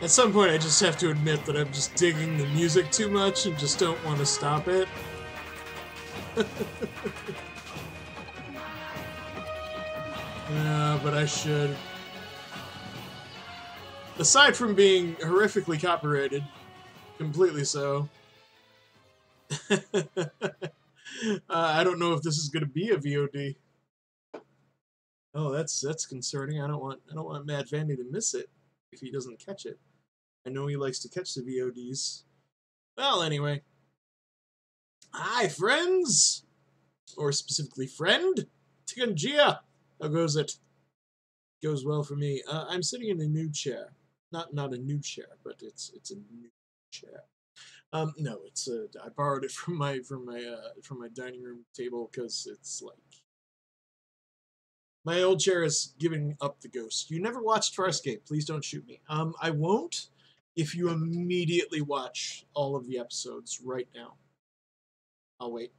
At some point, I just have to admit that I'm just digging the music too much and just don't want to stop it. yeah, but I should. Aside from being horrifically copyrighted, completely so. uh, I don't know if this is going to be a VOD. Oh, that's that's concerning. I don't want I don't want Matt Vandy to miss it if he doesn't catch it. I know he likes to catch the VODs. Well, anyway. Hi, friends! Or specifically, friend! Tikanjia! How goes it? Goes well for me. Uh, I'm sitting in a new chair. Not not a new chair, but it's it's a new chair. Um, no, it's uh, I borrowed it from my from my uh, from my dining room table because it's like my old chair is giving up the ghost. You never watched Farscape. Please don't shoot me. Um, I won't if you immediately watch all of the episodes right now. I'll wait.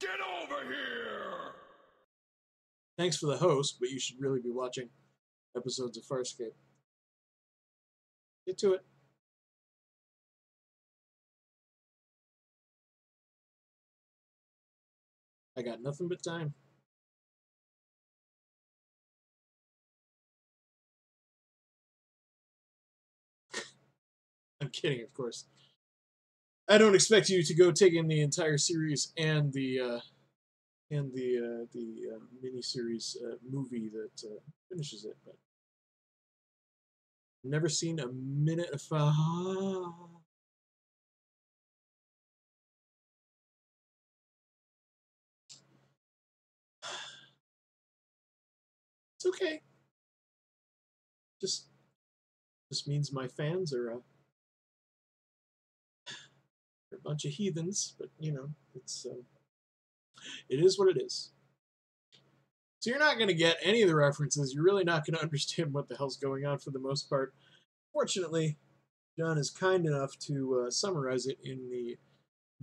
Get over here! Thanks for the host, but you should really be watching episodes of Farscape. Get to it. I got nothing but time. I'm kidding, of course. I don't expect you to go take in the entire series and the uh, and the uh, the uh, miniseries uh, movie that uh, finishes it, but never seen a minute of. Ah. It's okay. Just just means my fans are uh, they're a bunch of heathens, but you know, it's uh, it is what it is. So you're not going to get any of the references. You're really not going to understand what the hell's going on for the most part. Fortunately, John is kind enough to uh, summarize it in the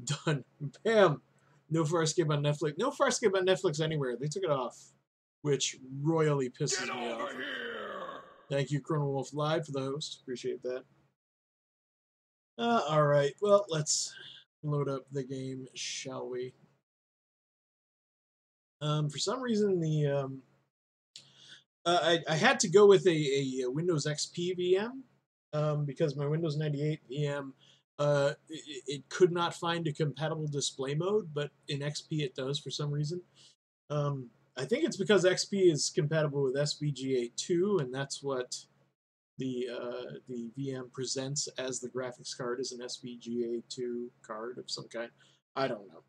done. Bam! No Farscape on Netflix. No Farscape on Netflix anywhere. They took it off, which royally pisses Get me off. here! Thank you, Colonel Wolf Live, for the host. Appreciate that. Uh, all right. Well, let's load up the game, shall we? Um, for some reason, the um, uh, I, I had to go with a, a Windows XP VM um, because my Windows 98 VM uh, it, it could not find a compatible display mode, but in XP it does for some reason. Um, I think it's because XP is compatible with SVGA 2, and that's what the uh, the VM presents as the graphics card is an SVGA 2 card of some kind. I don't know.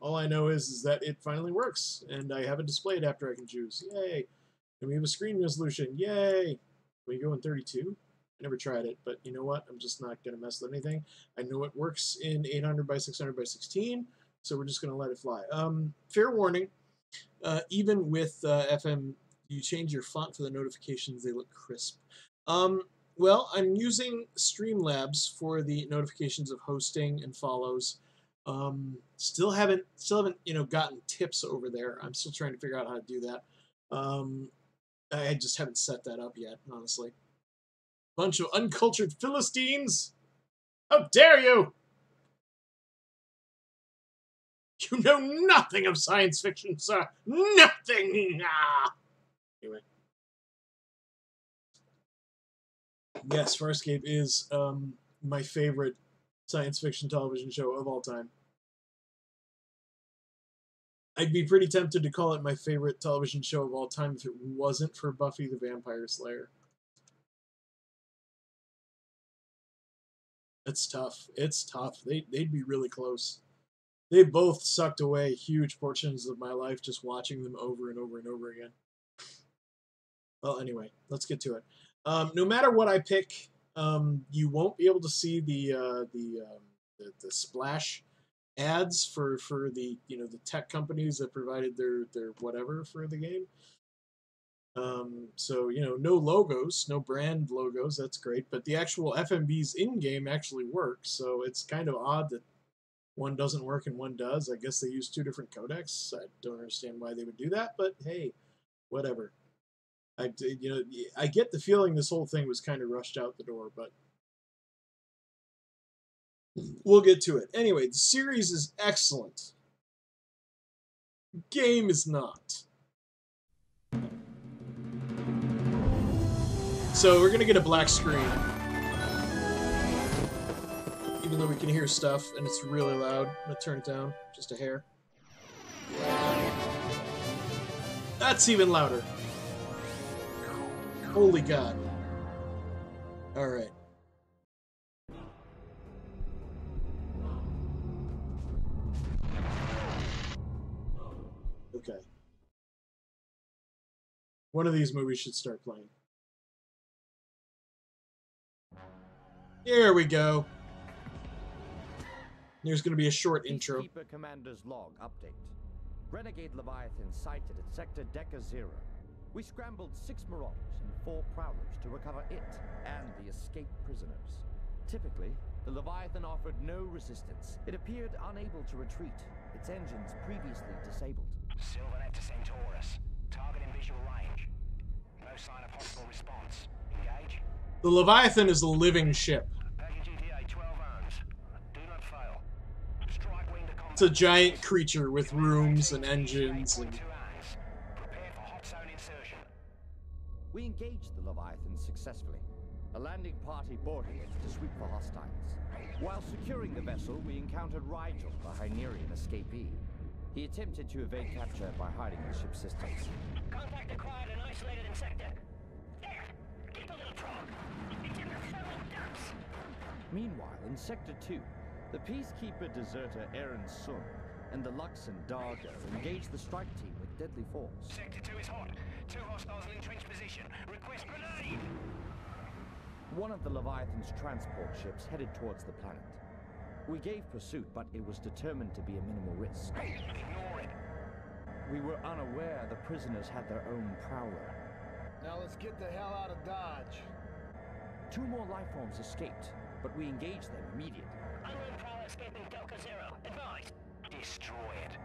All I know is, is that it finally works, and I have a display adapter I can choose. Yay! And we have a screen resolution. Yay! We go in 32. I never tried it, but you know what? I'm just not going to mess with anything. I know it works in 800 by 600 by 16, so we're just going to let it fly. Um, fair warning, uh, even with uh, FM, you change your font for the notifications, they look crisp. Um, well, I'm using Streamlabs for the notifications of hosting and follows. Um, still haven't, still haven't, you know, gotten tips over there. I'm still trying to figure out how to do that. Um, I just haven't set that up yet, honestly. Bunch of uncultured Philistines! How dare you! You know nothing of science fiction, sir. Nothing. Ah. Anyway. Yes, Farscape is um, my favorite science fiction television show of all time. I'd be pretty tempted to call it my favorite television show of all time if it wasn't for Buffy the Vampire Slayer. It's tough. It's tough. They, they'd be really close they both sucked away huge portions of my life just watching them over and over and over again. Well, anyway, let's get to it. Um, no matter what I pick, um, you won't be able to see the uh, the, um, the the splash ads for for the you know the tech companies that provided their their whatever for the game. Um, so you know, no logos, no brand logos. That's great, but the actual FMVs in game actually work. So it's kind of odd that one doesn't work and one does. I guess they use two different codecs. I don't understand why they would do that, but hey, whatever. I, you know, I get the feeling this whole thing was kind of rushed out the door, but we'll get to it. Anyway, the series is excellent. Game is not. So we're gonna get a black screen. Even though we can hear stuff and it's really loud. I'm gonna turn it down just a hair. That's even louder. Holy God. Alright. Okay. One of these movies should start playing. Here we go. There's going to be a short intro. Peacekeeper Commander's log update. Renegade Leviathan sighted at Sector Deca Zero. We scrambled six Marauders and four Prowlers to recover it and the escaped prisoners. Typically, the Leviathan offered no resistance. It appeared unable to retreat, its engines previously disabled. Sylvanet to Centaurus. Target in visual range. No sign of hostile response. Engage. The Leviathan is a living ship. Package ETA 12 ohms. Do not fail. Strike wing to combat. It's a giant creature with rooms and engines and We engaged the Leviathan successfully. A landing party boarded it to sweep for hostiles. While securing the vessel, we encountered Rygel, a Hynerian escapee. He attempted to evade capture by hiding in the ship's systems. Contact acquired and isolated in sector. There. Get the little frog. It's in the thermal dumps. Meanwhile, in Sector 2, the peacekeeper deserter Aeryn Sun and the Luxan D'Argo engaged the strike team deadly force. Sector 2 is hot. Two hostiles in entrenched position. Request grenade. One of the Leviathan's transport ships headed towards the planet. We gave pursuit, but it was determined to be a minimal risk. Ignore it. We were unaware the prisoners had their own prowler. Now let's get the hell out of Dodge. Two more life forms escaped, but we engaged them immediately. Unknown prowler escaping Delta Zero. Advise. Destroy it.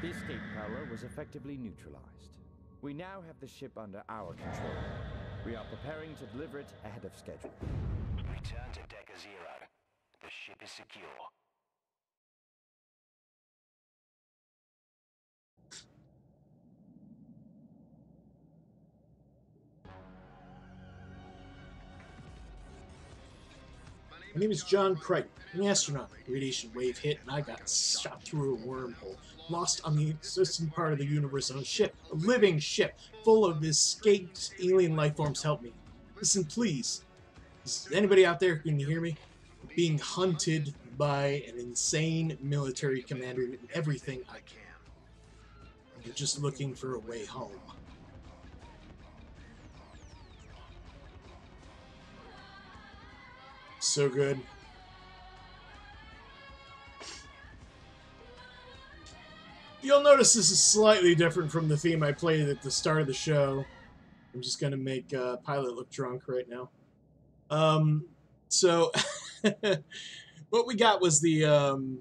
The escape power was effectively neutralized. We now have the ship under our control. We are preparing to deliver it ahead of schedule. Return to Decker Zero. The ship is secure. My name is John Crichton, an astronaut. Radiation wave hit and I got shot through a wormhole. Lost on the existing part of the universe on a ship, a living ship, full of escaped alien life forms. Help me. Listen, please. Is anybody out there can you hear me? Being hunted by an insane military commander and everything I can. They're just looking for a way home. So good. You'll notice this is slightly different from the theme I played at the start of the show. I'm just gonna make uh, Pilot look drunk right now. Um, so what we got was the um,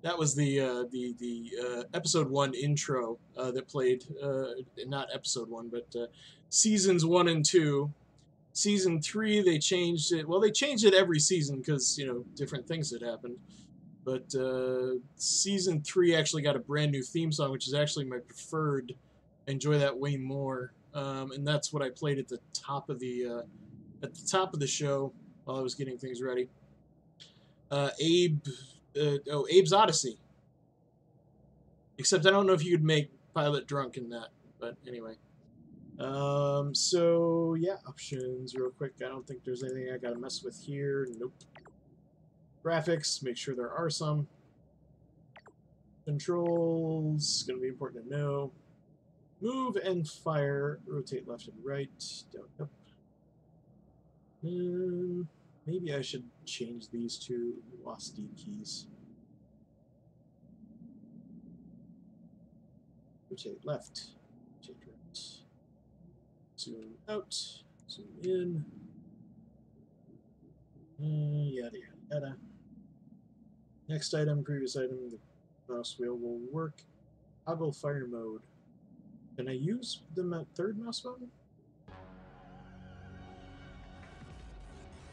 that was the uh, the the uh, episode one intro uh, that played uh, not episode one but uh, seasons one and two. Season three they changed it. Well, they changed it every season because you know different things had happened. But uh, season three actually got a brand new theme song, which is actually my preferred. I enjoy that way more, um, and that's what I played at the top of the uh, at the top of the show while I was getting things ready. Uh, Abe, uh, oh Abe's Oddysee. Except I don't know if you could make Pilot drunk in that, but anyway. Um, so yeah, options real quick. I don't think there's anything I gotta mess with here. Nope. Graphics, make sure there are some. Controls, gonna be important to know. Move and fire, rotate left and right, down, up. Um, maybe I should change these to WASD keys. Rotate left. Zoom out, zoom in. Mm, yada yada yada. Next item, previous item, the mouse wheel will work. Toggle fire mode. Can I use the third mouse button?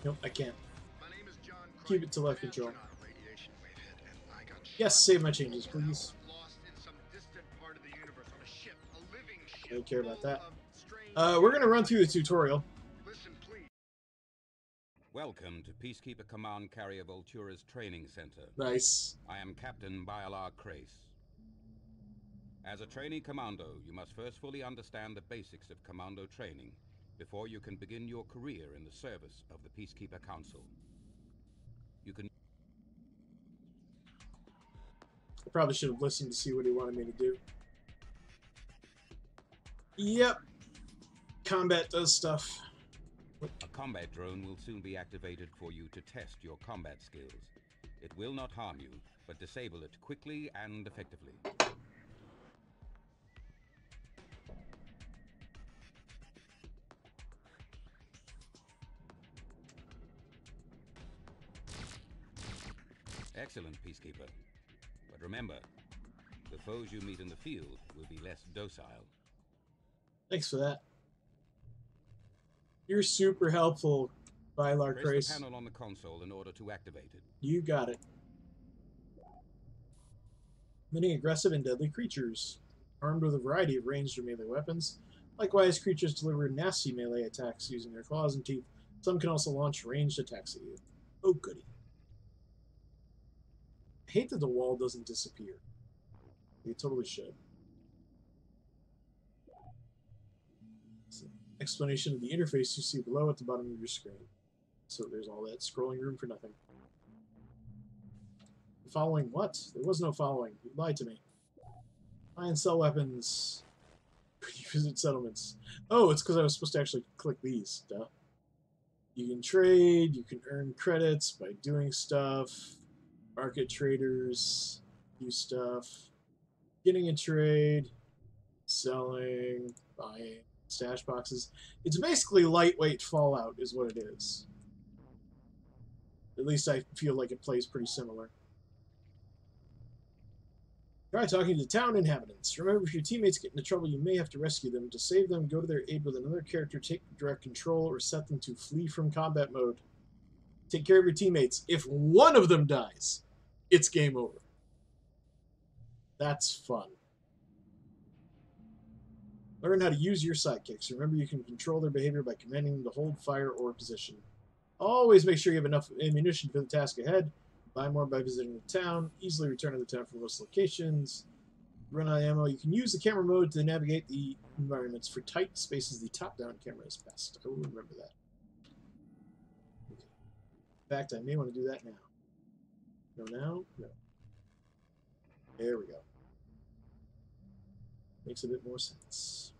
Nope, I can't. My name is John Keep it to left control. astronaut radiation wave head, and I got Yes, save my changes, please. Lost in some distant part of the universe on a ship, a living ship. Don't care about that. Of strange Uh, we're gonna run through the tutorial. Listen, please. Welcome to Peacekeeper Command Carrier Voltura's Training Center. Nice. I am Captain Bialar Crais. As a trainee commando, you must first fully understand the basics of commando training before you can begin your career in the service of the Peacekeeper Council. You can I probably should have listened to see what he wanted me to do. Yep. Combat does stuff. a combat drone will soon be activated for you to test your combat skills. It will not harm you, but disable it quickly and effectively. Excellent, Peacekeeper. But remember, the foes you meet in the field will be less docile. Thanks for that. You're super helpful, Bylar Press Grace. the panel on the console in order to activate it. You got it. Many aggressive and deadly creatures, armed with a variety of ranged or melee weapons. Likewise, creatures deliver nasty melee attacks using their claws and teeth. Some can also launch ranged attacks at you. Oh, goody. I hate that the wall doesn't disappear. It totally should. Explanation of the interface you see below at the bottom of your screen. So there's all that scrolling room for nothing. Following what? There was no following. You lied to me. Buy and sell weapons. You visit settlements. Oh, it's because I was supposed to actually click these. Duh. You can trade. You can earn credits by doing stuff. Market traders do stuff. Getting a trade. Selling. Buying. Stash boxes. It's basically lightweight Fallout, is what it is. At least I feel like it plays pretty similar. Try talking to town inhabitants. Remember, if your teammates get into trouble, you may have to rescue them. To save them, go to their aid with another character, take direct control, or set them to flee from combat mode. Take care of your teammates. If one of them dies, it's game over. That's fun. Learn how to use your sidekicks. Remember, you can control their behavior by commanding them to hold, fire, or position. Always make sure you have enough ammunition for the task ahead. Buy more by visiting the town. Easily return to the town from most locations. Run out of ammo. You can use the camera mode to navigate the environments. For tight spaces, the top-down camera is best. I will remember that. Okay. In fact, I may want to do that now. No, now? No. There we go. Makes a bit more sense.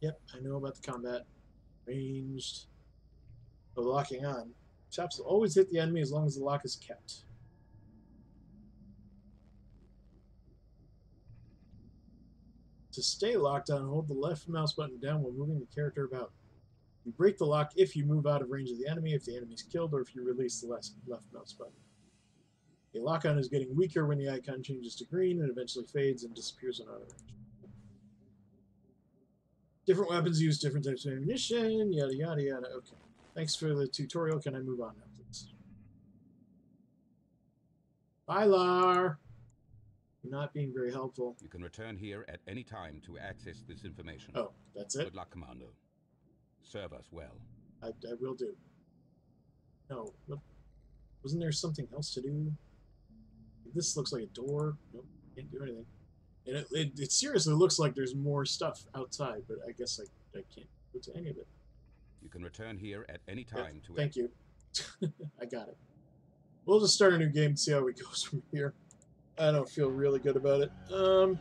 Yep, I know about the combat. Ranged. Oh, locking on. Chops will always hit the enemy as long as the lock is kept. To stay locked on, hold the left mouse button down while moving the character about. You break the lock if you move out of range of the enemy, if the enemy is killed, or if you release the left mouse button. The lock-on is getting weaker when the icon changes to green and eventually fades and disappears on auto range. Different weapons use different types of ammunition, yada yada yada. Okay. Thanks for the tutorial. Can I move on now, please? Bye, Lar. You're not being very helpful. You can return here at any time to access this information. Oh, that's it? Good luck, Commando. Serve us well. I, I will do. No. Wasn't there something else to do? This looks like a door. Nope, can't do anything. And it, it, it seriously looks like there's more stuff outside, but I guess I, I can't go to any of it. You can return here at any Yeah, time to Thank you. I got it. We'll just start a new game and see how it goes from here. I don't feel really good about it. Um,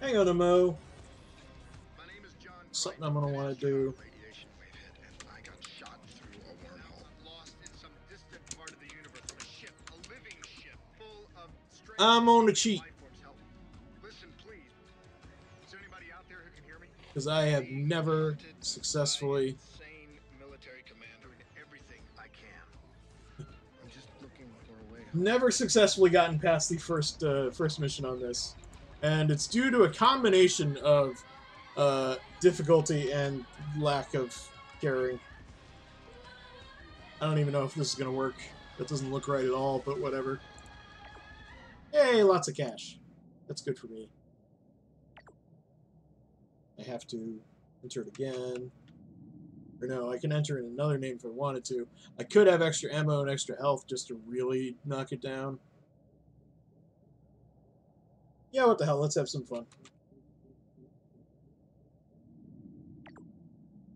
hang on a mo. My name is John Something I'm gonna wanna do. I'm on the cheat. Because I have never successfully never successfully gotten past the first uh, first mission on this, and it's due to a combination of uh, difficulty and lack of caring. I don't even know if this is gonna work. That doesn't look right at all, but whatever. Hey, lots of cash. That's good for me. I have to enter it again. Or no, I can enter in another name if I wanted to. I could have extra ammo and extra health just to really knock it down. Yeah, what the hell, let's have some fun.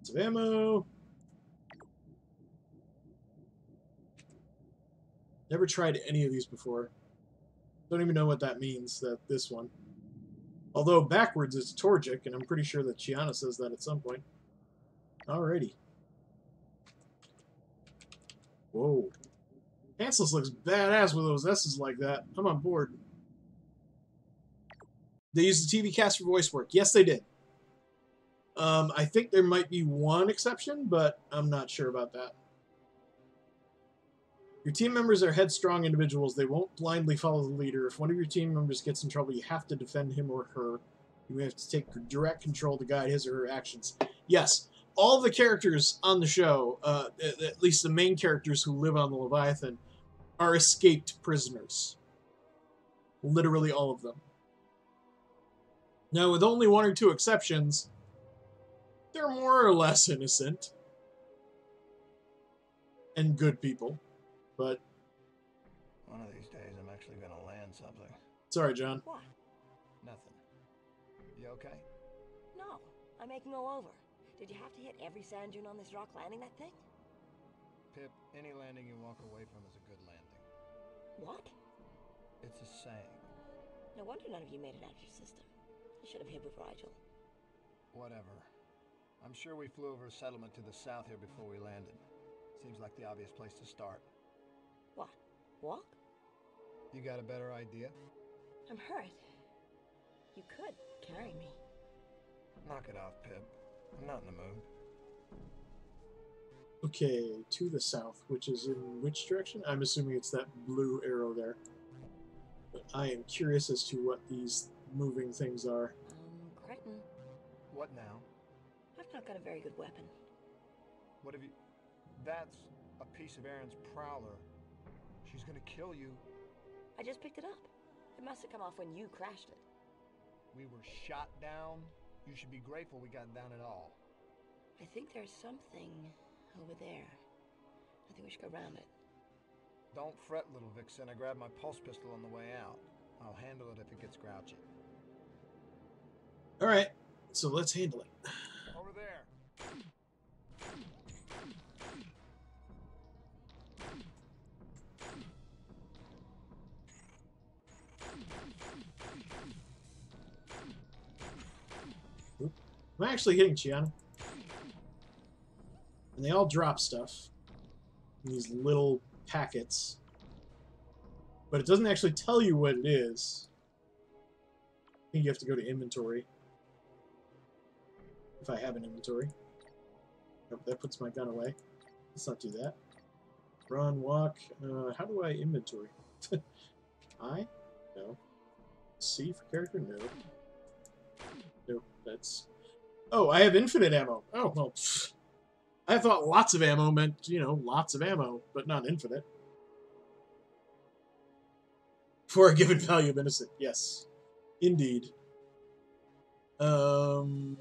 Some ammo. Never tried any of these before. Don't even know what that means, that this one. Although backwards is Torgic, and I'm pretty sure that Chiana says that at some point. Alrighty. Whoa. Hansel's looks badass with those S's like that. I'm on board. They used the TV cast for voice work. Yes, they did. Um, I think there might be one exception, but I'm not sure about that. Your team members are headstrong individuals. They won't blindly follow the leader. If one of your team members gets in trouble, you have to defend him or her. You have to take direct control to guide his or her actions. Yes, all the characters on the show, uh, at at least the main characters who live on the Leviathan, are escaped prisoners. Literally all of them. Now, with only one or two exceptions, they're more or less innocent and good people. But One of these days, I'm actually gonna land something. sorry, John. What? Nothing. You okay? No, I'm making all over. Did you have to hit every sand dune on this rock landing that thing? Pip, any landing you walk away from is a good landing. What? It's a saying. No wonder none of you made it out of your system. You should have hid with Rygel. Whatever. I'm sure we flew over a settlement to the south here before we landed. Seems like the obvious place to start. What? Walk? You got a better idea? I'm hurt. You could carry me. Knock it off, Pip. I'm not in the mood. Okay, to the south, which is in which direction? I'm assuming it's that blue arrow there. But I am curious as to what these moving things are. Um, Cretin, What now? I've not got a very good weapon. What have you... That's a piece of Aeryn's prowler. She's gonna kill you. I just picked it up. It must have come off when you crashed it. We were shot down. You should be grateful we got down at all. I think there's something over there. I think we should go around it. Don't fret, little vixen. I grabbed my pulse pistol on the way out. I'll handle it if it gets grouchy. Alright, so let's handle it. Over there. I'm actually hitting Chiana. And they all drop stuff. In these little packets. But it doesn't actually tell you what it is. I think you have to go to inventory. If I have an inventory. Nope, that puts my gun away. Let's not do that. Run, walk. Uh, how do I inventory? I? No. C for character? No. Nope, that's Oh, I have infinite ammo. Oh, well. I thought lots of ammo meant, you know, lots of ammo, but not infinite. For a given value of innocent, yes. Indeed. Um,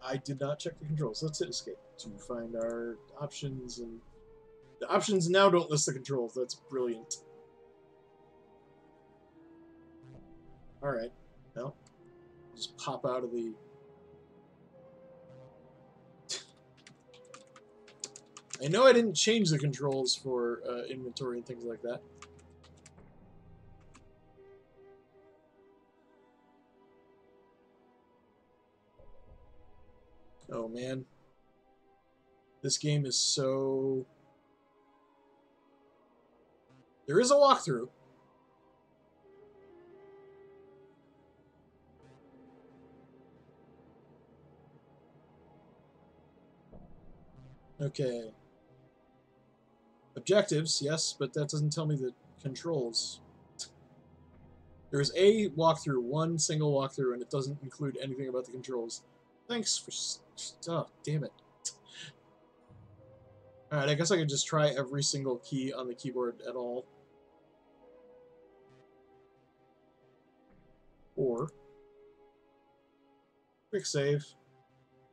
I did not check the controls. Let's hit escape to find our options, and the options now don't list the controls. That's brilliant. Alright, well, just pop out of the I know I didn't change the controls for uh, inventory and things like that. Oh man. This game is so... There is a walkthrough. Okay. Objectives, yes, but that doesn't tell me the controls. There's a walkthrough, one single walkthrough, and it doesn't include anything about the controls. Thanks for... Oh, damn it. Alright, I guess I could just try every single key on the keyboard at all. Or... Quick save.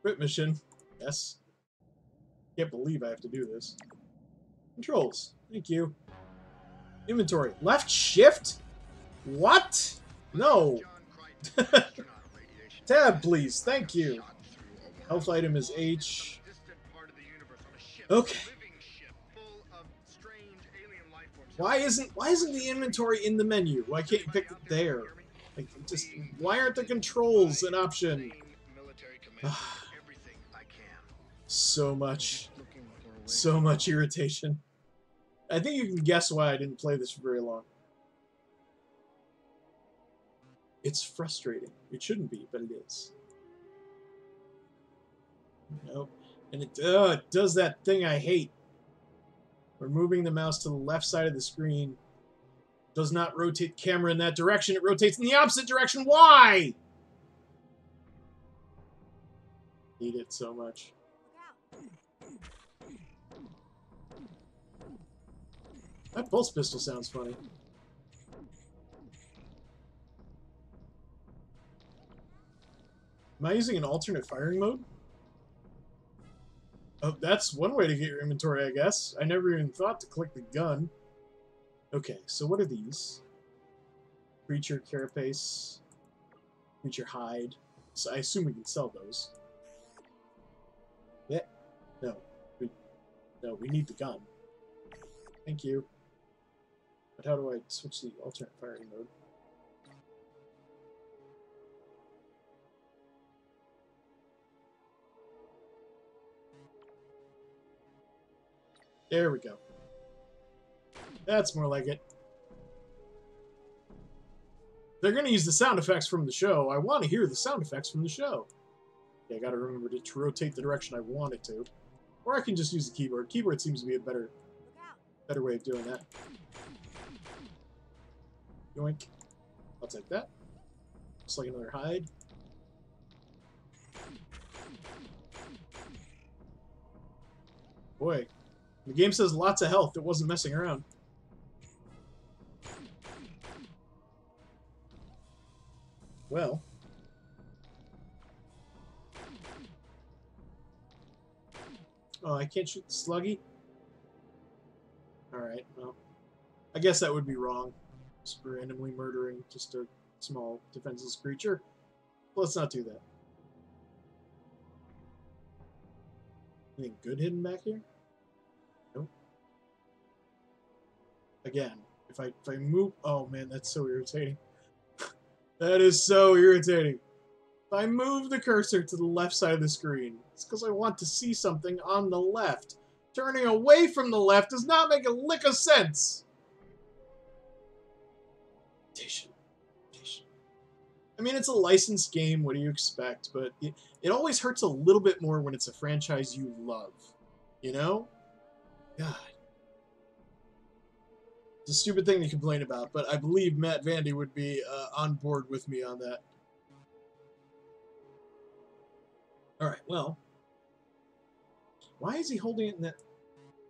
Quit mission. Yes. Can't believe I have to do this. Controls. Thank you. Inventory. Left shift? What? No. Tab, please. Thank you. Health item is H. Okay. Why isn't why isn't the inventory in the menu? Why can't you pick it there? Like just why aren't the controls an option? So much. Looking for a way. So much irritation. I think you can guess why I didn't play this for very long. It's frustrating. It shouldn't be, but it is. Nope. And it, uh, it does that thing I hate. We're moving the mouse to the left side of the screen. Does not rotate camera in that direction. It rotates in the opposite direction. Why? Need it so much. That pulse pistol sounds funny. Am I using an alternate firing mode? Oh, that's one way to get your inventory, I guess. I never even thought to click the gun. Okay, so what are these? Creature carapace, creature hide. So I assume we can sell those. Yeah. No. We, no, we need the gun. Thank you. How do I switch the alternate firing mode? There we go. That's more like it. They're going to use the sound effects from the show. I want to hear the sound effects from the show. Okay, I got to remember to, to rotate the direction I want it to. Or I can just use the keyboard. Keyboard seems to be a better better way of doing that. Yoink. I'll take that. Looks like another hide. Boy, the game says lots of health. It wasn't messing around. Well. Oh, I can't shoot the sluggy? Alright, well. I guess that would be wrong. Just randomly murdering just a small defenseless creature. Let's not do that. Anything good hidden back here? Nope. Again, if I if I move oh man, that's so irritating. that is so irritating. If I move the cursor to the left side of the screen, it's because I want to see something on the left. Turning away from the left does not make a lick of sense. I mean, it's a licensed game. What do you expect? But it, it always hurts a little bit more when it's a franchise you love. You know? God. It's a stupid thing to complain about, but I believe Matt Vandy would be uh, on board with me on that. Alright, well. Why is he holding it in that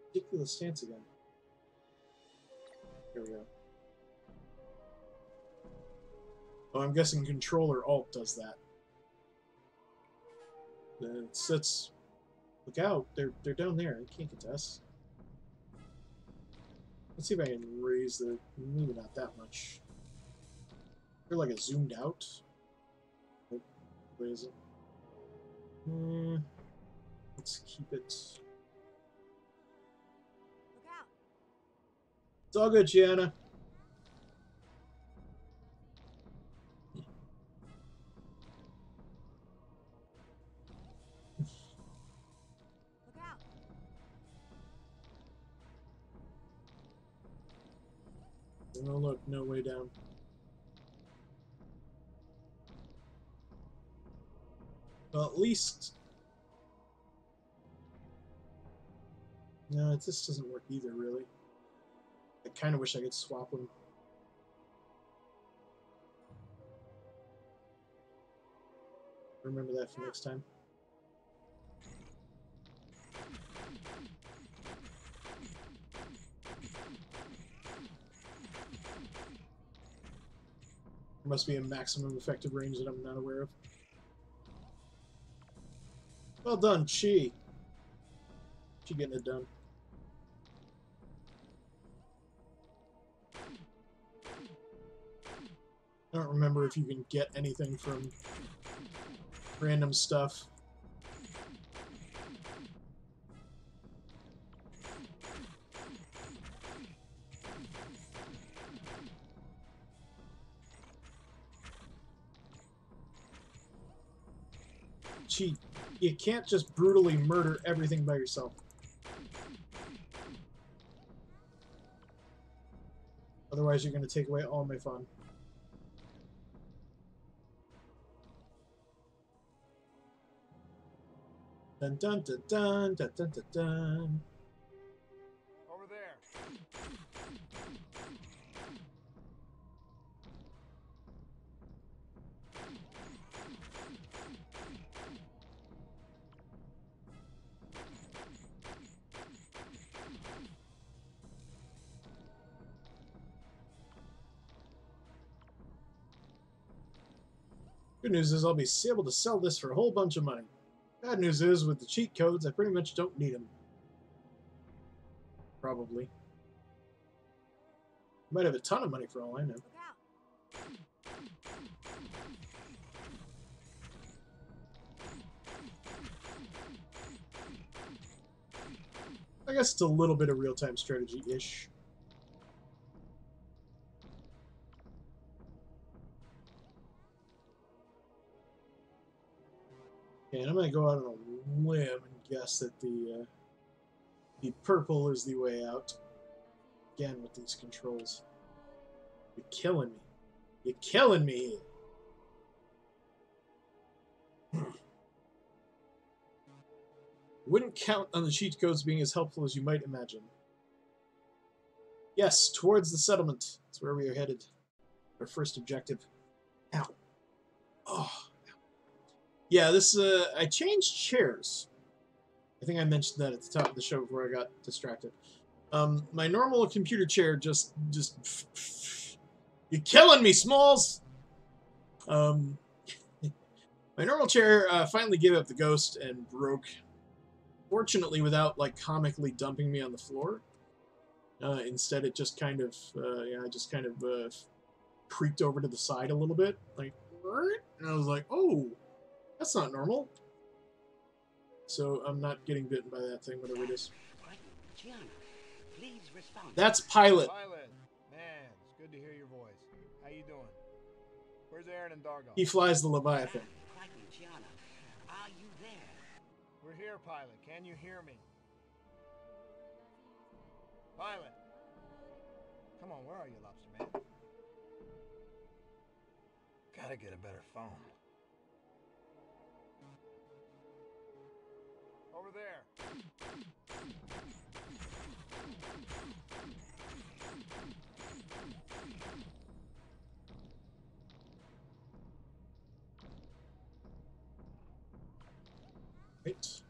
ridiculous stance again? Here we go. Oh, I'm guessing controller alt does that. That's, that's look out! They're they're down there. They can't get to us. Let's see if I can raise the maybe not that much. They're like a zoomed out. Raise it. Hmm. Let's keep it. It's all good, Chiana. No look, no way down. Well, at least. No, it just doesn't work either, really. I kind of wish I could swap them. Remember that for next time. Must be a maximum effective range that I'm not aware of. Well done, Chi. She getting it done. I don't remember if you can get anything from random stuff. Cheat. You can't just brutally murder everything by yourself. Otherwise, you're going to take away all my fun. Dun dun dun dun dun dun dun dun. Over there. Good news is I'll be able to sell this for a whole bunch of money. Bad news is, with the cheat codes, I pretty much don't need them. Probably. Might have a ton of money for all I know. I guess it's a little bit of real-time strategy-ish. And I'm gonna go out on a limb and guess that the uh, the purple is the way out. Again with these controls. You're killing me. You're killing me. Wouldn't count on the cheat codes being as helpful as you might imagine. Yes, towards the settlement. That's where we are headed. Our first objective. Ow. Oh. Yeah, this, uh, I changed chairs. I think I mentioned that at the top of the show before I got distracted. Um, my normal computer chair just, just, you're killing me, Smalls! Um, my normal chair uh, finally gave up the ghost and broke. Fortunately, without, like, comically dumping me on the floor. Uh, instead, it just kind of, uh, yeah, I just kind of, uh, creaked over to the side a little bit, like, and I was like, oh, that's not normal. So I'm not getting bitten by that thing, whatever it is. Chiana, please respond. That's Pilot. Pilot. Man, it's good to hear your voice. How you doing? Where's Aeryn and D'Argo? He flies the Leviathan. Crichton, Chiana, are you there? We're here, Pilot. Can you hear me? Pilot. Come on, where are you, Lobster Man? Gotta get a better phone. Over there. Right.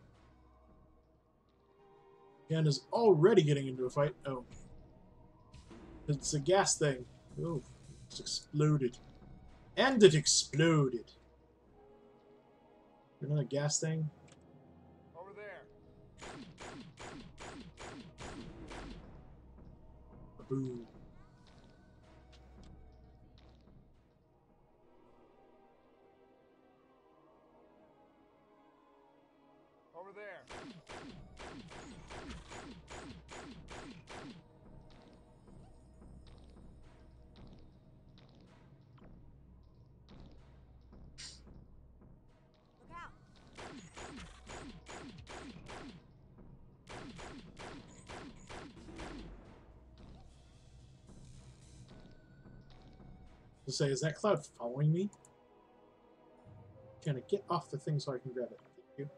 Ken is already getting into a fight. Oh. It's a gas thing. Oh, it's exploded. And it exploded. Another gas thing. Over there. Boom. To say, is that cloud following me? Can I get off the thing so I can grab it? Thank you.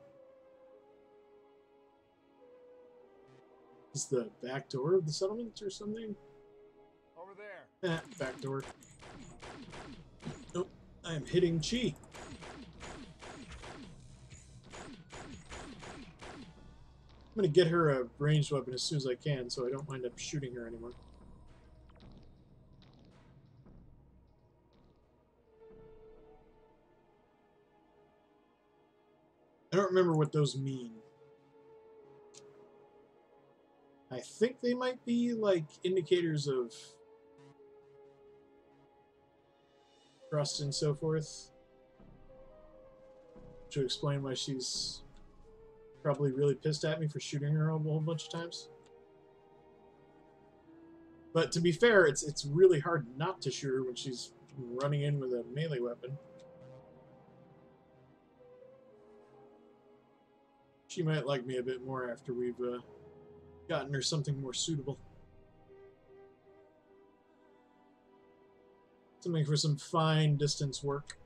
Is the back door of the settlement or something? Over there. Eh, back door. Nope, I am hitting Chi. I'm gonna get her a ranged weapon as soon as I can, so I don't wind up shooting her anymore. I don't remember what those mean. I think they might be like indicators of trust and so forth. To explain why she's probably really pissed at me for shooting her a whole bunch of times. But to be fair, it's it's really hard not to shoot her when she's running in with a melee weapon. She might like me a bit more after we've uh, gotten her something more suitable. Something for some fine distance work.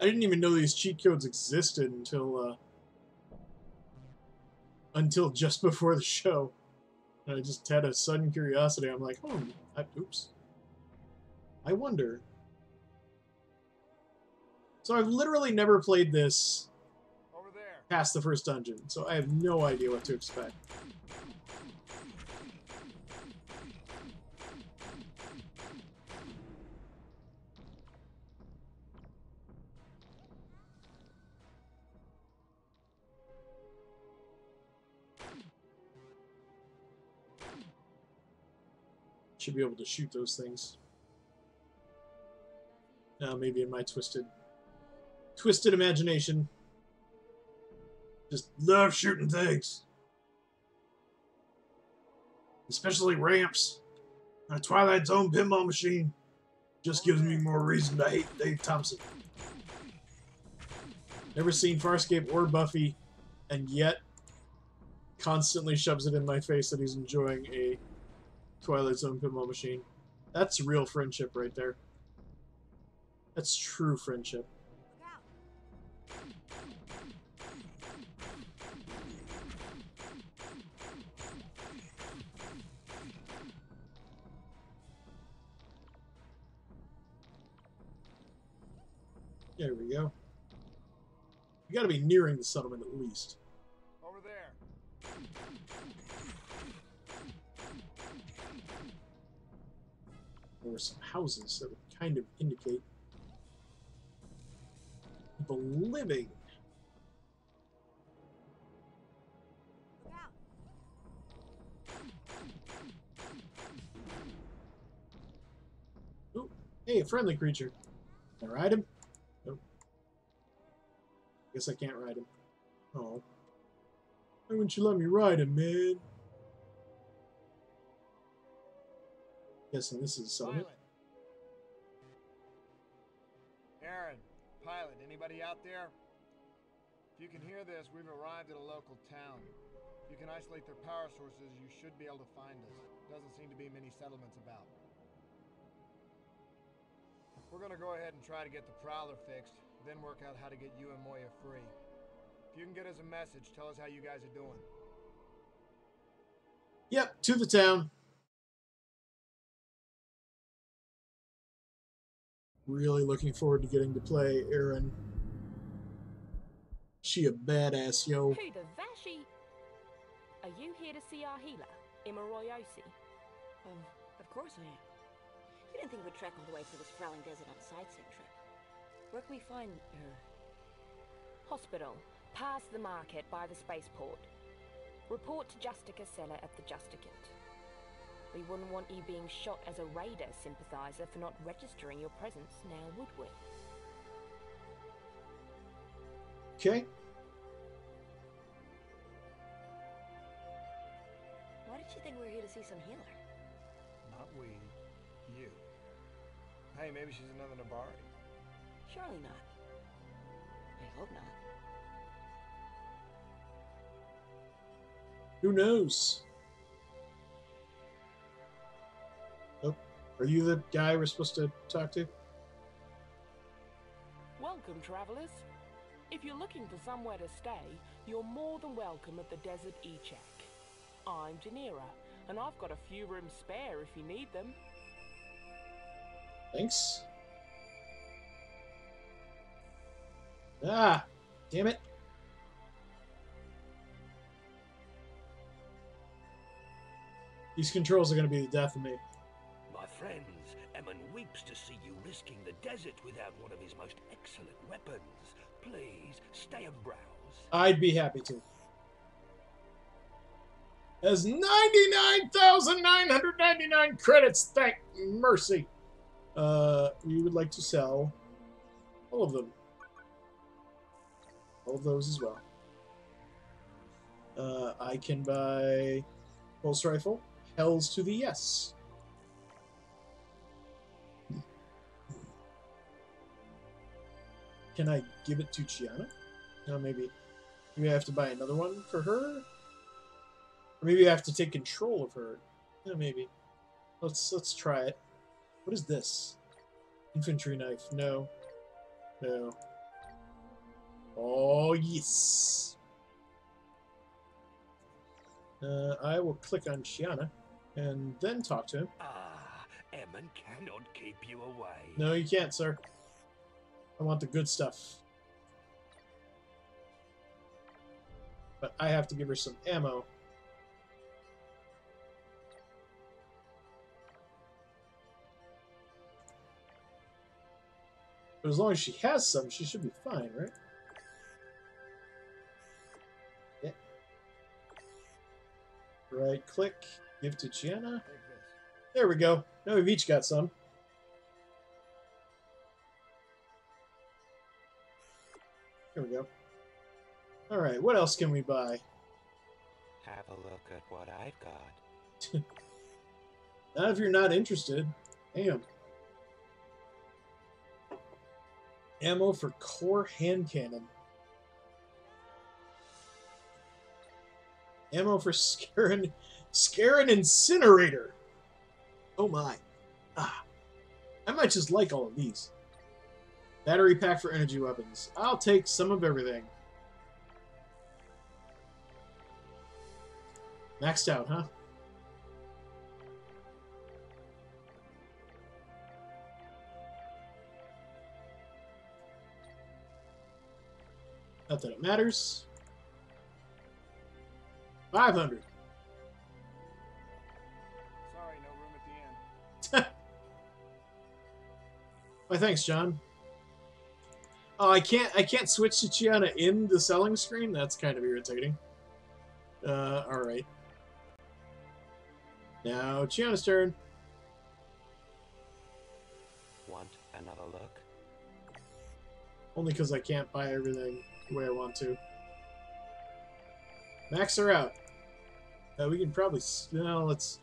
I didn't even know these cheat codes existed until uh, until just before the show. And I just had a sudden curiosity. I'm like, oh, I, oops. I wonder. So I've literally never played this Over there. past the first dungeon, so I have no idea what to expect. Should be able to shoot those things. Now, maybe in my twisted, twisted imagination, just love shooting things. Especially ramps. A Twilight Zone pinball machine just gives me more reason to hate Dave Thompson. Never seen Farscape or Buffy, and yet constantly shoves it in my face that he's enjoying a Twilight Zone pinball machine. That's real friendship right there. That's true friendship. There we go. You gotta be nearing the settlement at least. Over there. There were some houses that would kind of indicate people living. Ooh, hey, a friendly creature. Can I ride him? Nope. Guess I can't ride him. Oh. Why wouldn't you let me ride him, man? Guessing this is. Pilot. Aeryn, pilot, anybody out there? If you can hear this, we've arrived at a local town. If you can isolate their power sources, you should be able to find us. Doesn't seem to be many settlements about. We're gonna go ahead and try to get the Prowler fixed, then work out how to get you and Moya free. If you can get us a message, tell us how you guys are doing. Yep, to the town. Really looking forward to getting to play Aeryn. She a badass, yo. Who the Vashi? Are you here to see our healer, Imoroyosi? Um, of course I am. You didn't think we'd trek all the way through this frowning desert on a sightseeing trip. Where can we find her? Hospital, past the market by the spaceport. Report to Justica Cellar at the Justicant. We wouldn't want you being shot as a Raider sympathizer for not registering your presence, now would we? Okay. Why did she think we were here to see some healer? Not we, you. Hey, maybe she's another Nebari. Surely not. I hope not. Who knows? Are you the guy we're supposed to talk to? welcome, travelers. If you're looking for somewhere to stay, you're more than welcome at the Desert Echak. I'm Janira, and I've got a few rooms spare if you need them. Thanks. Ah, damn it. These controls are going to be the death of me. Friends, Emmon weeps to see you risking the desert without one of his most excellent weapons. Please, stay and browse. I'd be happy to. Has 99,999 credits, thank mercy. Uh, we would like to sell all of them. All of those as well. Uh, I can buy pulse rifle. Hells to the yes. Can I give it to Chiana? No, maybe. Maybe I have to buy another one for her? Or maybe I have to take control of her. Yeah, maybe. Let's let's try it. What is this? Infantry knife. No. No. Oh yes. Uh, I will click on Chiana and then talk to him. Ah, Emmon cannot keep you away. No, you can't, sir. I want the good stuff. But I have to give her some ammo. But as long as she has some, she should be fine, right? Yeah. Right click, give to Chiana. There we go. Now we've each got some. There we go. Alright, what else can we buy? Have a look at what I've got. Not if you're not interested. Damn. Ammo for core hand cannon. Ammo for Scarran, Scarran Incinerator. Oh my. Ah. I might just like all of these. Battery pack for energy weapons. I'll take some of everything. Maxed out, huh? Not that it matters. 500. Sorry, no room at the end. Why, thanks, John. Oh, I can't. I can't switch to Chiana in the selling screen. That's kind of irritating. Uh, all right. Now Chiana's turn. Want another look? Only because I can't buy everything the way I want to. Max her out. Uh, we can probably. No, let's.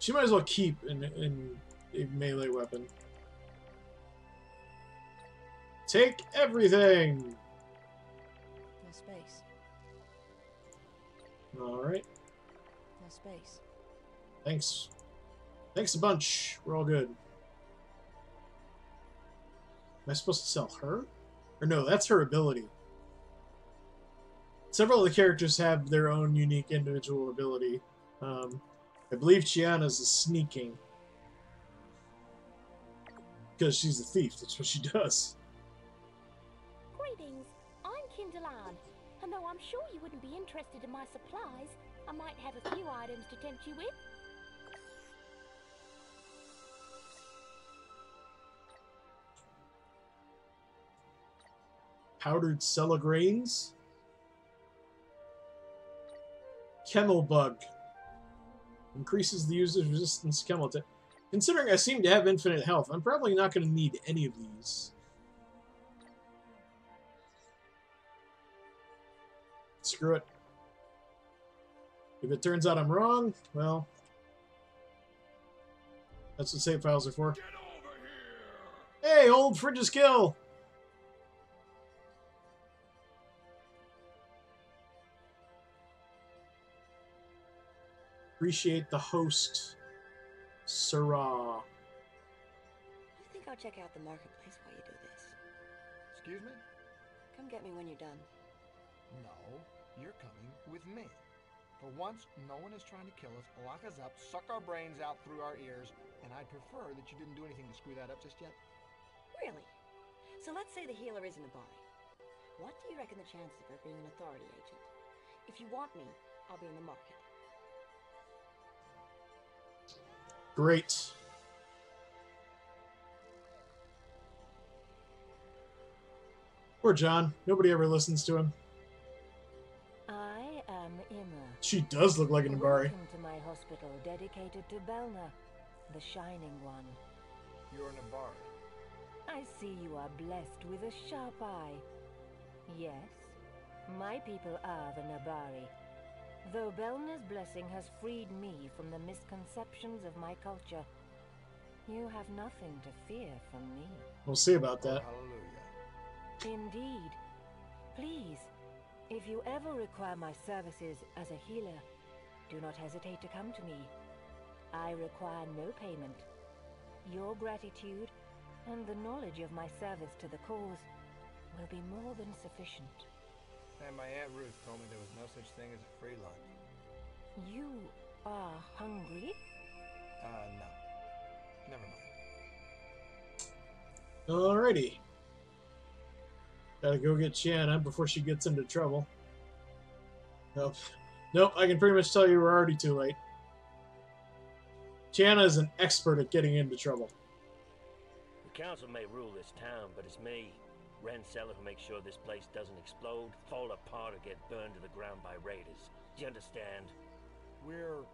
She might as well keep in, in a melee weapon. Take everything. No space. All right. No space. Thanks. Thanks a bunch. We're all good. Am I supposed to sell her? Or no, that's her ability. Several of the characters have their own unique individual ability. Um, I believe Chiana's is sneaking. Because she's a thief, that's what she does. Greetings, I'm Kindelan, and though I'm sure you wouldn't be interested in my supplies, I might have a few items to tempt you with. Powdered Cella grains. Chemel bug. Increases the user's resistance to. Considering I seem to have infinite health, I'm probably not going to need any of these. Screw it. If it turns out I'm wrong, well, that's what save files are for. Get over here! Hey, old Fridge's kill! Appreciate the host, Syrah. I think I'll check out the marketplace while you do this. Excuse me? Come get me when you're done. No, you're coming with me. For once, no one is trying to kill us, lock us up, suck our brains out through our ears, and I'd prefer that you didn't do anything to screw that up just yet. Really? So let's say the healer is in the body. What do you reckon the chances of her being an authority agent? If you want me, I'll be in the market. Great. Poor John. Nobody ever listens to him. She does look like an Nebari. Welcome to my hospital dedicated to Belna, the Shining One. You're an Abari. I see you are blessed with a sharp eye. Yes, my people are the Nebari. Though Belna's blessing has freed me from the misconceptions of my culture, you have nothing to fear from me. We'll see about that. Hallelujah. Indeed. Please, if you ever require my services as a healer, do not hesitate to come to me. I require no payment. Your gratitude and the knowledge of my service to the cause will be more than sufficient. And my Aunt Ruth told me there was no such thing as a free lunch. You are hungry? Uh, no. Never mind. Alrighty. Gotta go get Chiana before she gets into trouble. Nope. Nope, I can pretty much tell you we're already too late. Chiana is an expert at getting into trouble. The council may rule this town, but it's me, Ren Seller, who makes sure this place doesn't explode, fall apart, or get burned to the ground by raiders. Do you understand? We're.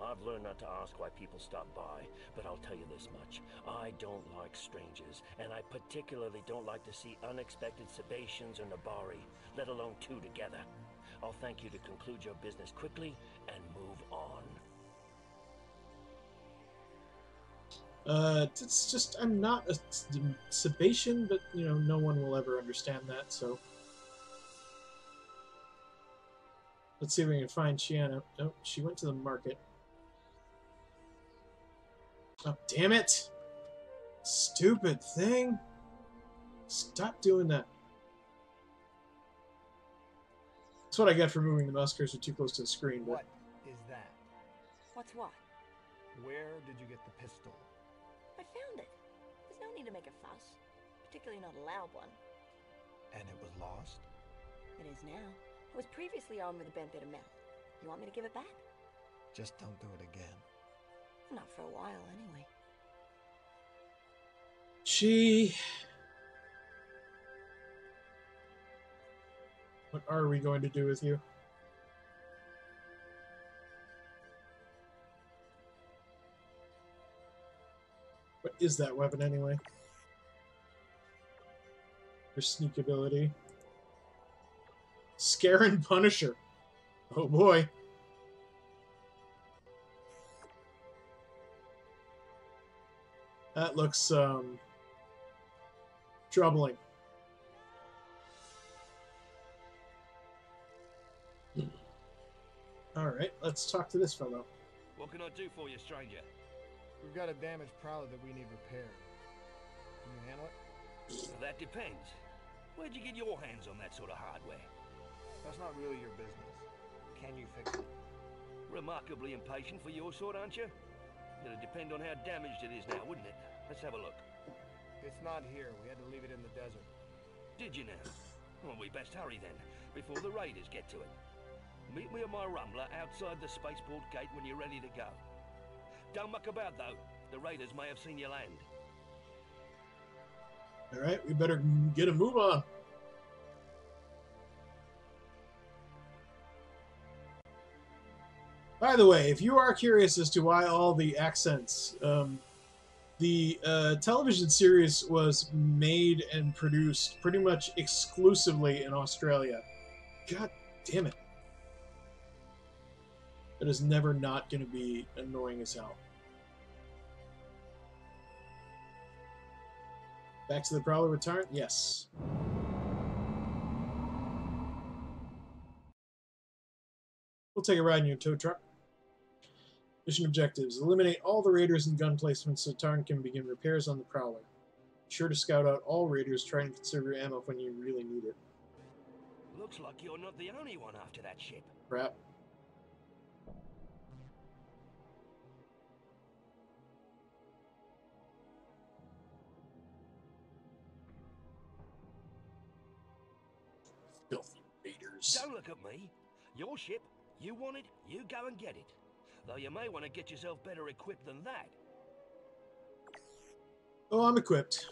I've learned not to ask why people stop by, but I'll tell you this much. I don't like strangers, and I particularly don't like to see unexpected Sebaceans or Nebari, let alone two together. I'll thank you to conclude your business quickly and move on. Uh, it's just I'm not a Sebacean, but you know no one will ever understand that. So let's see if we can find Chiana. Oh, she went to the market. Oh, damn it! Stupid thing! Stop doing that. That's what I get for moving the mouse cursor too close to the screen. But What is that? What's what? Where did you get the pistol? I found it. There's no need to make a fuss. Particularly not a loud one. And it was lost? It is now. It was previously armed with a bent bit of metal. You want me to give it back? Just don't do it again. Not for a while, anyway. she. What are we going to do with you? What is that weapon anyway? Your sneak ability. Scarran Punisher. Oh boy. That looks um troubling. Alright, let's talk to this fellow. What can I do for you, stranger? We've got a damaged prowler that we need repaired. Can you handle it? Well, that depends. Where'd you get your hands on that sort of hardware? That's not really your business. Can you fix it? Remarkably impatient for your sort, aren't you? It'd depend on how damaged it is now, wouldn't it? Let's have a look. It's not here. We had to leave it in the desert. Did you now? Well, we best hurry then, before the raiders get to it. Meet me at my rumbler outside the spaceport gate when you're ready to go. Don't muck about, though. The raiders may have seen you land. Alright, we better get a move on. By the way, if you are curious as to why all the accents, um, the uh, television series was made and produced pretty much exclusively in Australia. God damn it. It is never not going to be annoying as hell. Back to the Prowler return? Yes. We'll take a ride in your tow truck. Mission objectives. Eliminate all the raiders and gun placements so Tarn can begin repairs on the Prowler. Be Sure to scout out all raiders. Try and conserve your ammo when you really need it. Looks like you're not the only one after that ship. Crap. Filthy raiders. Don't look at me. Your ship, you want it, you go and get it. Though you may want to get yourself better equipped than that. Oh, I'm equipped.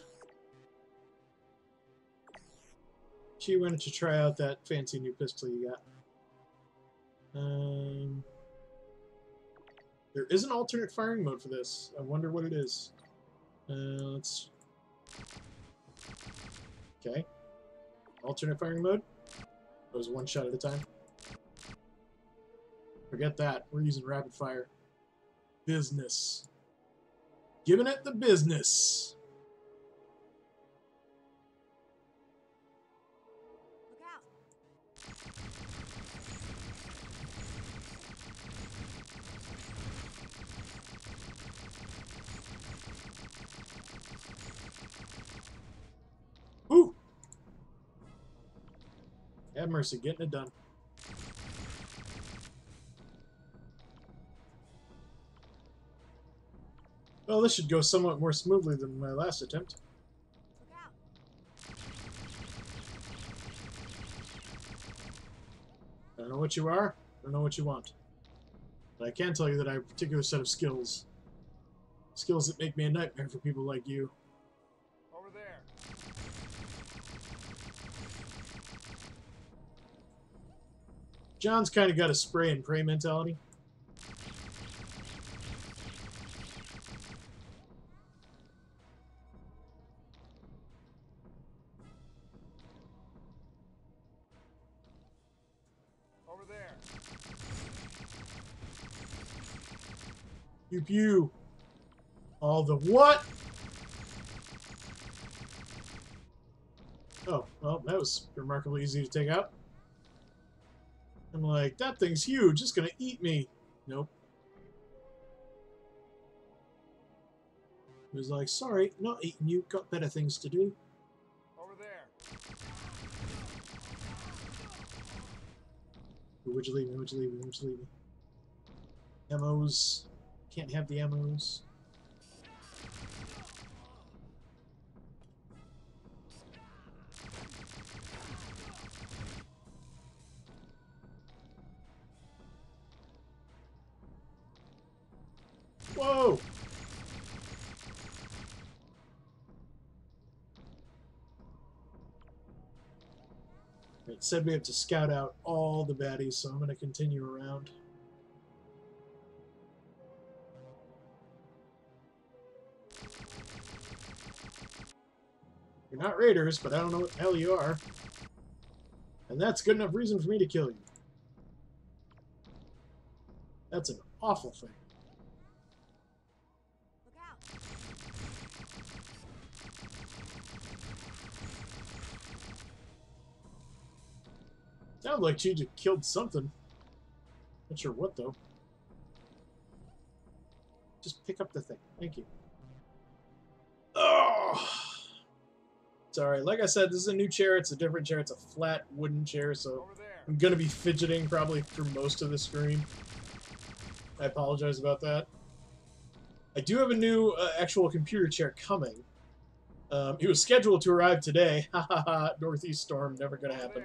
Why don't you try out that fancy new pistol you got? Um, there is an alternate firing mode for this. I wonder what it is. Uh, let's. Okay. Alternate firing mode. Goes one shot at a time. Forget that. We're using rapid fire. Business. Giving it the business. Look out! Woo! Have mercy, getting it done. Well, this should go somewhat more smoothly than my last attempt. I don't know what you are, I don't know what you want. But I can tell you that I have a particular set of skills. Skills that make me a nightmare for people like you. Over there. John's kind of got a spray and pray mentality. Pew. All the what? Oh, well, that was remarkably easy to take out. I'm like, that thing's huge. It's gonna eat me. Nope. He was like, sorry, not eating you. Got better things to do. Over there. Would you leave me? Would you leave me? Would you leave me? Emmos. Can't have the emmos. Whoa! It said we have to scout out all the baddies, so I'm going to continue around. Not raiders, but I don't know what the hell you are. And that's good enough reason for me to kill you. That's an awful thing. Sounded like she just killed something. Not sure what, though. Just pick up the thing. Thank you. Sorry. Like I said, this is a new chair. It's a different chair. It's a flat wooden chair, so I'm going to be fidgeting probably for most of the stream. I apologize about that. I do have a new uh, actual computer chair coming. Um, it was scheduled to arrive today. Ha ha ha. Northeast storm, never going to happen.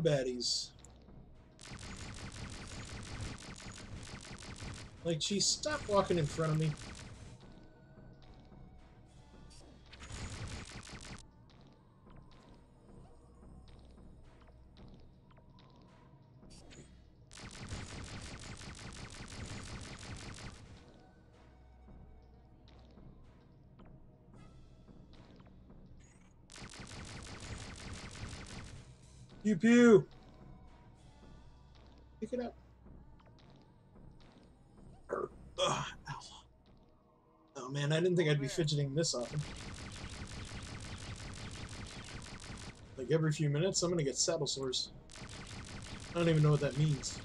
Baddies. Like, geez, stop walking in front of me. Pew pew. Pick it up. Ugh. Oh man, I didn't think I'd be fidgeting this often. Like every few minutes, I'm gonna get saddle sores. I don't even know what that means.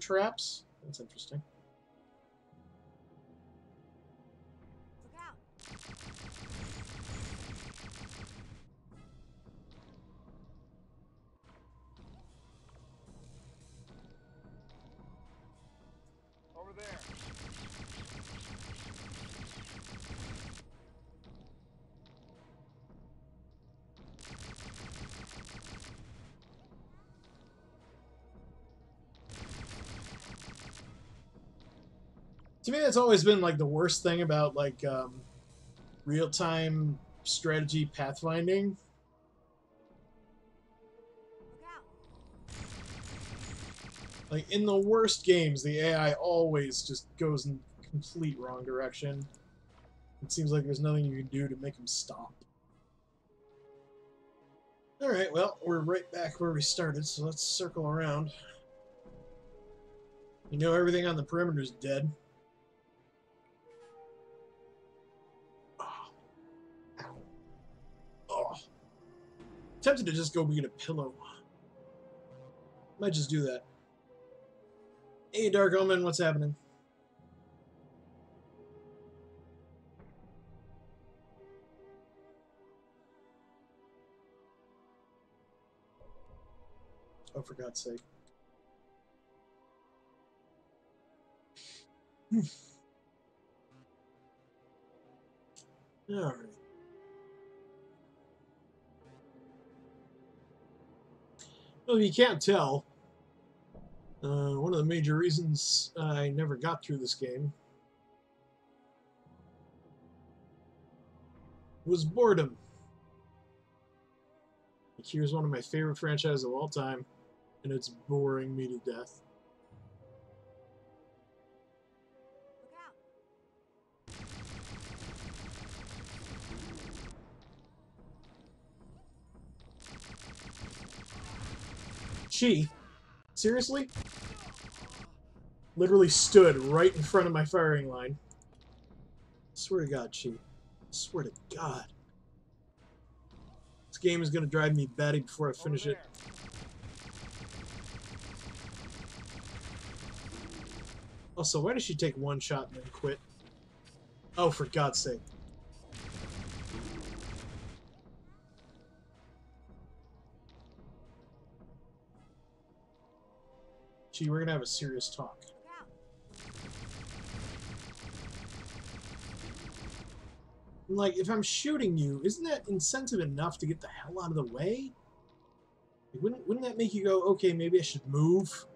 Traps? That's interesting. To me, that's always been like the worst thing about like um, real-time strategy pathfinding. Like in the worst games, the AI always just goes in complete wrong direction. It seems like there's nothing you can do to make them stop. Alright, well, we're right back where we started, so let's circle around. You know everything on the perimeter is dead. Tempted to just go get a pillow. Might just do that. Hey, Dark Omen, what's happening? Oh, for God's sake. Hmm. Alright. Well, you can't tell, uh, one of the major reasons I never got through this game was boredom. Here's one of my favorite franchises of all time, and it's boring me to death. She? Seriously? Literally stood right in front of my firing line. Swear to God, she. Swear to God. This game is gonna drive me batty before I finish it. Also, why does she take one shot and then quit? Oh, for God's sake. Gee, we're gonna have a serious talk. Like, if I'm shooting you, isn't that incentive enough to get the hell out of the way? Like, wouldn't, wouldn't that make you go, okay, maybe I should move?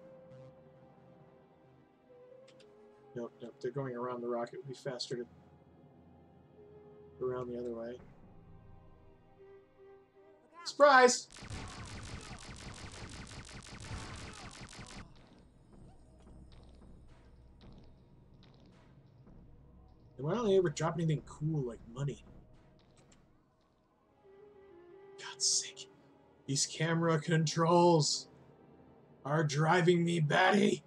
Nope, nope, they're going around the rock. It would be faster to around the other way. Surprise! And why don't they ever drop anything cool like money? God's sake. These camera controls are driving me batty.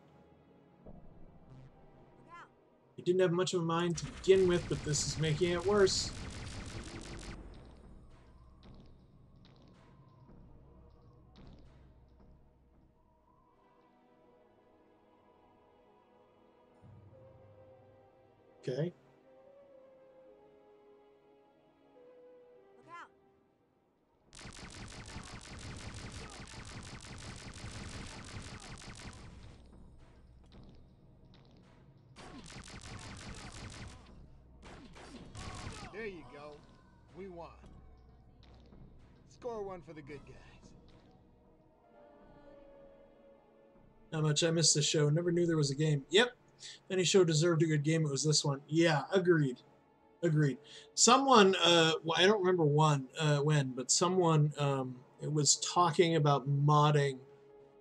I didn't have much of a mind to begin with, but this is making it worse. Okay. Score one for the good guys. How much I missed the show. Never knew there was a game. Yep. Any show deserved a good game. It was this one. Yeah, agreed. Agreed. Someone, uh, well, I don't remember one uh, when, but someone um, it was talking about modding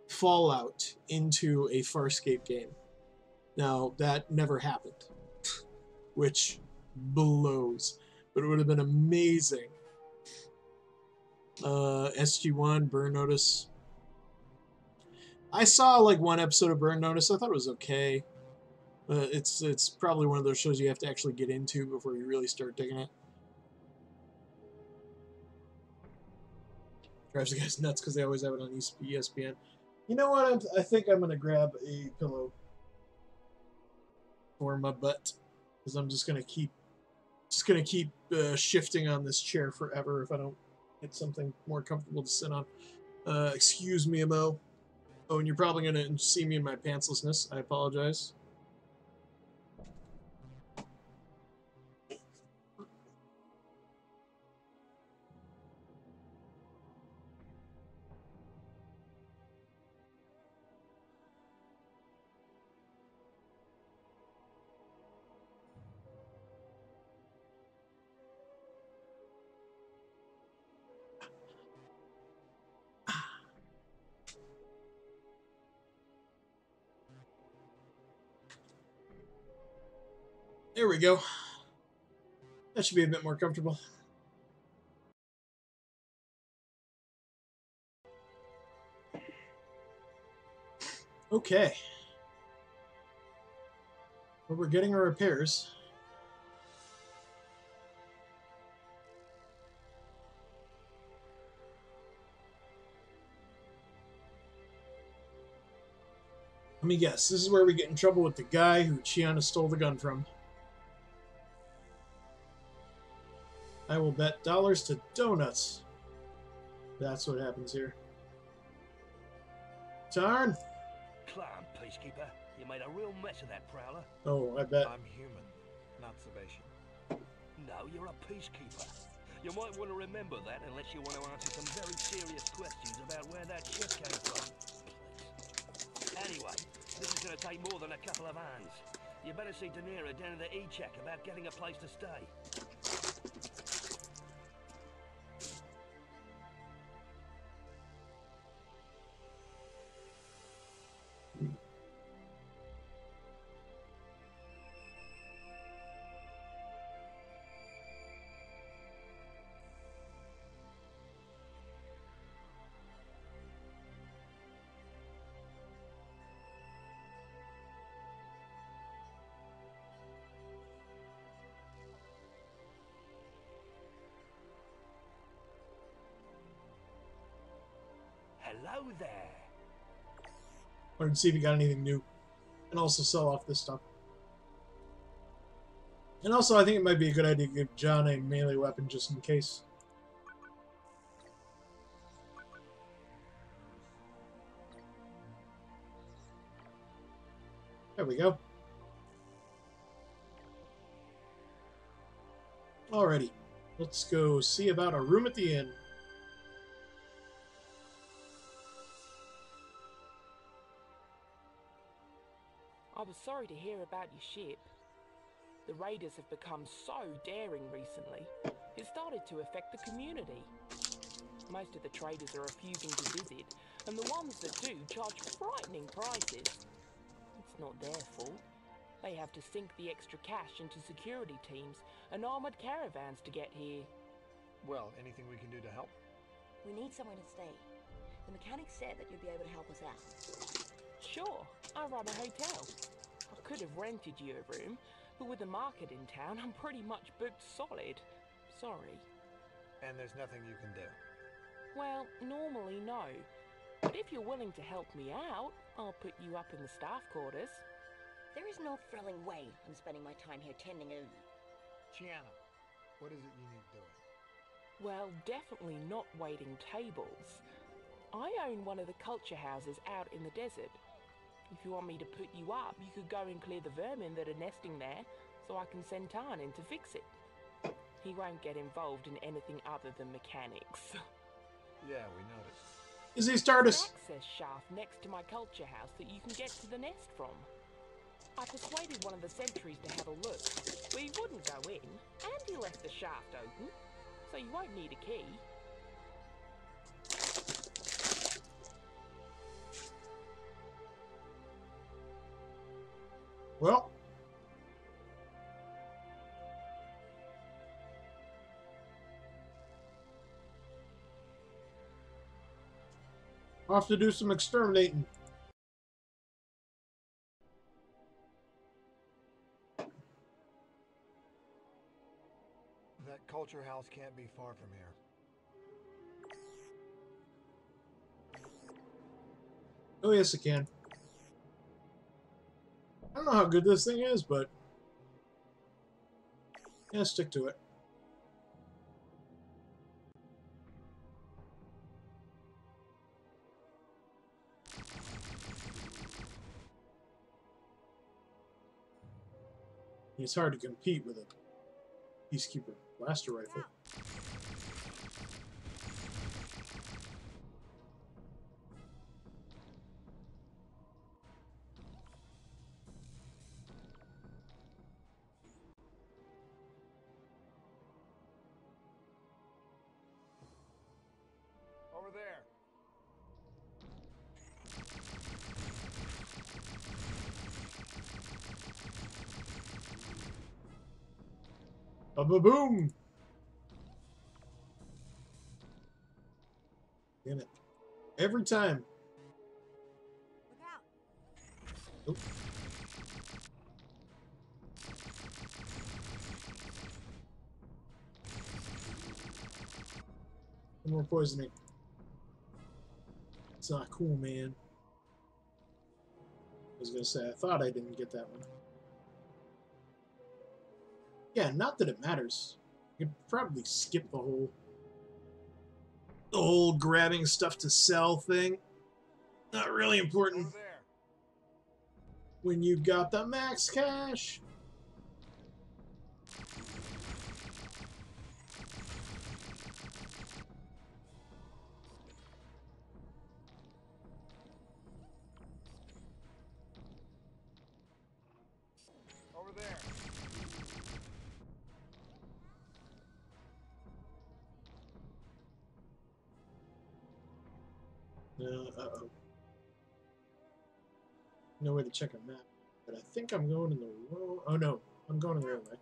Fallout into a Farscape game. Now, that never happened, which blows, but it would have been amazing. Uh, SG1, Burn Notice. I saw like one episode of Burn Notice. I thought it was okay. Uh, it's it's probably one of those shows you have to actually get into before you really start digging it. Drives the guys nuts because they always have it on ESPN. You know what? I'm, I think I'm gonna grab a pillow for my butt because I'm just gonna keep just gonna keep uh, shifting on this chair forever if I don't get something more comfortable to sit on. Uh, excuse me, Mo. Oh, and you're probably gonna see me in my pantslessness. I apologize. There we go. That should be a bit more comfortable. Okay. Well, we're getting our repairs. Let me guess. This is where we get in trouble with the guy who Chiana stole the gun from. I will bet dollars to donuts. That's what happens here. Tarn? Clown, Peacekeeper. You made a real mess of that prowler. Oh, I bet. I'm human, not Sebacean. No, you're a Peacekeeper. You might want to remember that unless you want to answer some very serious questions about where that ship came from. Anyway, this is going to take more than a couple of hands. You better see De Niro down in the E-check about getting a place to stay. Hello there. Wanted to see if you got anything new. And also sell off this stuff. And also, I think it might be a good idea to give John a melee weapon just in case. There we go. Alrighty. Let's go see about a room at the inn. Was sorry to hear about your ship. The raiders have become so daring recently, it started to affect the community. Most of the traders are refusing to visit, and the ones that do charge frightening prices. It's not their fault. They have to sink the extra cash into security teams and armored caravans to get here. Well, anything we can do to help? We need somewhere to stay. The mechanic said that you'd be able to help us out. Sure, I run a hotel. I could have rented you a room, but with the market in town, I'm pretty much booked solid. Sorry. And there's nothing you can do. Well, normally no. But if you're willing to help me out, I'll put you up in the staff quarters. There is no thrilling way I'm spending my time here tending a... Chiana, what is it you need doing? Well, definitely not waiting tables. I own one of the culture houses out in the desert. If you want me to put you up, you could go and clear the vermin that are nesting there, so I can send Tarn in to fix it. He won't get involved in anything other than mechanics. Yeah, we noticed. Is he Stardust? access shaft next to my culture house that you can get to the nest from. I persuaded one of the sentries to have a look, but he wouldn't go in, and he left the shaft open, so you won't need a key. Well. Off to do some exterminating. That culture house can't be far from here. Oh, yes, it can. I don't know how good this thing is, but yeah, stick to it. It's hard to compete with a Peacekeeper blaster rifle. A boom! Damn it. Every time. Oop. No more poisoning. It's not cool, man. I was gonna say, I thought I didn't get that one. Yeah, not that it matters. You could probably skip the whole the whole grabbing stuff to sell thing. Not really important when you've got the max cash. Check a map. But I think I'm going in the wrong. Oh no, I'm going the wrong way.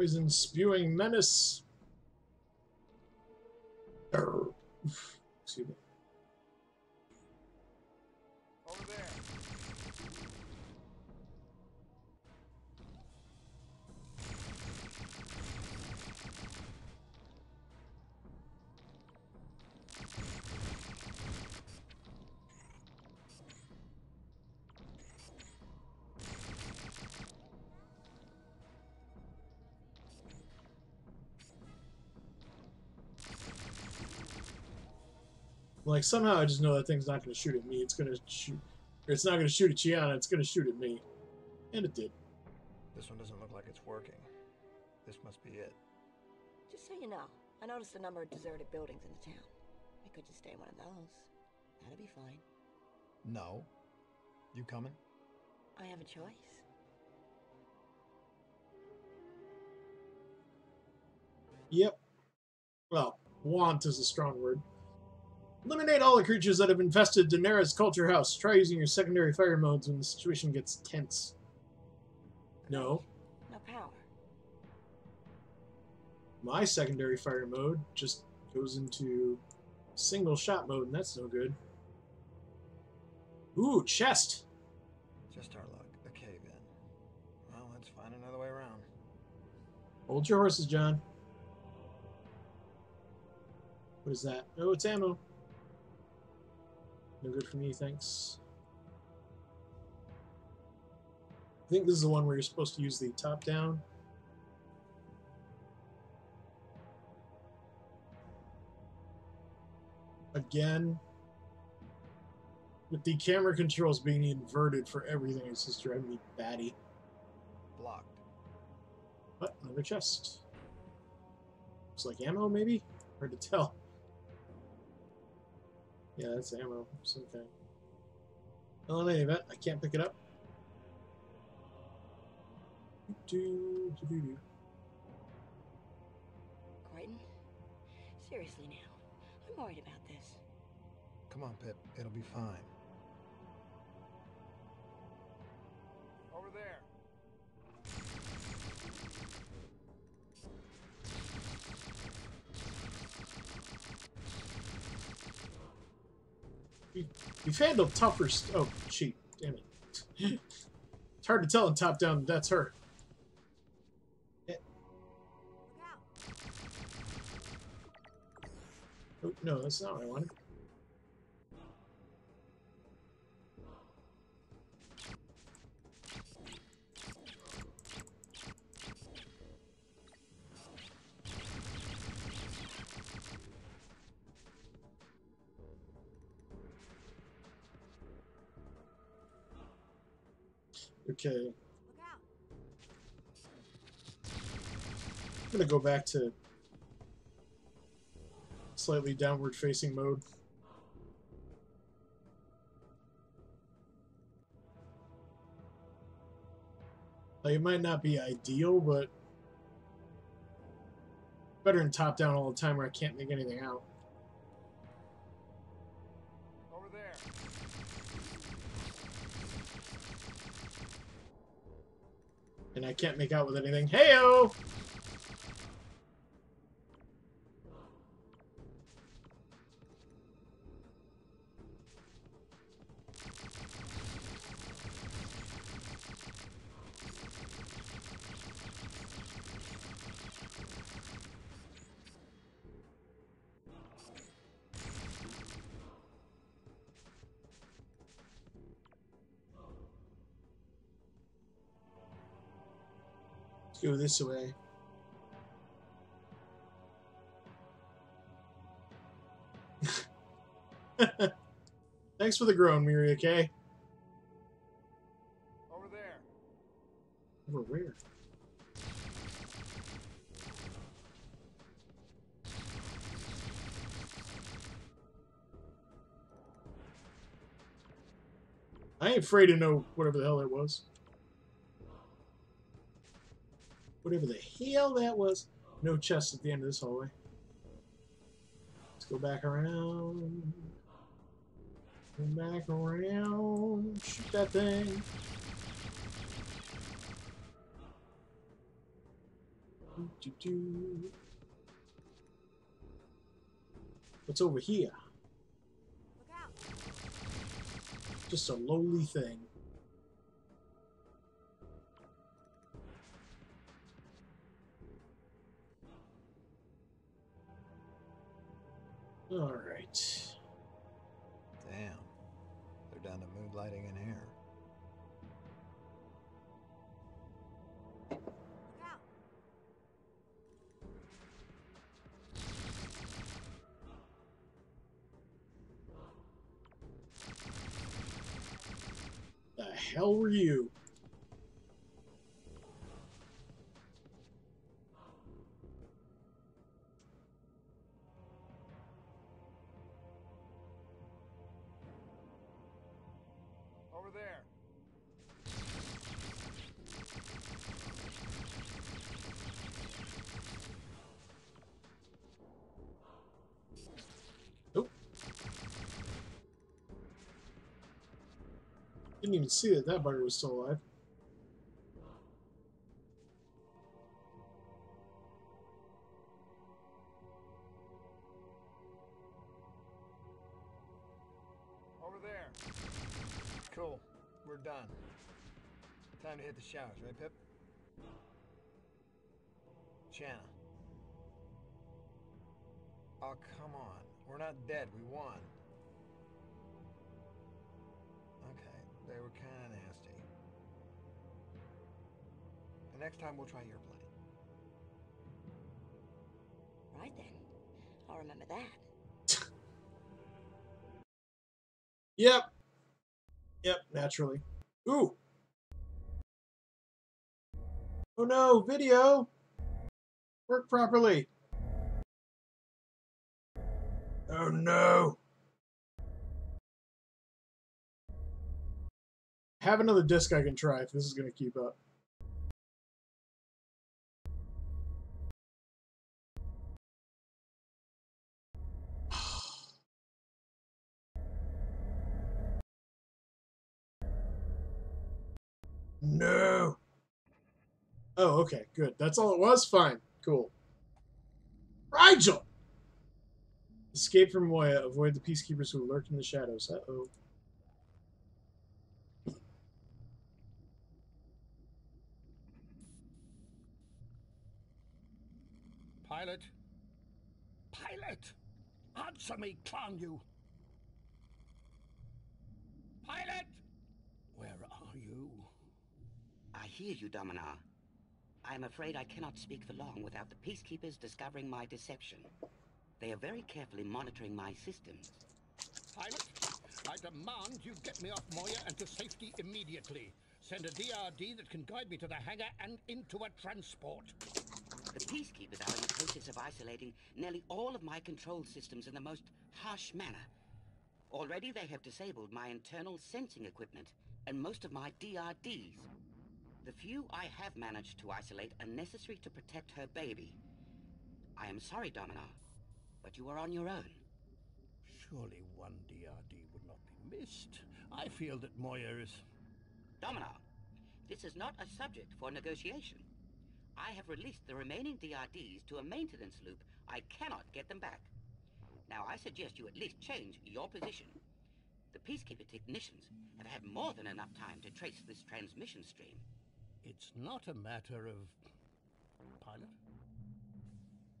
Poison spewing menace. Like somehow I just know that thing's not going to shoot at me. It's going to shoot, or it's not going to shoot at Chiana. It's going to shoot at me, and it did. This one doesn't look like it's working. This must be it. Just so you know, I noticed a number of deserted buildings in the town. We could just stay in one of those. That'd be fine. No. You coming? I have a choice. Yep. Well, want is a strong word. Eliminate all the creatures that have infested Daenerys Culture House. Try using your secondary fire modes when the situation gets tense. No. No power. My secondary fire mode just goes into single shot mode, and that's no good. Ooh, chest. Just our luck. A cave in. Well, let's find another way around. Hold your horses, John. What is that? Oh, it's ammo. No good for me, thanks. I think this is the one where you're supposed to use the top down. Again, with the camera controls being inverted for everything, it's just driving me batty. Blocked. But another chest. Looks like ammo, maybe? Hard to tell. Yeah, that's ammo of some kind. Well, in any event, I can't pick it up. Do, do, do, do. Crichton? Seriously now. I'm worried about this. Come on, Pip. It'll be fine. We've handled tougher. St- oh, cheap. Damn it. it's hard to tell in top down. That's her. Oh, no, that's not what I wanted. Okay. I'm gonna go back to slightly downward facing mode. Like it might not be ideal, but better than top down all the time where I can't make anything out. And I can't make out with anything. Heyo! Go this way. Thanks for the groan, Miria K. Over there. Over where? I ain't afraid to know whatever the hell that was. Whatever the hell that was. No chest at the end of this hallway. Let's go back around. Go back around. Shoot that thing. Doo-doo-doo. What's over here? Just a lowly thing. All right. Damn. They're down to mood lighting and air. The hell were you? I didn't even see that that bugger was still alive. Over there. Cool. We're done. Time to hit the showers, right, Pip? Shanna. Oh, come on. We're not dead. We won. They were kind of nasty. The next time we'll try your plane. Right then. I'll remember that. Yep. Yep, naturally. Ooh. Oh no, video. Work properly. Oh no. Have another disc I can try if this is gonna keep up. No. Oh, okay, good. That's all it was? Fine. Cool. Rygel! Escape from Moya. Avoid the peacekeepers who lurk in the shadows. Uh-oh. Pilot? Pilot! Answer me, clown you! Pilot! Where are you? I hear you, Dominar. I am afraid I cannot speak for long without the Peacekeepers discovering my deception. They are very carefully monitoring my systems. Pilot, I demand you get me off Moya and to safety immediately. Send a DRD that can guide me to the hangar and into a transport. The Peacekeepers are in the process of isolating nearly all of my control systems in the most harsh manner. Already they have disabled my internal sensing equipment and most of my DRDs. The few I have managed to isolate are necessary to protect her baby. I am sorry, Dominar, but you are on your own. Surely one DRD would not be missed. I feel that Moya is... Dominar, this is not a subject for negotiation. I have released the remaining DRDs to a maintenance loop. I cannot get them back. Now I suggest you at least change your position. The Peacekeeper technicians have had more than enough time to trace this transmission stream. It's not a matter of... Pilot?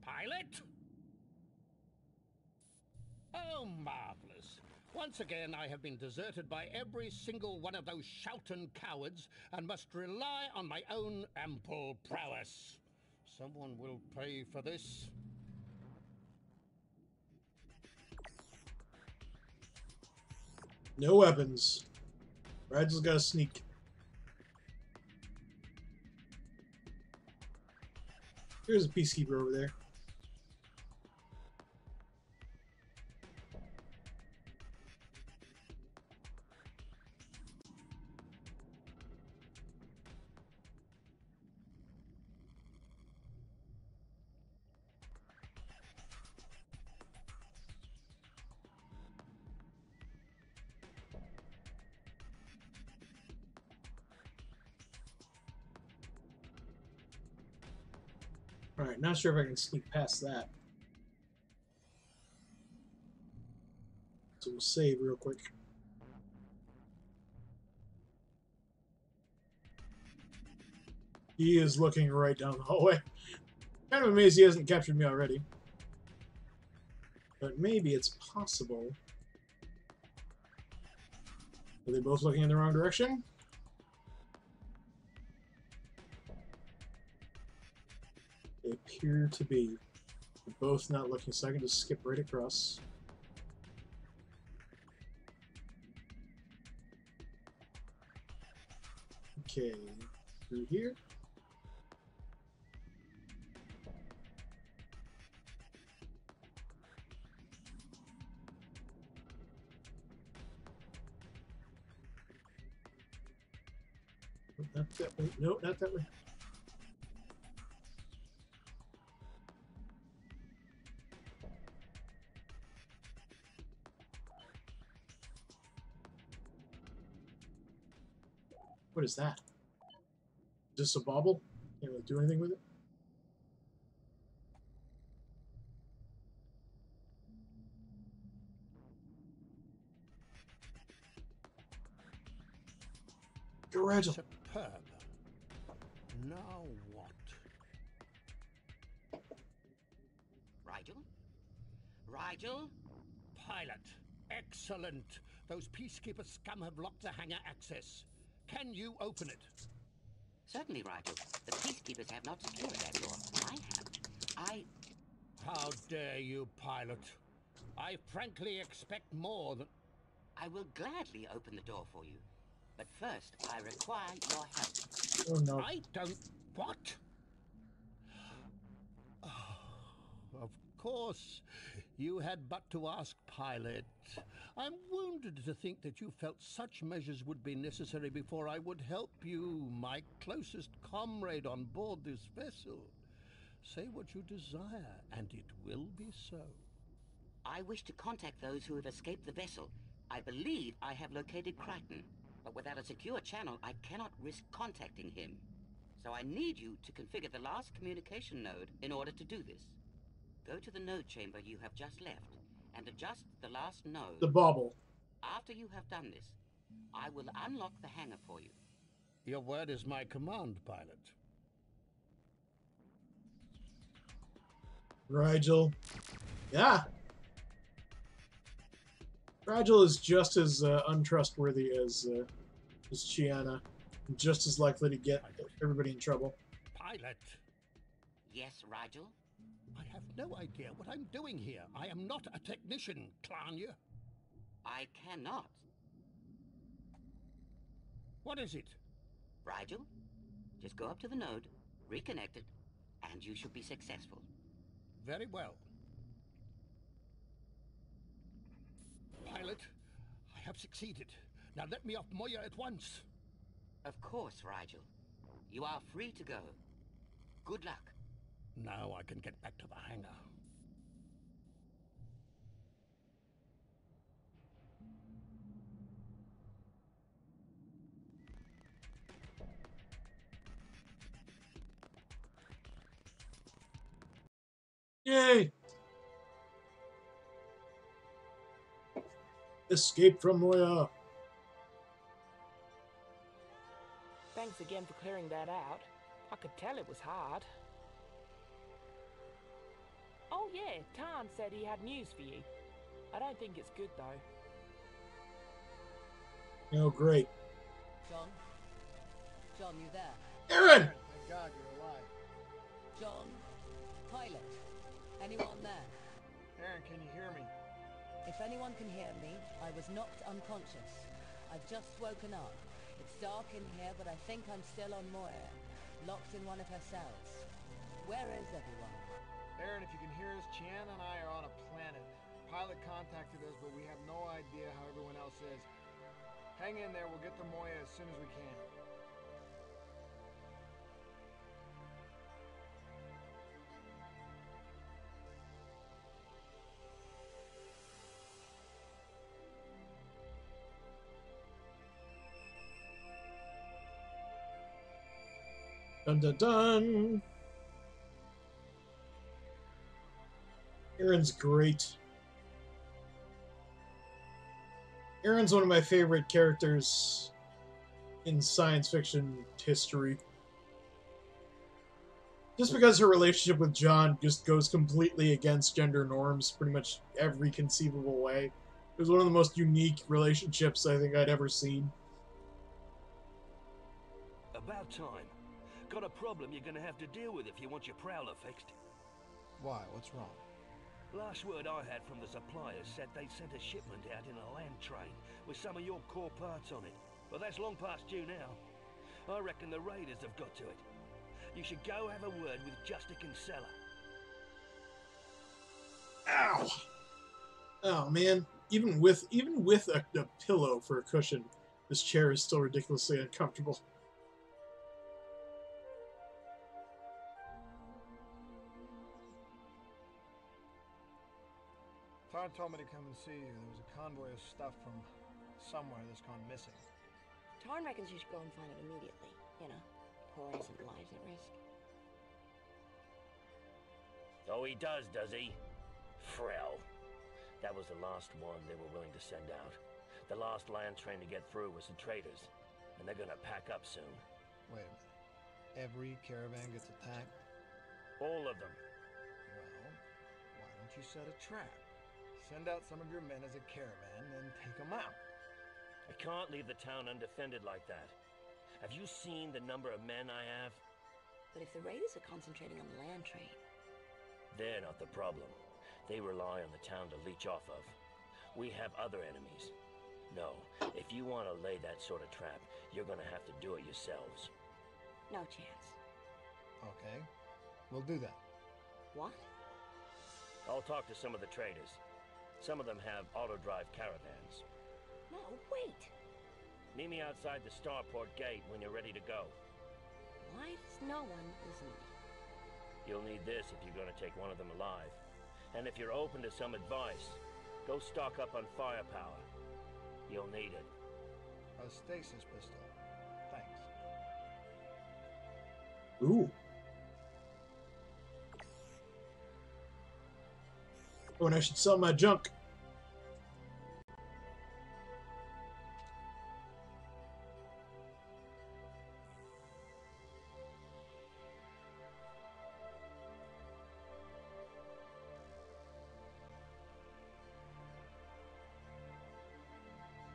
Pilot? Oh, marvelous. Once again, I have been deserted by every single one of those shouting cowards and must rely on my own ample prowess. Someone will pay for this. No weapons. Rygel's got to sneak. There's a peacekeeper over there. Sure if I can sneak past that. So we'll save real quick. He is looking right down the hallway. Kind of amazed he hasn't captured me already. But maybe it's possible. Are they both looking in the wrong direction? They appear to be. They're both not looking, so I can just skip right across. Okay, through here. Not that way. No, not that way. What is that? Is this a bauble? Can't really do anything with it? Go, Superb. Now what? Rygel? Rygel? Pilot. Excellent. Those peacekeeper scum have locked the hangar access. Can you open it? Certainly, Rygel. The peacekeepers have not secured that door. I have. I... How dare you, pilot? I frankly expect more than... I will gladly open the door for you. But first, I require your help. Oh no. I don't... What? of course. You had but to ask Pilot. I'm wounded to think that you felt such measures would be necessary before I would help you, my closest comrade on board this vessel. Say what you desire, and it will be so. I wish to contact those who have escaped the vessel. I believe I have located Crichton, but without a secure channel, I cannot risk contacting him. So I need you to configure the last communication node in order to do this. Go to the node chamber you have just left and adjust the last node. The bauble. After you have done this, I will unlock the hangar for you. Your word is my command, Pilot. Rygel. Yeah. Rygel is just as uh, untrustworthy as uh, as Chiana, just as likely to get everybody in trouble. Pilot, Yes, Rygel? I have no idea what I'm doing here. I am not a technician, Klanya. I cannot. What is it? Rygel, just go up to the node, reconnect it, and you should be successful. Very well. Pilot, I have succeeded. Now let me off Moya at once. Of course, Rygel. You are free to go. Good luck. Now I can get back to the hangar. Yay! Escape from Moya. Thanks again for clearing that out. I could tell it was hard. Oh yeah, Tarn said he had news for you. I don't think it's good though. Oh, great. John? John, you there? Aeryn! Thank God you're alive. John? Pilot? Anyone there? Aeryn, can you hear me? If anyone can hear me, I was knocked unconscious. I've just woken up. It's dark in here, but I think I'm still on Moya, locked in one of her cells. Where is everyone? Aeryn, if you can hear us, Chian and I are on a planet. Pilot contacted us, but we have no idea how everyone else is. Hang in there, we'll get to Moya as soon as we can. Dun dun dun. Aeryn's great. Aeryn's one of my favorite characters in science fiction history. Just because her relationship with John just goes completely against gender norms pretty much every conceivable way. It was one of the most unique relationships I think I'd ever seen. About time. Got a problem you're gonna have to deal with if you want your prowler fixed. Why? What's wrong? Last word I had from the suppliers said they'd sent a shipment out in a land train with some of your core parts on it. But that's long past due now. I reckon the raiders have got to it. You should go have a word with Justic and. Ow! Oh man, even with even with a, a pillow for a cushion, this chair is still ridiculously uncomfortable. Tarn told me to come and see you. There was a convoy of stuff from somewhere that's gone missing. Tarn reckons you should go and find it immediately. You know, poor innocent lives at risk. Oh, he does, does he? Frell. That was the last one they were willing to send out. The last land train to get through was the traders, and they're gonna pack up soon. Wait a minute. Every caravan gets attacked? All of them. Well, why don't you set a trap? Send out some of your men as a caravan, and take them out. I can't leave the town undefended like that. Have you seen the number of men I have? But if the raiders are concentrating on the land train, They're not the problem. They rely on the town to leech off of. We have other enemies. No, if you want to lay that sort of trap, you're gonna have to do it yourselves. no chance. Okay, we'll do that. What? I'll talk to some of the traders. Some of them have auto-drive caravans. No, wait. Meet me outside the starport gate when you're ready to go. Why does no one listen to me? You'll need this if you're going to take one of them alive. And if you're open to some advice, go stock up on firepower. You'll need it. A stasis pistol. Thanks. Ooh. Oh, and I should sell my junk.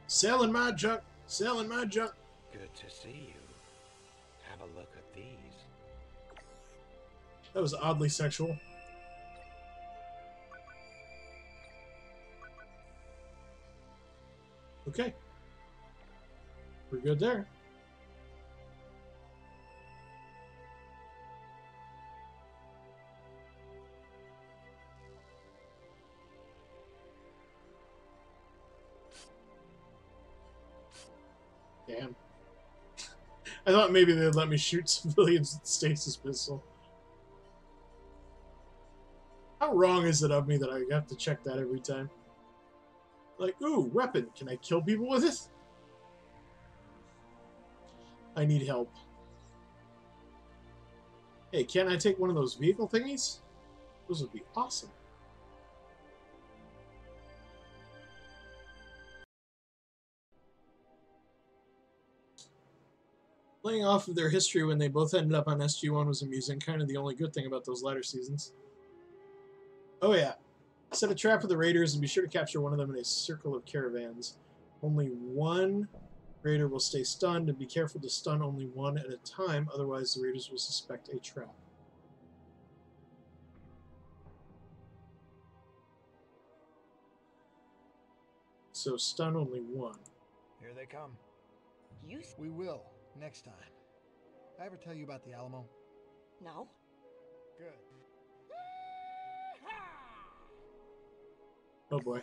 Selling my junk. Selling my junk. Good to see you. Have a look at these. That was oddly sexual. Okay. We're good there. Damn. I thought maybe they'd let me shoot civilians with stasis pistol. How wrong is it of me that I have to check that every time? Like, ooh, weapon. Can I kill people with this? I need help. Hey, can I take one of those vehicle thingies? Those would be awesome. Playing off of their history when they both ended up on SG-1 was amusing. Kind of the only good thing about those latter seasons. Oh yeah. Set a trap for the raiders and be sure to capture one of them in a circle of caravans. Only one raider will stay stunned and be careful to stun only one at a time, otherwise the raiders will suspect a trap. So stun only one. Here they come. You? We will next time. I ever tell you about the Alamo? No. Oh boy.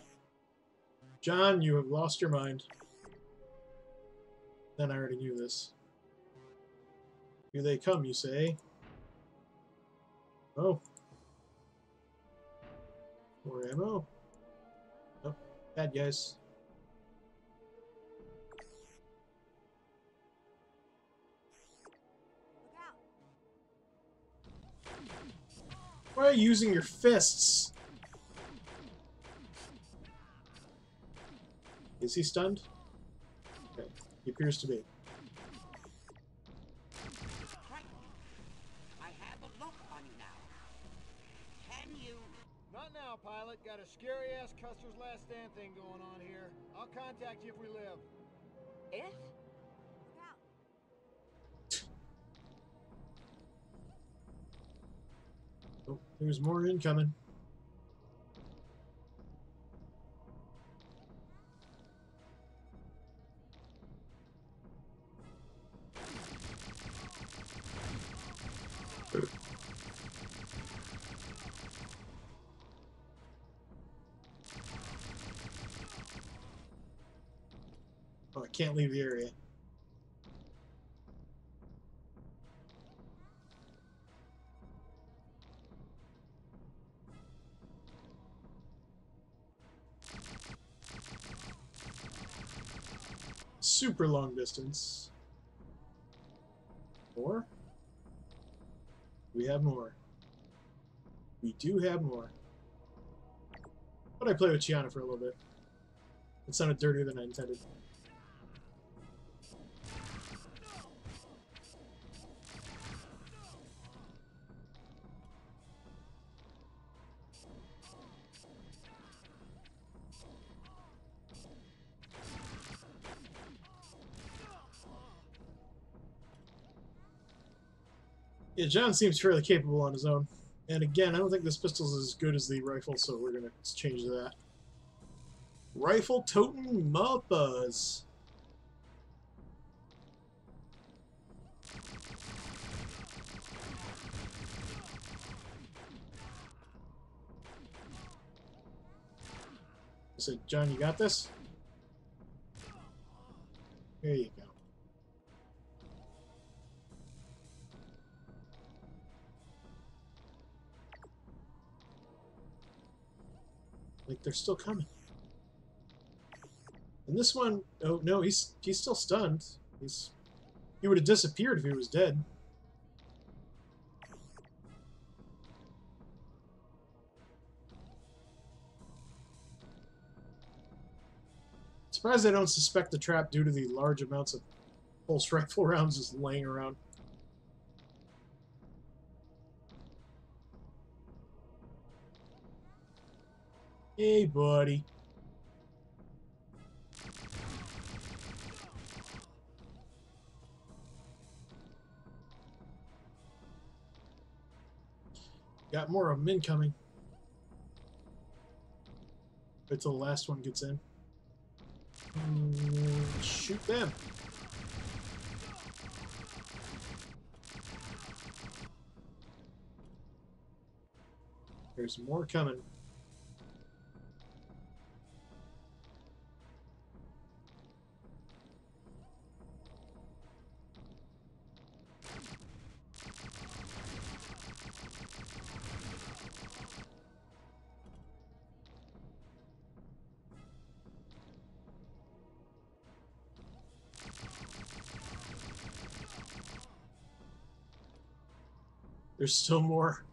John, you have lost your mind. Then I already knew this. Here they come, you say? Oh. More ammo? Oh, bad guys. Why are you using your fists? Is he stunned? Okay, he appears to be. I have a lock on you now. Can you? Not now, pilot. Got a scary ass Custer's Last Stand thing going on here. I'll contact you if we live. If? Oh, there's more incoming. Can't leave the area. Super long distance. More? We have more. We do have more. But I play with Chiana for a little bit. It sounded dirtier than I intended. Yeah, John seems fairly capable on his own. And again, I don't think this pistol's as good as the rifle, so we're gonna change that. Rifle toting muppas. So, John, you got this? There you go. Like they're still coming. And this one, oh no, he's he's still stunned. He's he would have disappeared if he was dead. Surprised they don't suspect the trap due to the large amounts of pulse rifle rounds just laying around. Hey, buddy. Got more of them incoming. Wait till the last one gets in. Mm, shoot them. There's more coming. There's still more.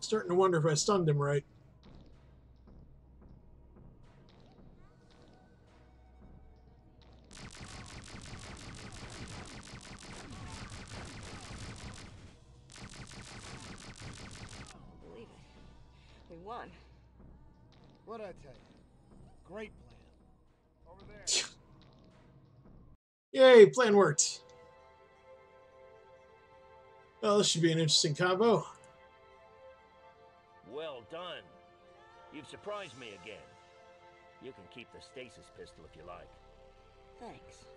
Starting to wonder if I stunned him right. Believe it. We won. What'd I tell you? Great plan. Over there. Yay, plan worked. Well, this should be an interesting combo. Well done. You've surprised me again. You can keep the stasis pistol if you like. Thanks.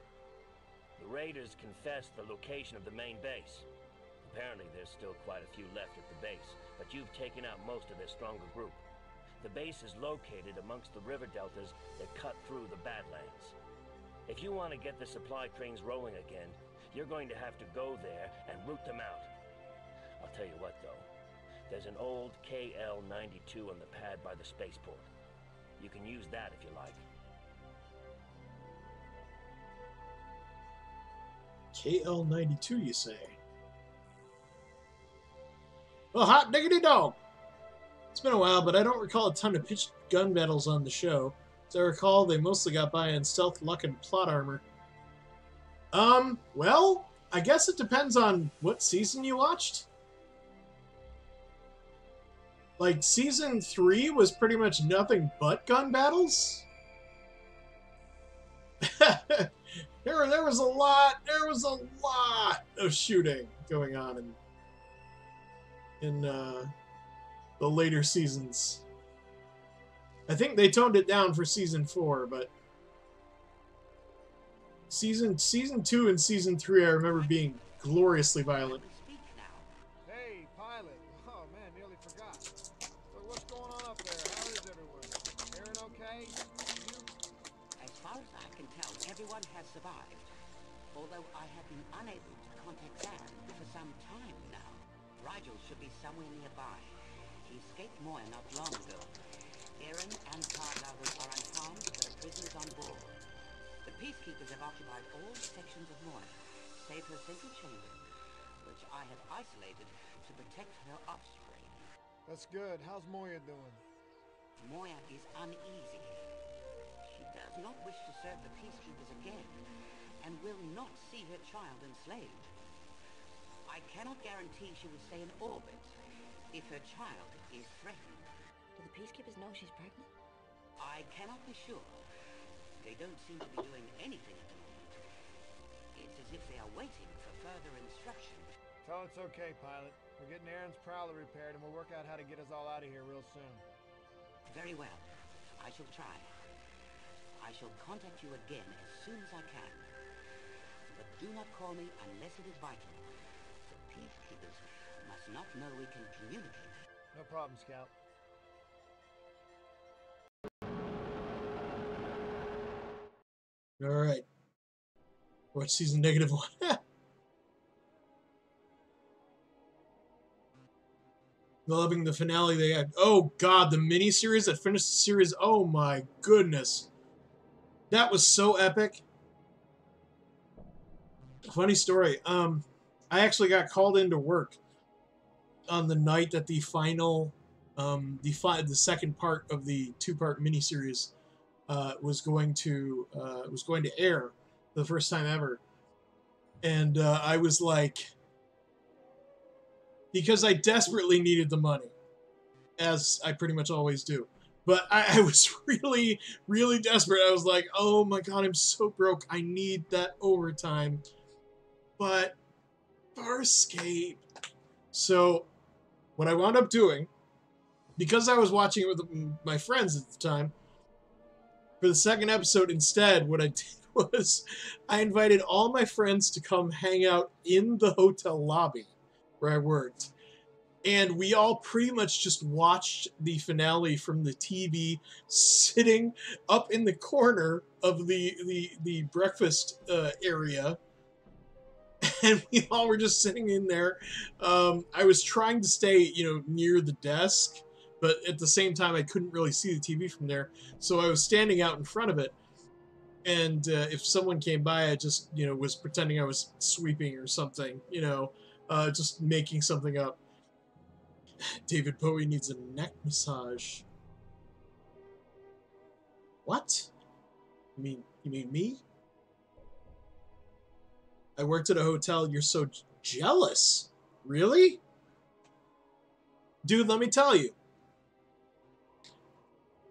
The raiders confessed the location of the main base. Apparently there's still quite a few left at the base, but you've taken out most of their stronger group. The base is located amongst the river deltas that cut through the Badlands. If you want to get the supply trains rolling again, you're going to have to go there and root them out. Tell you what, though. There's an old KL-92 on the pad by the spaceport. You can use that if you like. KL92, you say? Well, hot diggity dog! It's been a while, but I don't recall a ton of pitched gun battles on the show. As I recall, they mostly got by on stealth, luck, and plot armor. Um, well, I guess it depends on what season you watched. Like, season 3 was pretty much nothing but gun battles? there, there was a lot, there was a lot of shooting going on in, in uh, the later seasons. I think they toned it down for season 4, but season season 2 and season 3 I remember being gloriously violent. Unable to contact Dan for some time now. Rygel should be somewhere nearby. He escaped Moya not long ago. Aeryn and Carlisle are unharmed, but are prisoners on board. The peacekeepers have occupied all sections of Moya, save her central chamber, which I have isolated to protect her offspring. That's good. How's Moya doing? Moya is uneasy. She does not wish to serve the peacekeepers again, and will not see her child enslaved. I cannot guarantee she will stay in orbit if her child is threatened. Do the peacekeepers know she's pregnant? I cannot be sure. They don't seem to be doing anything at the moment. It's as if they are waiting for further instruction. Tell it's okay, pilot. We're getting Aeryn's prowler repaired, and we'll work out how to get us all out of here real soon. Very well. I shall try. I shall contact you again as soon as I can. Do not call me unless it is vital. The peacekeepers must not know we can communicate. No problem, Scout. All right. What season negative one. Loving the finale they had. Oh, God, the miniseries that finished the series. Oh, my goodness. That was so epic. Funny story. Um, I actually got called into work on the night that the final, um, the fi- the second part of the two-part miniseries uh, was going to uh, was going to air for the first time ever, and uh, I was like, because I desperately needed the money, as I pretty much always do. But I, I was really, really desperate. I was like, oh my god, I'm so broke. I need that overtime. But Farscape. So, what I wound up doing, because I was watching it with my friends at the time, for the second episode, instead, what I did was I invited all my friends to come hang out in the hotel lobby where I worked. And we all pretty much just watched the finale from the TV, sitting up in the corner of the the, the breakfast uh, area and we all were just sitting in there. Um, I was trying to stay, you know, near the desk, but at the same time, I couldn't really see the TV from there. So I was standing out in front of it. And uh, if someone came by, I just, you know, was pretending I was sweeping or something, you know, uh, just making something up. David Bowie needs a neck massage. What? You mean you mean me? I worked at a hotel. You're so jealous. Really? Dude, let me tell you.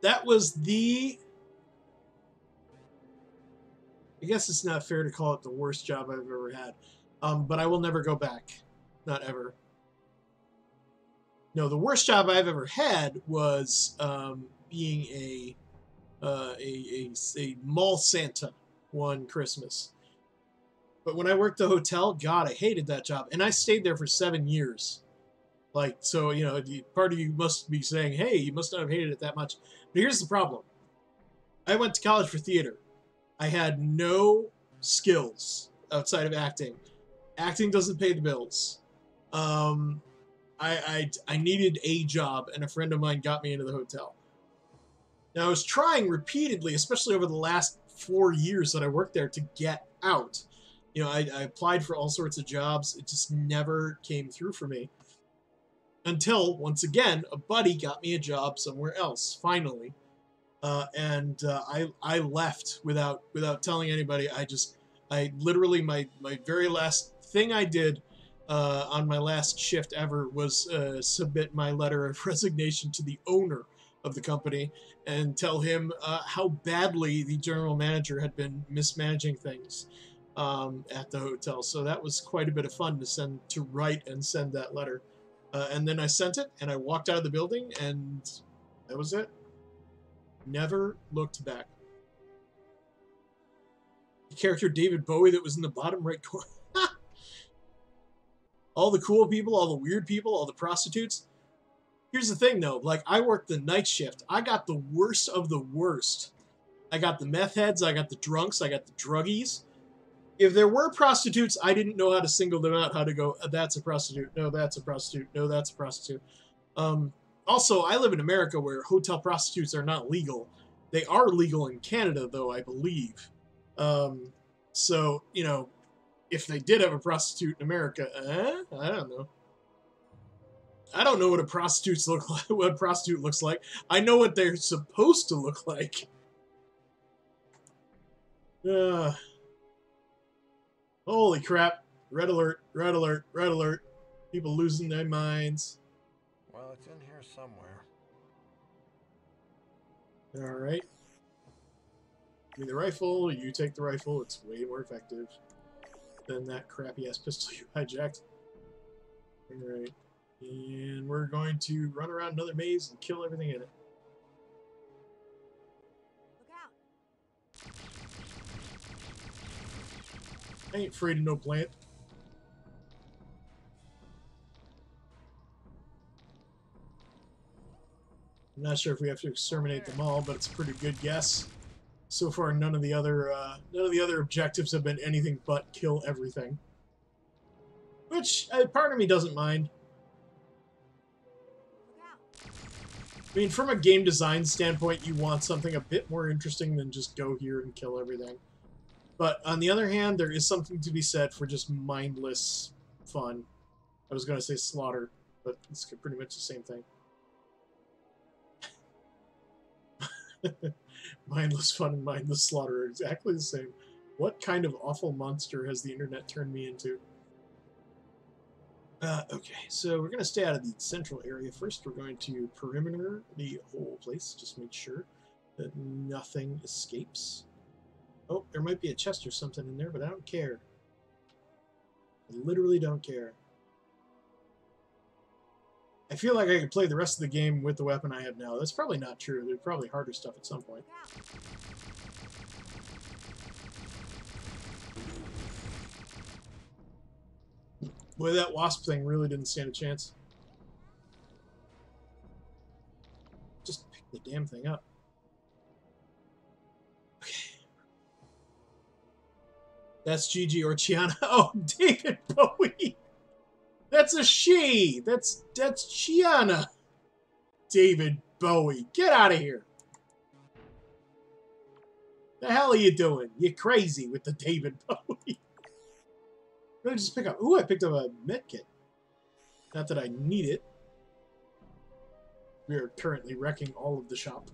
That was the. I guess it's not fair to call it the worst job I've ever had. Um, but I will never go back. Not ever. No, the worst job I've ever had was um, being a, uh, a, a, a mall Santa one Christmas. But when I worked the hotel, God, I hated that job, and I stayed there for seven years. Like, so you know, part of you must be saying, "Hey, you must not have hated it that much." But here's the problem: I went to college for theater. I had no skills outside of acting. Acting doesn't pay the bills. Um, I, I I needed a job, and a friend of mine got me into the hotel. Now I was trying repeatedly, especially over the last four years that I worked there, to get out you know, I, I applied for all sorts of jobs. It just never came through for me. Until, once again, a buddy got me a job somewhere else, finally. Uh, and uh, I, I left without without telling anybody. I just, I literally, my, my very last thing I did uh, on my last shift ever was uh, submit my letter of resignation to the owner of the company and tell him uh, how badly the general manager had been mismanaging things um, at the hotel. So that was quite a bit of fun to send, to write and send that letter. Uh, and then I sent it, and I walked out of the building, and that was it. Never looked back. The character David Bowie that was in the bottom right corner. all the cool people, all the weird people, all the prostitutes. Here's the thing, though. Like, I worked the night shift. I got the worst of the worst. I got the meth heads. I got the drunks. I got the druggies if there were prostitutes, I didn't know how to single them out, how to go, uh, that's a prostitute, no, that's a prostitute, no, that's a prostitute. Um, also, I live in America where hotel prostitutes are not legal. They are legal in Canada, though, I believe. Um, so, you know, if they did have a prostitute in America, eh? I don't know. I don't know what a prostitute look like. What a prostitute looks like. I know what they're supposed to look like. Uh, Holy crap. Red alert, red alert, red alert. People losing their minds. Well, it's in here somewhere. Alright. Give me the rifle, you take the rifle, it's way more effective than that crappy ass pistol you hijacked. Alright. And we're going to run around another maze and kill everything in it. I ain't afraid of no plant. I'm not sure if we have to exterminate them all, but it's a pretty good guess. So far, none of the other uh, none of the other objectives have been anything but kill everything. Which uh, part of me doesn't mind. I mean, from a game design standpoint, you want something a bit more interesting than just go here and kill everything. But on the other hand, there is something to be said for just mindless fun. I was going to say slaughter, but it's pretty much the same thing. mindless fun and mindless slaughter are exactly the same. What kind of awful monster has the internet turned me into? Uh, okay, so we're going to stay out of the central area first. We're going to perimeter the whole place, just make sure that nothing escapes. Oh, there might be a chest or something in there, but I don't care. I literally don't care. I feel like I could play the rest of the game with the weapon I have now. That's probably not true. There's probably harder stuff at some point. Boy, that wasp thing really didn't stand a chance. Just pick the damn thing up. That's Gigi or Chiana. Oh, David Bowie. That's a she. That's that's Chiana. David Bowie. Get out of here. The hell are you doing? You're crazy with the David Bowie. Did I just pick up? Ooh, I picked up a medkit. Not that I need it. We are currently wrecking all of the shop.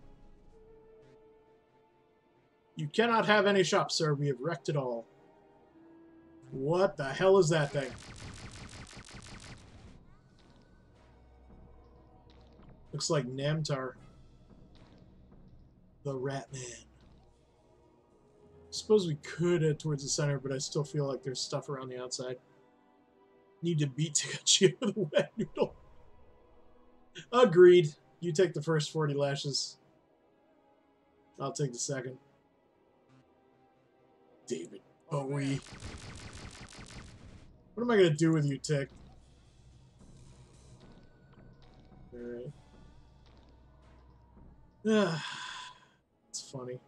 You cannot have any shop, sir. We have wrecked it all. What the hell is that thing? Looks like Namtar. The Rat Man. Suppose we could head towards the center, but I still feel like there's stuff around the outside. Need to beat Takachi with a wet noodle. Agreed. You take the first 40 lashes. I'll take the second. David Bowie. What am I going to do with you, Tick? Alright. it's funny.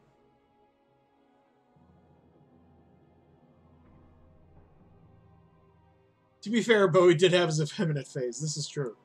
To be fair, Bowie did have his effeminate phase. This is true.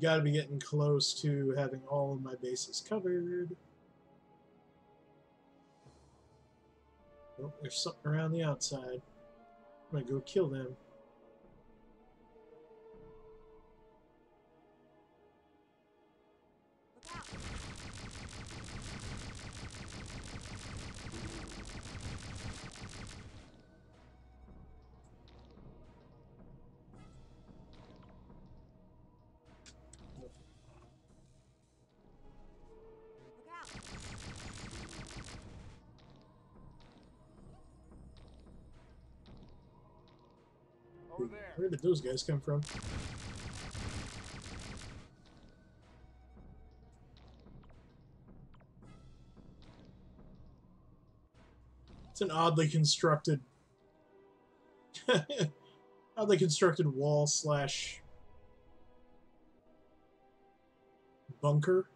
You gotta be getting close to having all of my bases covered. Oh, there's something around the outside. I'm gonna go kill them. Where did those guys come from? It's an oddly constructed, oddly constructed wall slash bunker.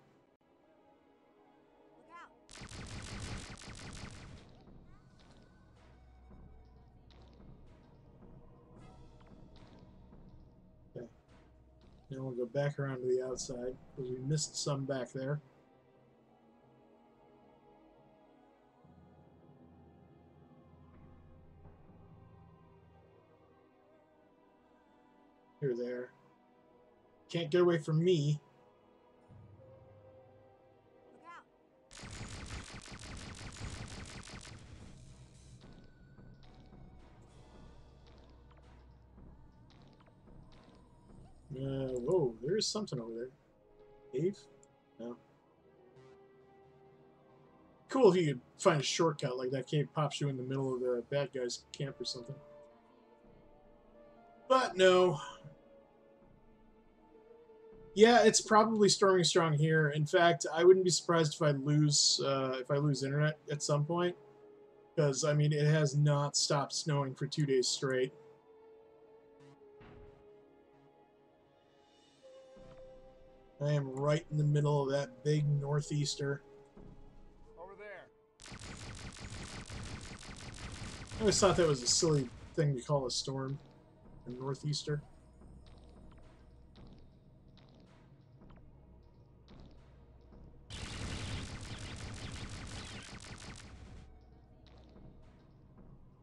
Back around to the outside because we missed some back there. You're there. Can't get away from me. Uh, whoa, there is something over there. Cave? No. Cool if you could find a shortcut like that cave pops you in the middle of the bad guy's camp or something. But no. Yeah, it's probably storming strong here. In fact, I wouldn't be surprised if I lose uh, if I lose internet at some point, because I mean it has not stopped snowing for two days straight. I am right in the middle of that big northeaster. Over there. I always thought that was a silly thing to call a storm, a northeaster.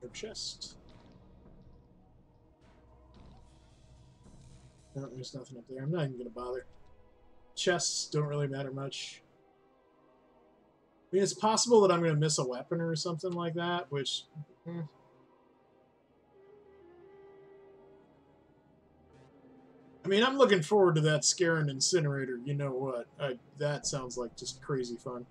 No chest. No, there's nothing up there. I'm not even gonna bother. Chests don't really matter much. I mean, it's possible that I'm gonna miss a weapon or something like that, which. eh. I mean, I'm looking forward to that Scarran incinerator. You know what? I, that sounds like just crazy fun.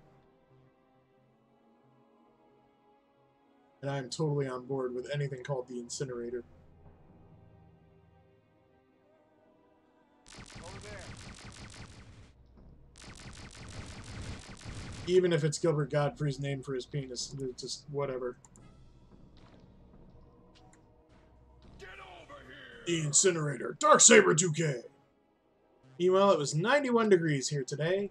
And I'm totally on board with anything called the incinerator. Even if it's Gilbert Gottfried's name for his penis, it's just whatever. The incinerator, Dark Saber 2K. Meanwhile, it was 91 degrees here today.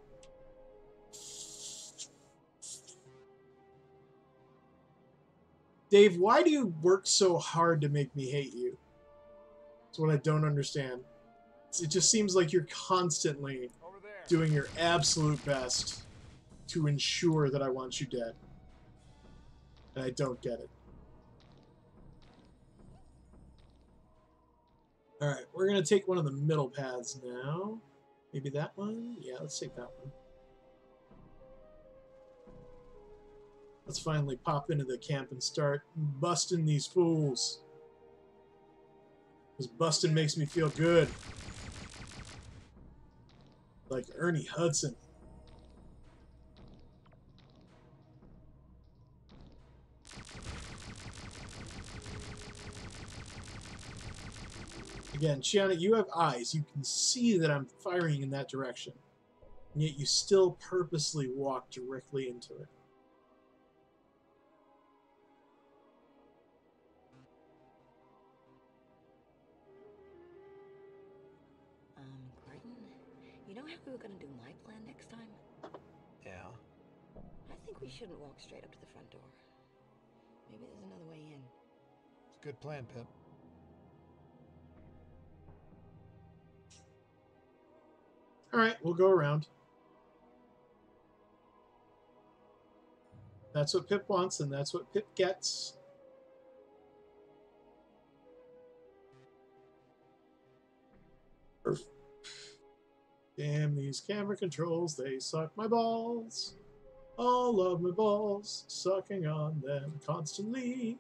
Dave, why do you work so hard to make me hate you? That's what I don't understand. It just seems like you're constantly doing your absolute best to ensure that I want you dead. And I don't get it. Alright, we're going to take one of the middle paths now. Maybe that one? Yeah, let's take that one. Let's finally pop into the camp and start busting these fools. Because busting makes me feel good. Like Ernie Hudson. Again, Chiana, you have eyes. You can see that I'm firing in that direction. And yet you still purposely walk directly into it. Um, Crichton, you know how we were gonna do my plan next time? Yeah? I think we shouldn't walk straight up to the front door. Maybe there's another way in. It's a good plan, Pip. Alright, we'll go around. That's what Pip wants, and that's what Pip gets. Damn these camera controls, they suck my balls. All of my balls, sucking on them constantly.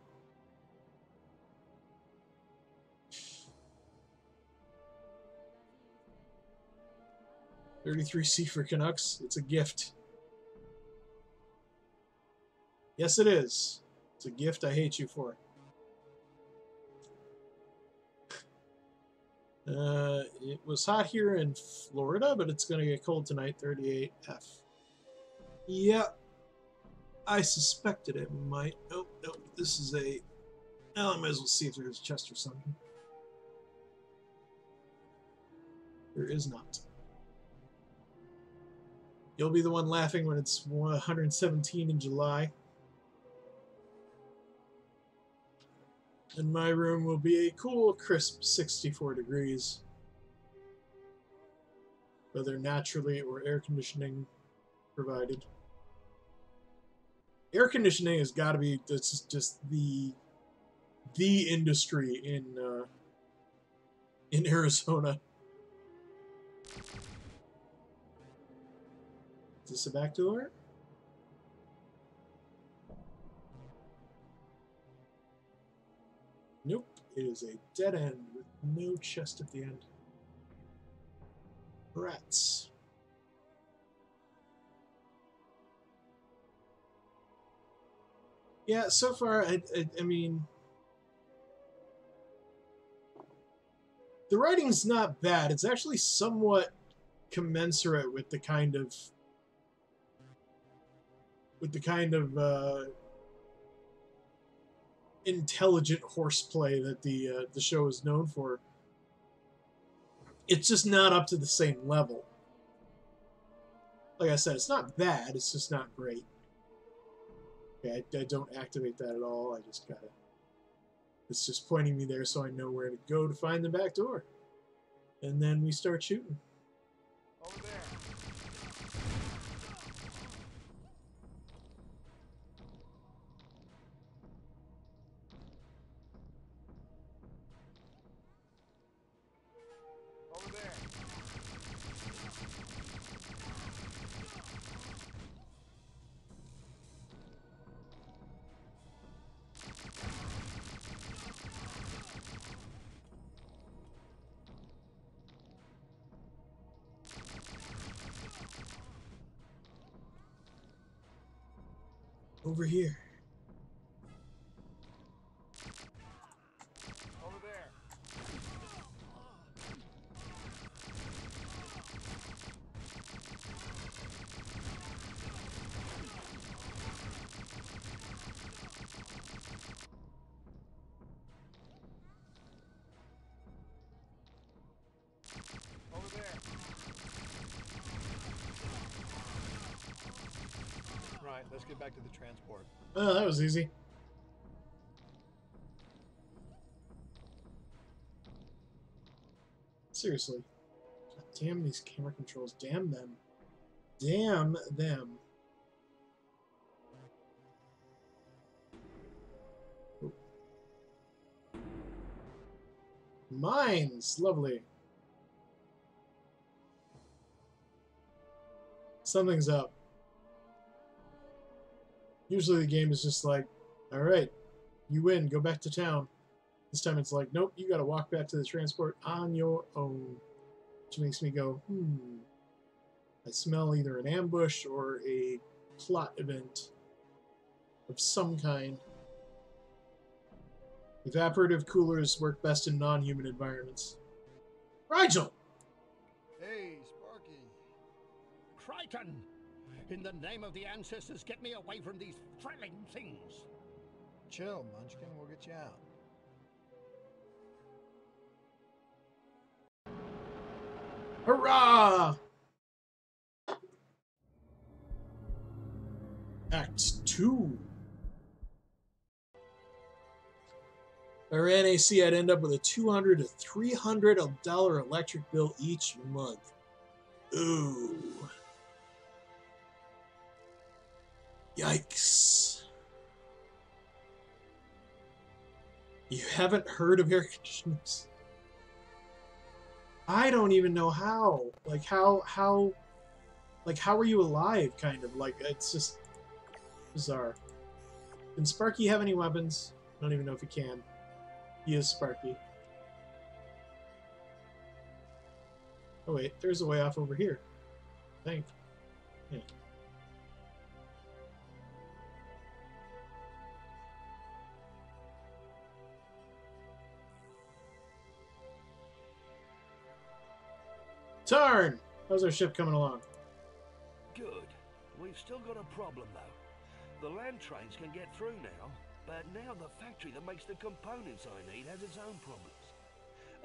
Thirty-three C for Canucks. It's a gift. Yes, it is. It's a gift I hate you for. Uh, it was hot here in Florida, but it's going to get cold tonight, 38 F. Yeah, I suspected it might. Oh, no, this is a... Well, I might as well see if there's a chest or something. There is not. You'll be the one laughing when it's 117 in July. And my room will be a cool, crisp 64 degrees. Whether naturally or air conditioning provided. Air conditioning has got to be this is just the the industry in uh, in Arizona. This a back door? Nope, it is a dead end with no chest at the end. Rats. Yeah, so far, I, I, I mean, the writing's not bad. It's actually somewhat commensurate with the kind of with the kind of uh, intelligent horseplay that the uh, the show is known for. It's just not up to the same level. Like I said, it's not bad. It's just not great. Okay, I, I don't activate that at all. I just gotta. It's just pointing me there so I know where to go to find the back door. And then we start shooting. Over there. Over here. Get back to the transport. Oh, that was easy. Seriously. God damn these camera controls. Damn them. Damn them. Mines! Lovely. Something's up. Usually the game is just like, alright, you win, go back to town. This time it's like, nope, you gotta walk back to the transport on your own. Which makes me go, hmm. I smell either an ambush or a plot event of some kind. Evaporative coolers work best in non-human environments. Rygel! Hey, Sparky. Crichton! In the name of the ancestors, get me away from these frelling things! Chill, Munchkin. We'll get you out. Hurrah! Act 2. If I ran AC, I'd end up with a 200 to 300 dollar electric bill each month. Ooh. Yikes. You haven't heard of air conditioners? I don't even know how. Like how how like how are you alive kind of like it's just bizarre. Can Sparky have any weapons? I don't even know if he can. He is Sparky. Oh wait, there's a way off over here. I think. Yeah. Tarn! How's our ship coming along? Good. We've still got a problem, though. The land trains can get through now, but now the factory that makes the components I need has its own problems.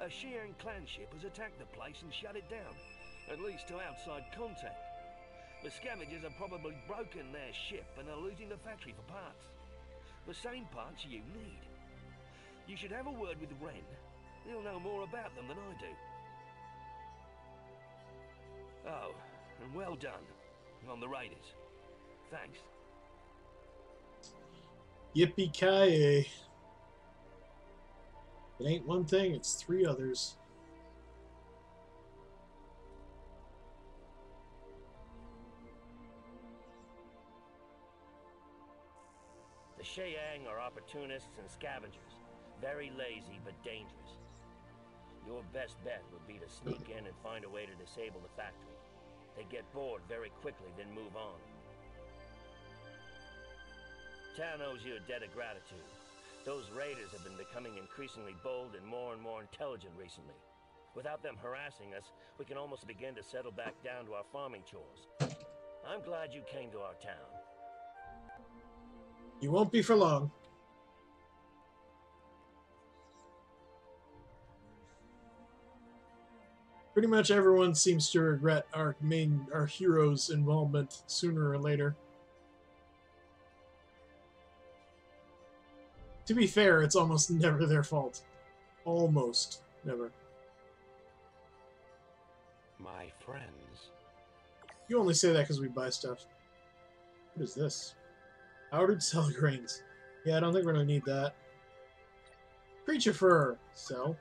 A Sheyang clan ship has attacked the place and shut it down, at least to outside contact. The scavengers have probably broken their ship and are losing the factory for parts. The same parts you need. You should have a word with Ren. He'll know more about them than I do. Oh, and well done on the Raiders. Thanks. Yippee ki It ain't one thing, it's three others. The Sheyang are opportunists and scavengers. Very lazy, but dangerous. Your best bet would be to sneak in and find a way to disable the factory. They get bored very quickly, then move on. Town owes you a debt of gratitude. Those raiders have been becoming increasingly bold and more and more intelligent recently. Without them harassing us, we can almost begin to settle back down to our farming chores. I'm glad you came to our town. You won't be for long. Pretty much everyone seems to regret our main our hero's involvement sooner or later. To be fair, it's almost never their fault. Almost never. My friends. You only say that because we buy stuff. What is this? Powdered cell grains. Yeah, I don't think we're gonna need that. Creature fur. Sell.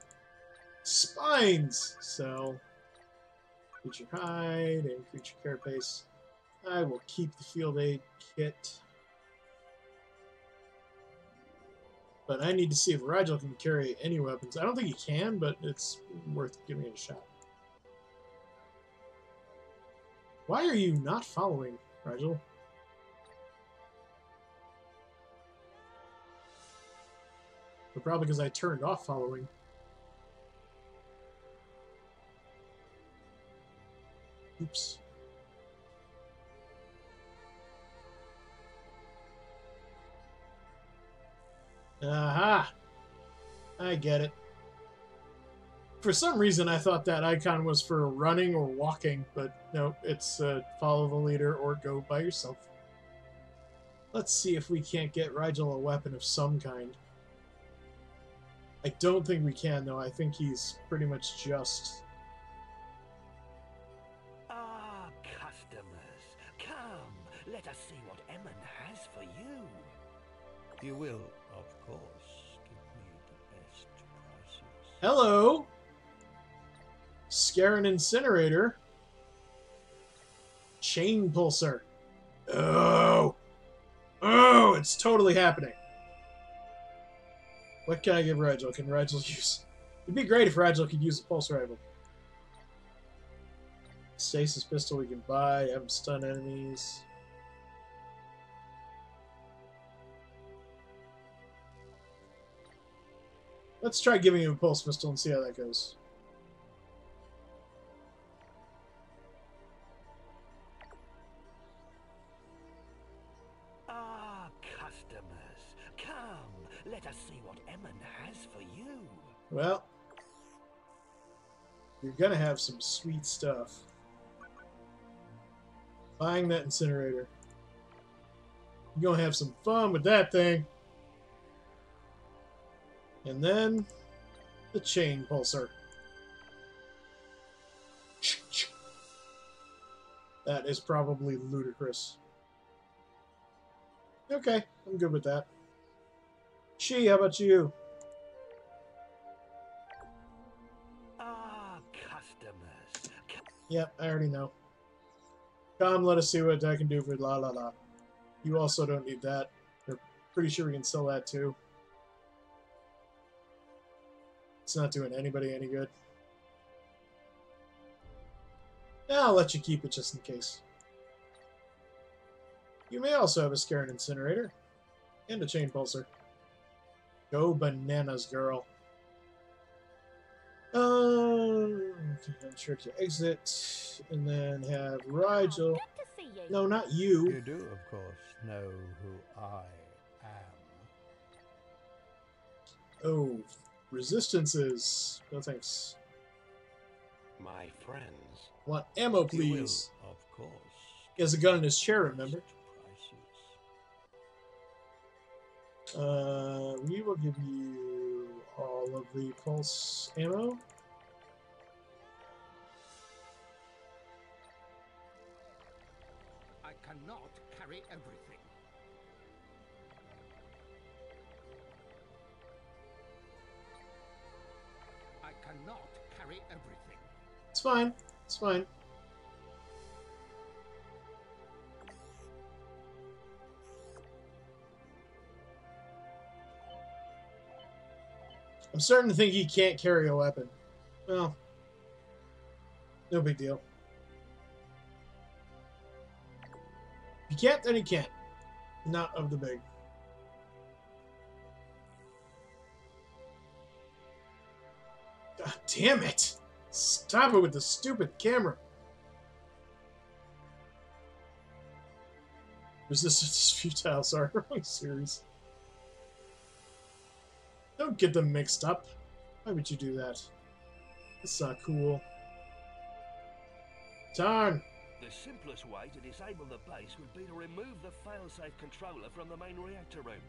Spines. Sell. Creature hide and creature carapace. I will keep the field aid kit. But I need to see if Rygel can carry any weapons. I don't think he can, but it's worth giving it a shot. Why are you not following, Rygel? But probably because I turned off following. Oops. Aha! I get it. For some reason, I thought that icon was for running or walking, but no, it's uh, follow the leader or go by yourself. Let's see if we can't get Rygel a weapon of some kind. I don't think we can, though. I think he's pretty much just... You will, of course, give me the best prices. Hello! Scarran Incinerator. Chain pulser. Oh! Oh, it's totally happening. What can I give Rygel? Can Rygel use... It'd be great if Rygel could use a pulse rifle. Stasis pistol we can buy. Have him stun enemies. Let's try giving him a pulse pistol and see how that goes. Ah, customers, come. Let us see what Emmon has for you. Well, you're gonna have some sweet stuff. Buying that incinerator. You're gonna have some fun with that thing. And then the chain pulser. That is probably ludicrous. Okay, I'm good with that. She, how about you? Ah, customers. Yep, I already know. Come, let us see what I can do for la la la. You also don't need that. We're pretty sure we can sell that too. It's not doing anybody any good. I'll let you keep it just in case. You may also have a Scarran Incinerator. And a Chain Pulser. Go bananas, girl. Um, I'm sure to exit, and then have Rygel. No, not you. You do, of course, know who I am. Oh, resistances. No thanks. My friends. Want ammo, You will, please. Of course. He has a gun in his chair, remember? Prices. Uh, we will give you all of the pulse ammo. I cannot carry everything. Fine. It's fine. I'm starting to think he can't carry a weapon. Well, no big deal. He can't, then he can't. Not of the big. God damn it! Stop it with the stupid camera. Resistance is futile, sorry, wrong series. Don't get them mixed up. Why would you do that? It's not cool. Darn! The simplest way to disable the base would be to remove the failsafe controller from the main reactor room.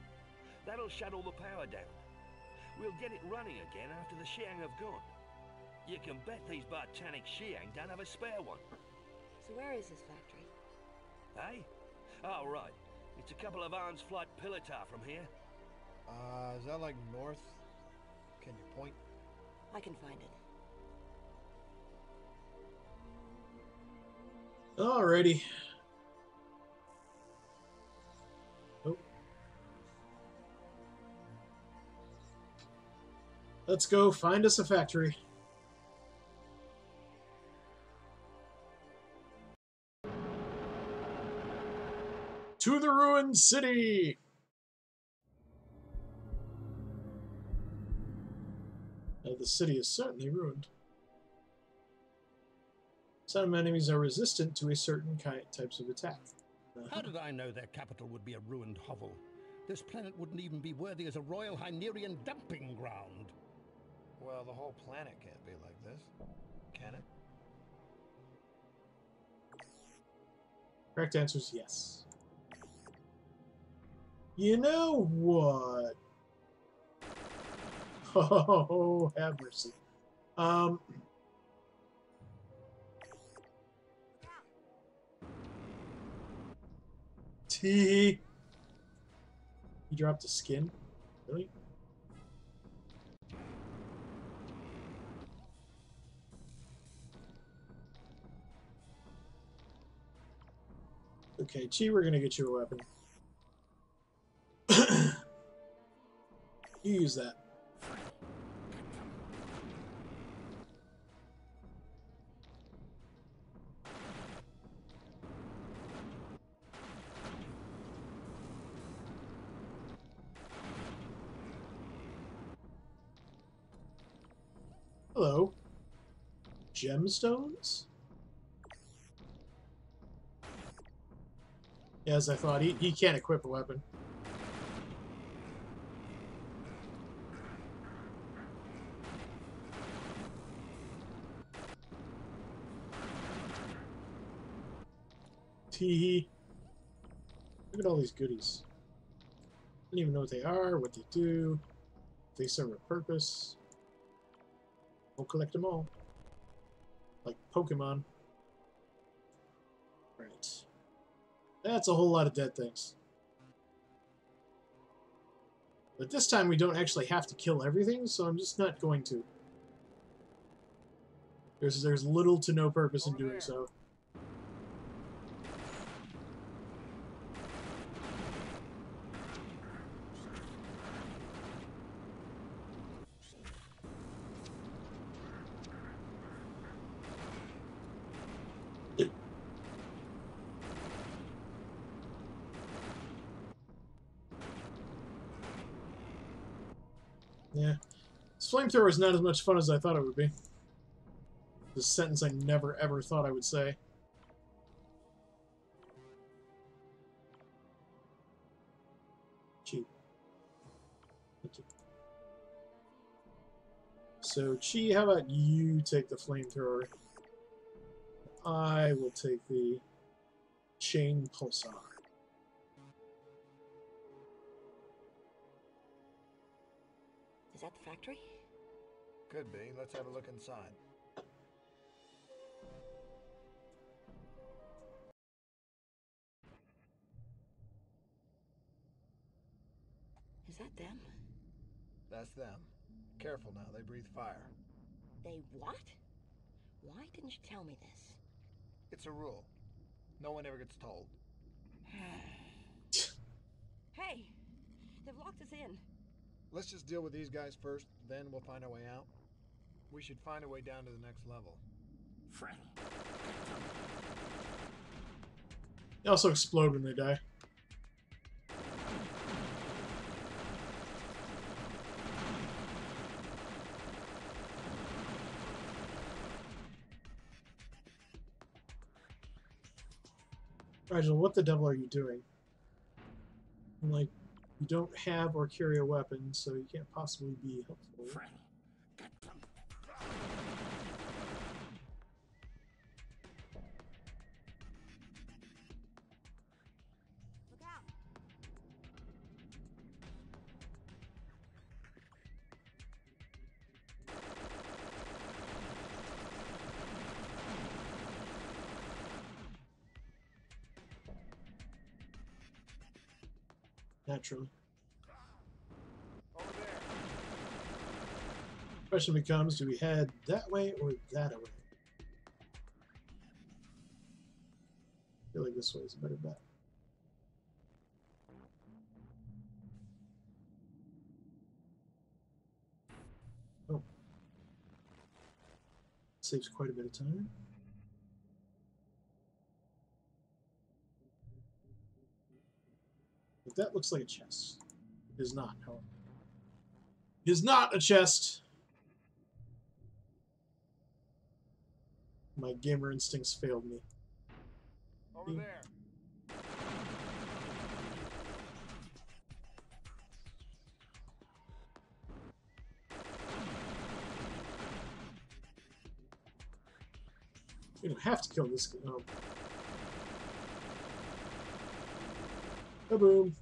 That'll shut all the power down. We'll get it running again after the Sheyang have gone. You can bet these Bartanic Sheyang don't have a spare one. So where is this factory? Hey? Oh, right. It's a couple of arns flight pilotar from here. Uh, is that like north? Can you point? I can find it. Alrighty. Oh. Let's go find us a factory. To the ruined city! Now, the city is certainly ruined. Some enemies are resistant to a certain kind types of attack. Uh-huh. How did I know their capital would be a ruined hovel? This planet wouldn't even be worthy as a royal Hynerian dumping ground. Well, the whole planet can't be like this, can it? Correct answer is yes. You know what? Oh, have mercy. Um, T. He dropped a skin? Really? Okay, Chi, we're gonna get you a weapon. you use that. Hello. Gemstones? As I thought, he, he can't equip a weapon. Tee Look at all these goodies. I don't even know what they are, what they do, if they serve a purpose. We'll collect them all. Like Pokemon. Right. That's a whole lot of dead things. But this time we don't actually have to kill everything, so I'm just not going to. There's there's little to no purpose in doing so. Yeah. This flamethrower is not as much fun as I thought it would be. This sentence I never ever thought I would say. Chi. Thank you. So, Chi, how about you take the flamethrower? I will take the chain Pulser. Is that the factory? Could be. Let's have a look inside. Is that them? That's them. Careful now, they breathe fire. They what? Why didn't you tell me this? It's a rule. No one ever gets told. Hey! They've locked us in. Let's just deal with these guys first, then we'll find our way out. We should find a way down to the next level. Frank. They also explode when they die. Rygel, what the devil are you doing? I'm like, you don't have or carry a weapon, so you can't possibly be helpful. Naturally. Question becomes, do we head that way or that way? I feel like this way is a better bet. Oh. Saves quite a bit of time. That looks like a chest. It is not, however. It is not a chest! My gamer instincts failed me. Over there. You don't have to kill this guy. Oh.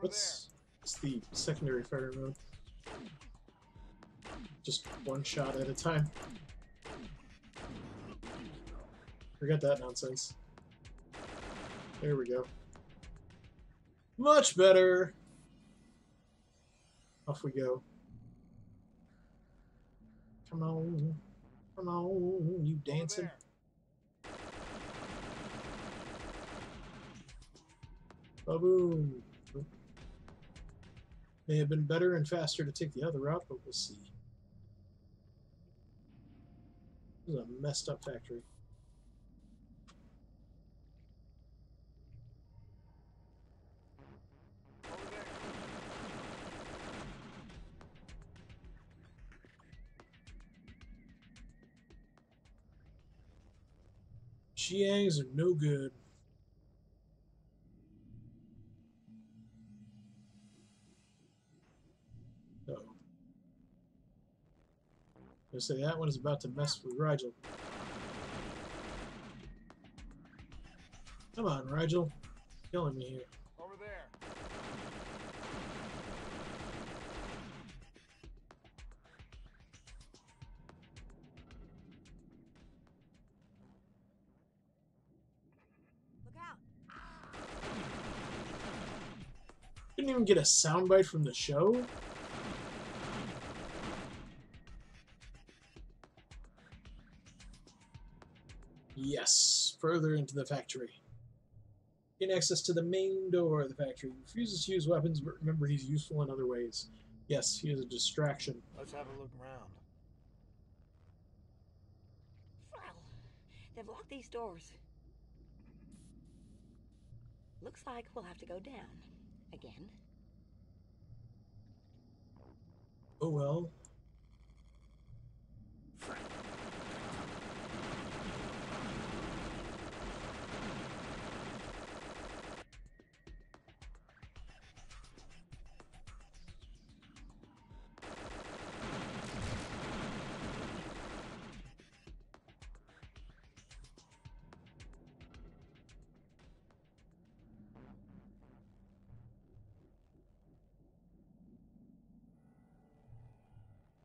What's, what's the secondary fire mode? Just one shot at a time. Forget that nonsense. There we go. Much better! Off we go. Come on. Come on, you dancing. Ba-boom. May have been better and faster to take the other route, but we'll see. This is a messed up factory. Sheyangs are no good. I say that one is about to mess with Rygel. Come on, Rygel. Killing me here. Over there. Couldn't even get a soundbite from the show? Further into the factory. Gain access to the main door of the factory. He refuses to use weapons, but remember he's useful in other ways. Yes, he is a distraction. Let's have a look around. Well, they've locked these doors. Looks like we'll have to go down. Again. Oh well.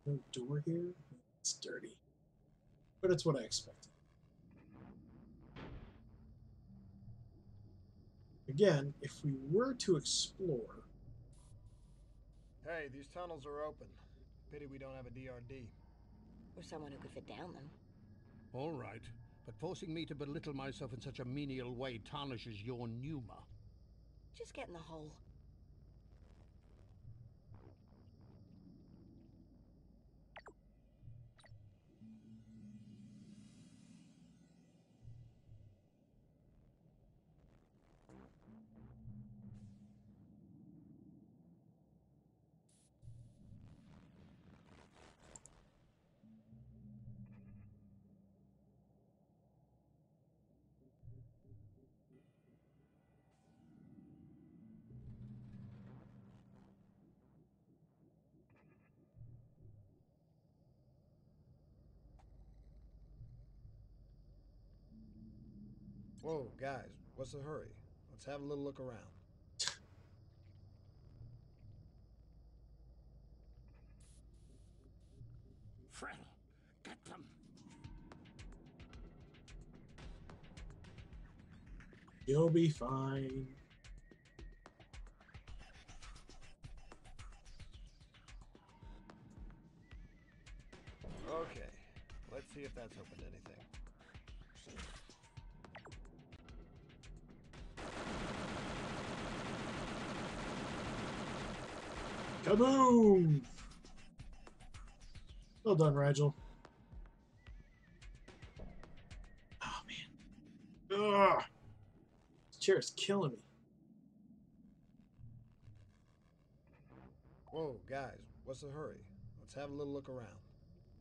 No door here? It's dirty. But it's what I expected. Again, if we were to explore, Hey, these tunnels are open. Pity we don't have a DRD. Or someone who could fit down them. All right, but forcing me to belittle myself in such a menial way tarnishes your pneuma. Just get in the hole. Whoa, guys, what's the hurry? Let's have a little look around. Frell, get them. You'll be fine. Okay, let's see if that's opened anything. Kaboom! Well done, Rygel. Oh man. Ugh. This chair is killing me. Whoa, guys, what's the hurry? Let's have a little look around.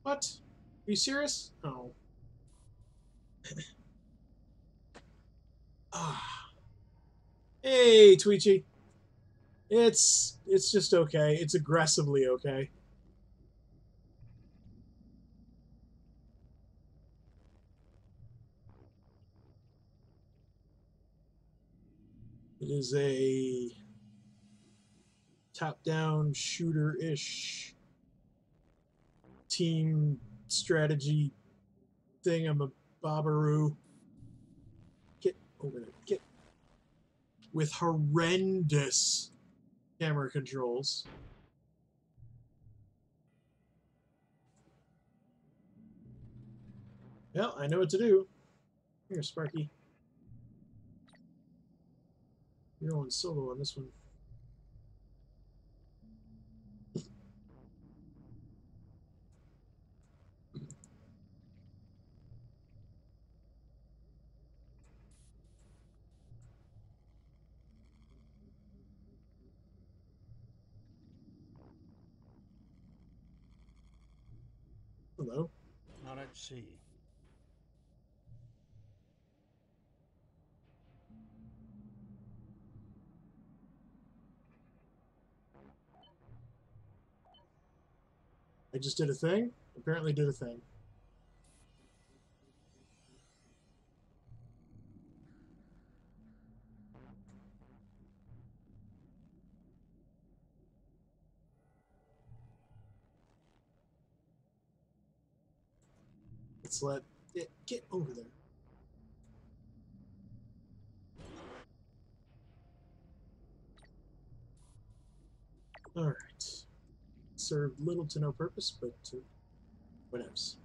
What? Are you serious? Oh. ah. Hey, Tweechy. It's it's just okay. It's aggressively okay. It is a top-down shooter-ish team strategy thing. I'm a Babaru. Get over there. Get with horrendous camera controls. Well, I know what to do. Here, Sparky. You're going solo on this one. See. I just did a thing. Apparently did a thing. Let it get over there. All right. Served little to no purpose, but uh, else?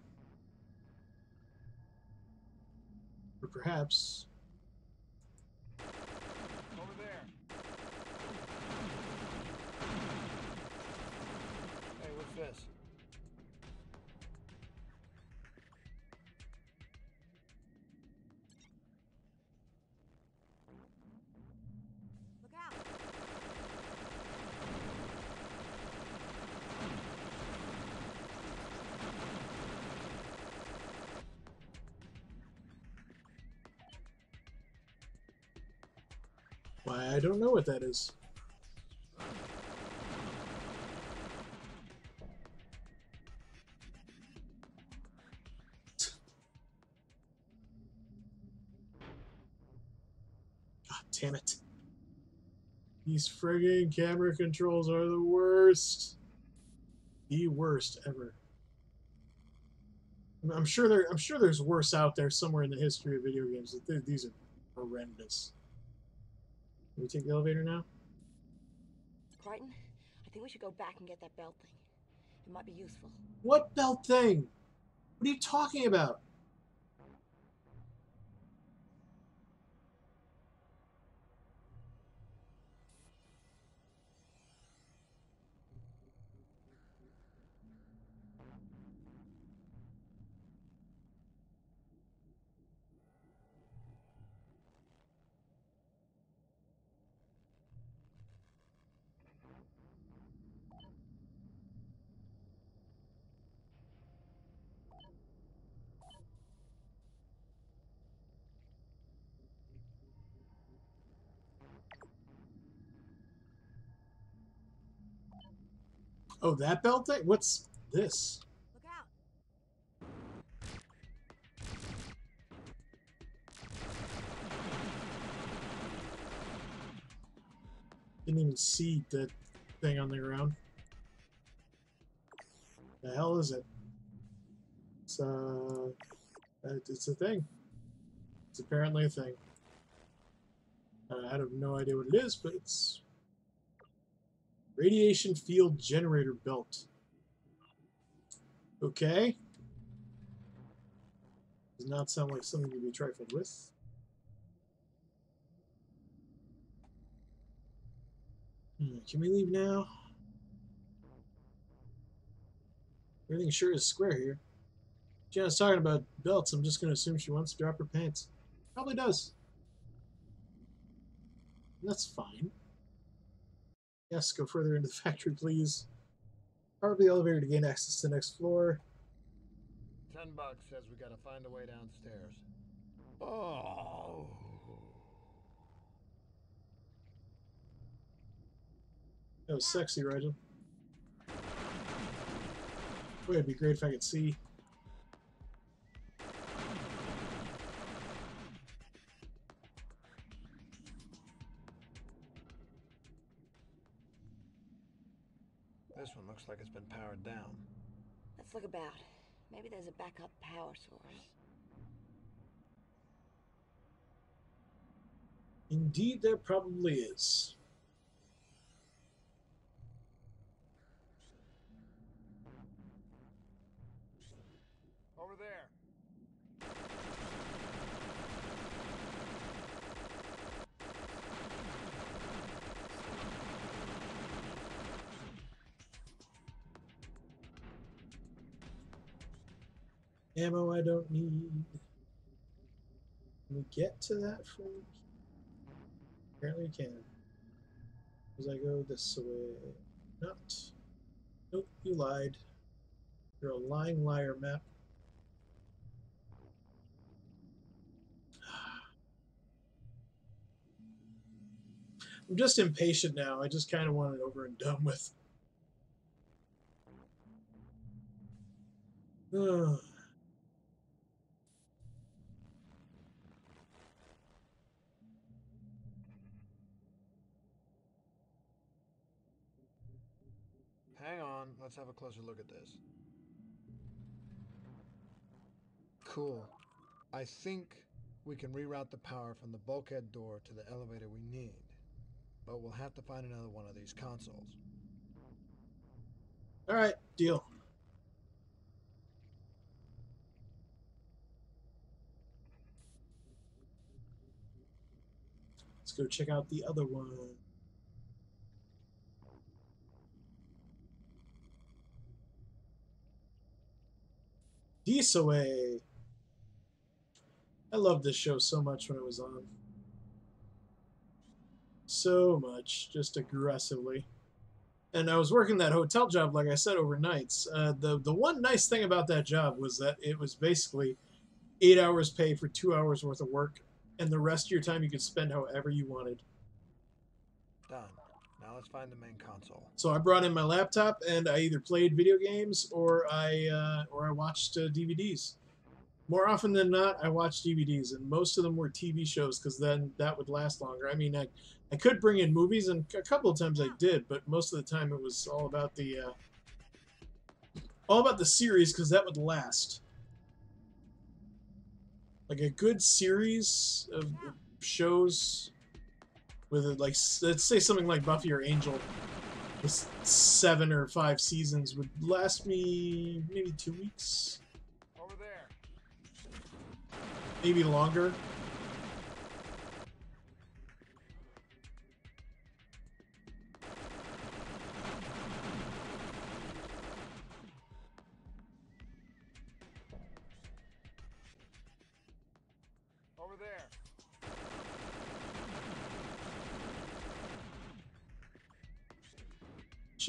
Or perhaps I don't know what that is. God damn it. These frigging camera controls are the worst. The worst ever. I'm- sure there I'm sure there's worse out there somewhere in the history of video games. These are horrendous. Can we take the elevator now? Crichton, I think we should go back and get that belt thing. It might be useful. What belt thing? What are you talking about? Oh, that belt thing? What's this? Didn't even see that thing on the ground. The hell is it? It's uh, uh it's a thing. It's apparently a thing. Uh, I have no idea what it is, but it's radiation field generator belt. Okay. Does not sound like something to be trifled with. Hmm, can we leave now? Everything sure is square here. Jenna's talking about belts. I'm just going to assume she wants to drop her pants. Probably does. That's fine. Yes, go further into the factory, please. Power the elevator to gain access to the next floor. Ten bucks says we gotta find a way downstairs. Oh. That was sexy, Rygel. Boy, it'd be great if I could see. This one looks like it's been powered down. Let's look about. Maybe there's a backup power source. Indeed, there probably is. Ammo I don't need. Can we get to that from Apparently we can. As I go this way. Not. Nope, you lied. You're a lying liar, map. I'm just impatient now. I just kind of want it over and done with. Ugh. Hang on, let's have a closer look at this. Cool. I think we can reroute the power from the bulkhead door to the elevator we need. But we'll have to find another one of these consoles. Alright, deal. Let's go check out the other one. Away. I loved this show so much when it was on. So much, just aggressively. And I was working that hotel job, like I said, overnights. Uh, the the one nice thing about that job was that it was basically eight hours pay for two hours worth of work, and the rest of your time you could spend however you wanted. Done. Now let's find the main console. So I brought in my laptop and I either played video games or I uh, or I watched uh, DVDs. More often than not, I watched DVDs, and most of them were TV shows because then that would last longer. I mean, I I could bring in movies, and a couple of times I did, but most of the time it was all about the uh, all about the series because that would last. Like a good series of shows with it, like let's say something like Buffy or Angel, with seven or five seasons would last me maybe two weeks, Over there. maybe longer.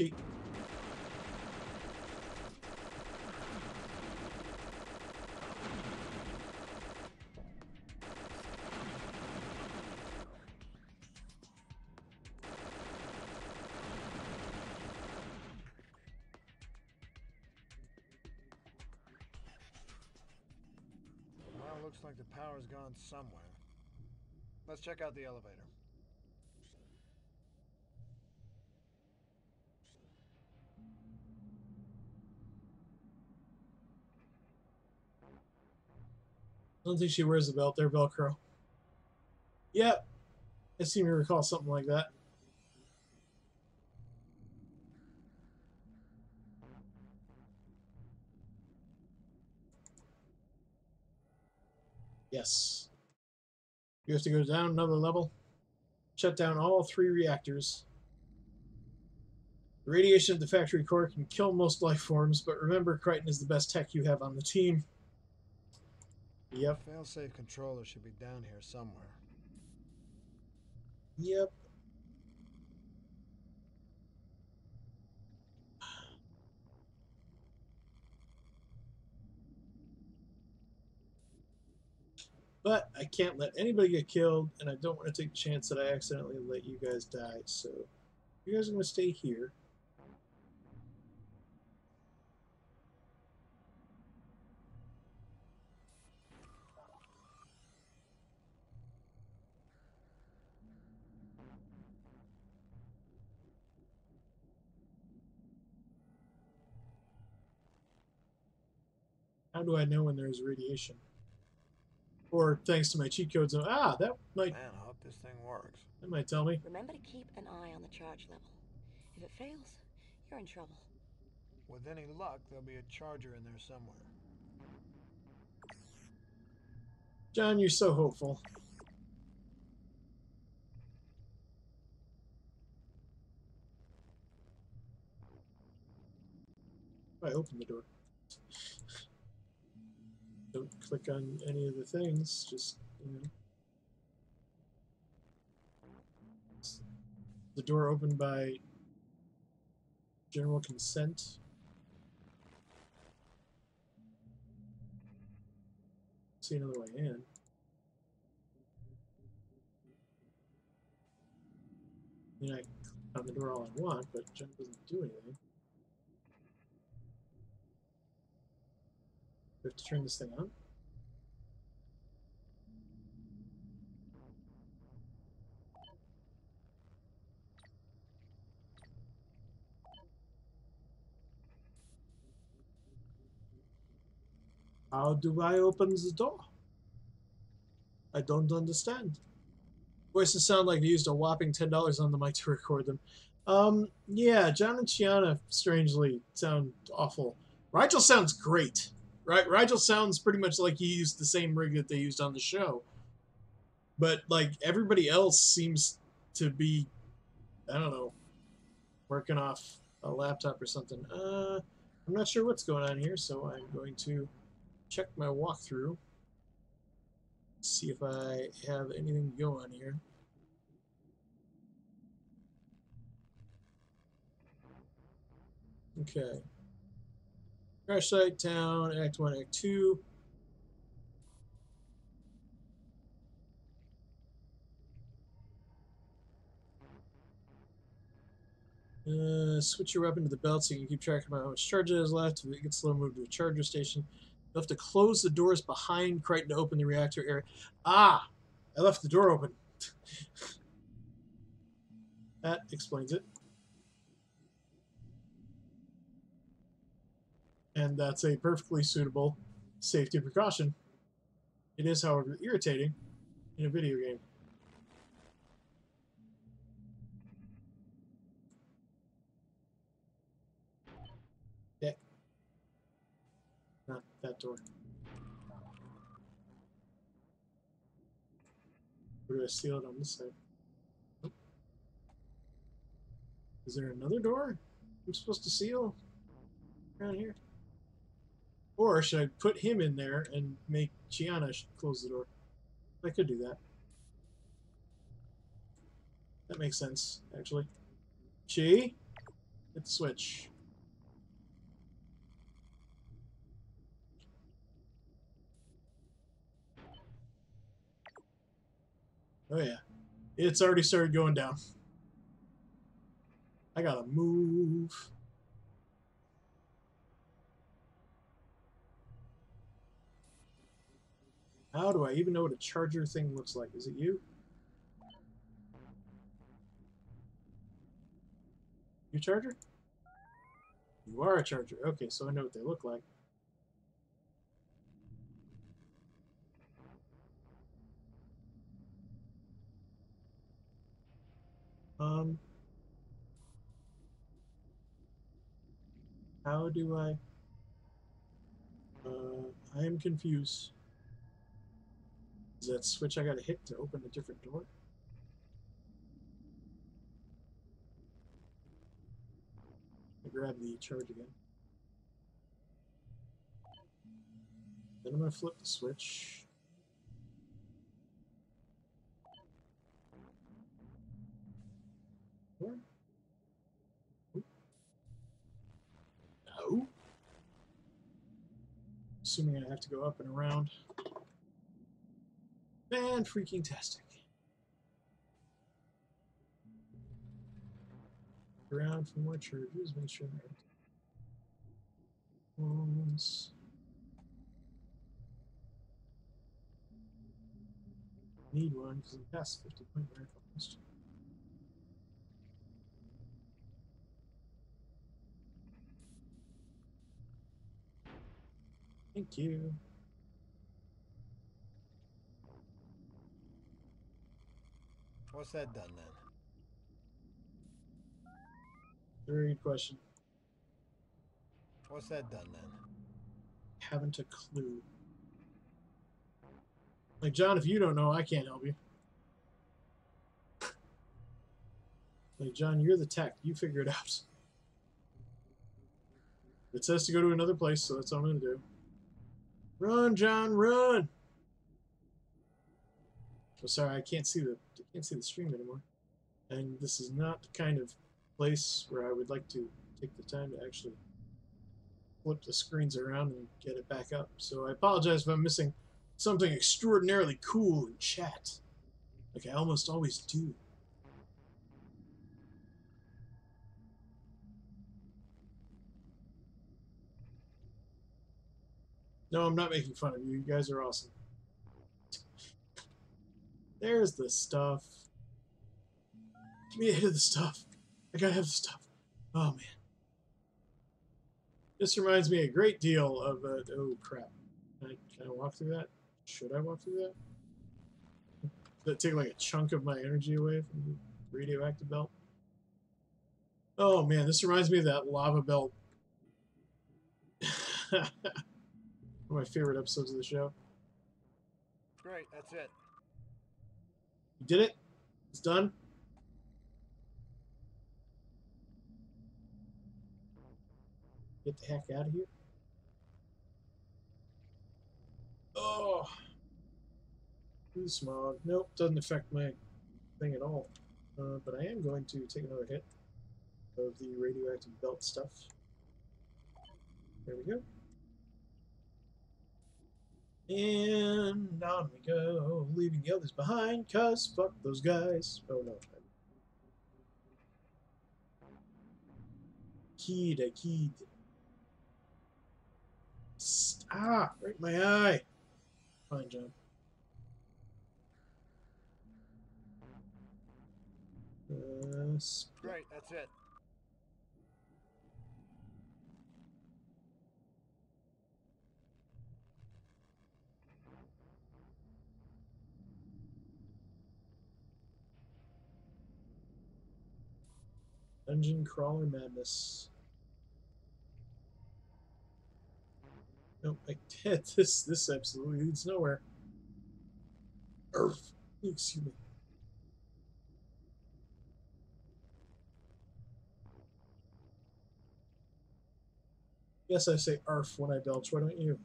Cheat. Well, looks like the power's gone somewhere. Let's check out the elevator. Don't think she wears a belt. They're Velcro. Yep. I seem to recall something like that. Yes. You have to go down another level. Shut down all three reactors. The radiation at the factory core can kill most life forms, but remember Crichton is the best tech you have on the team. Yep. Failsafe controller should be down here somewhere. Yep. But I can't let anybody get killed, and I don't want to take the chance that I accidentally let you guys die, so you guys are going to stay here. How do I know when there's radiation? Or thanks to my cheat codes, ah, that might Man, I hope this thing works. that might tell me. Remember to keep an eye on the charge level. If it fails, you're in trouble. With any luck, there'll be a charger in there somewhere. John, you're so hopeful. I open the door. Don't click on any of the things, just, you know. The door opened by general consent. See another way in. I mean, I on the door all I want, but Jen doesn't do anything. We have to turn this thing on. How do I open the door? I don't understand. Voices sound like they used a whopping ten dollars on the mic to record them. Um, yeah, John and Chiana strangely sound awful. Rygel sounds great. Right, Rygel sounds pretty much like he used the same rig that they used on the show. But like everybody else seems to be, I don't know, working off a laptop or something. Uh, I'm not sure what's going on here, so I'm going to check my walkthrough. See if I have anything to go on here. Okay. Crash site, town, Act 1, Act 2. Uh, switch your weapon to the belt so you can keep track of how much charge it has left. If it gets low, move to a charger station. You'll have to close the doors behind Crichton to open the reactor area. Ah! I left the door open. that explains it. And that's a perfectly suitable safety precaution. It is, however, irritating in a video game. Yeah. Not that door. Or do I seal it on this side? Is there another door I'm supposed to seal around here? Or should I put him in there and make Chiana close the door? I could do that. That makes sense, actually. Chi, hit the switch. Oh yeah. It's already started going down. I gotta move. How do I even know what a charger thing looks like? Is it you? You charger? You are a charger. Okay, so I know what they look like. Um, how do I? Uh, I am confused. Is that switch I gotta hit to open a different door? I grab the charge again. Then I'm gonna flip the switch. No. Assuming I have to go up and around. Man, freaking tastic. Around for more charges, make sure phones. Need one because it passed 50 point rifle. Thank you. What's that done then? Very good question. What's that done then? Haven't a clue. Like, John, if you don't know, I can't help you. Like, John, you're the tech. You figure it out. It says to go to another place, so that's all I'm going to do. Run, John, run! Oh, sorry, I can't see the can't see the stream anymore. And this is not the kind of place where I would like to take the time to actually flip the screens around and get it back up. So I apologize if I'm missing something extraordinarily cool in chat. Like I almost always do. No, I'm not making fun of you. You guys are awesome. There's the stuff. Give me a hit of the stuff. I gotta have the stuff. Oh man. This reminds me a great deal of uh, oh crap. Can I, can I walk through that? Should I walk through that? Does that take like a chunk of my energy away from the radioactive belt? Oh man, this reminds me of that lava belt. One of my favorite episodes of the show. Great, that's it. You did it? It's done? Get the heck out of here. Oh. Ooh, smog. Nope, doesn't affect my thing at all. Uh, but I am going to take another hit of the radioactive belt stuff. There we go. And on we go, leaving the others behind, cause fuck those guys. Oh no. I keyed. Stop! Right my eye. Fine, John. Uh, Great, that's it. Dungeon Crawler Madness. Nope, I can't. This this absolutely leads nowhere. Earth. Excuse me. Yes, I say arf when I belch. Why don't you?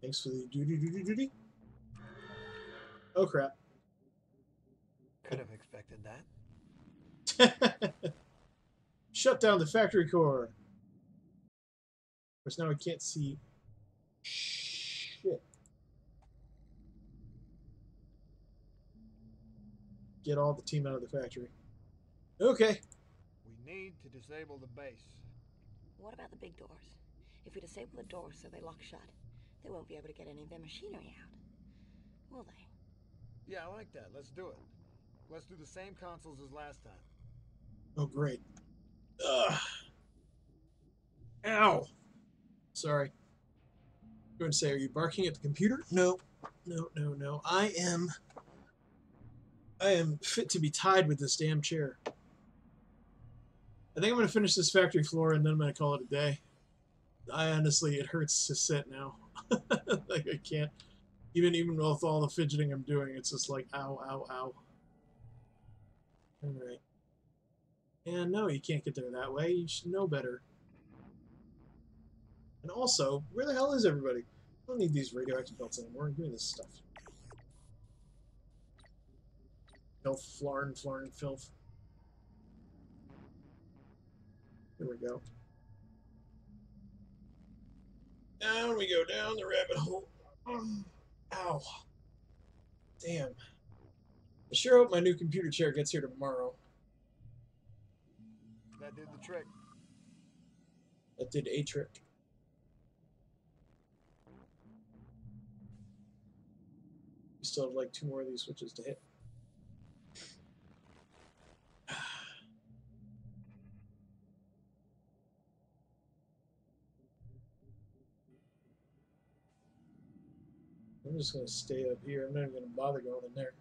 Thanks for the duty, duty, duty. Oh crap. Could have expected that. Shut down the factory core. Of course, now I can't see shit. Get all the team out of the factory. Okay. We need to disable the base. What about the big doors? If we disable the doors so they lock shut, they won't be able to get any of their machinery out. Will they? Yeah, I like that. Let's do it. Let's do the same consoles as last time. Oh, great. Ugh. Ow. Sorry. I'm going to say, are you barking at the computer? No. No, no, no. I am I am fit to be tied with this damn chair. I think I'm going to finish this factory floor and then I'm going to call it a day. I honestly, it hurts to sit now. like I can't, even even with all the fidgeting I'm doing, it's just like ow, ow, ow. All right. And no, you can't get there that way. You should know better. And also, where the hell is everybody? I don't need these radioactive belts anymore. Give me this stuff. Filth, flarn, flarn, filth. Here we go. Down we go, down the rabbit hole. Ow. Damn. I sure hope my new computer chair gets here tomorrow. That did the trick. That did a trick. We still have like two more of these switches to hit. I'm just going to stay up here. I'm not even going to bother going in there.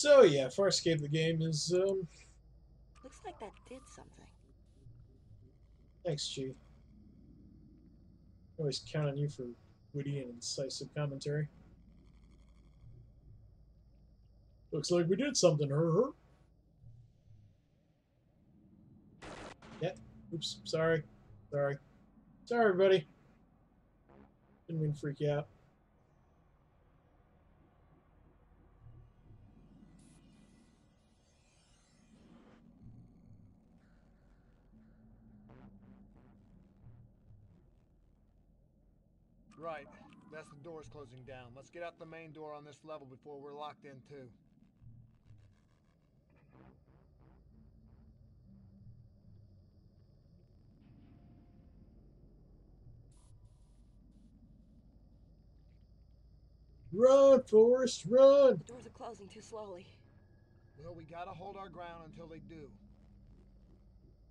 So yeah, Farscape the game is um Looks like that did something. thanks, G. Always count on you for witty and incisive commentary. Looks like we did something, her her. Yeah. Oops. Sorry. Sorry. Sorry, everybody. Didn't mean to freak you out. Right. That's the doors closing down. Let's get out the main door on this level before we're locked in too. Run, Forrest, run! The doors are closing too slowly. Well, we gotta hold our ground until they do.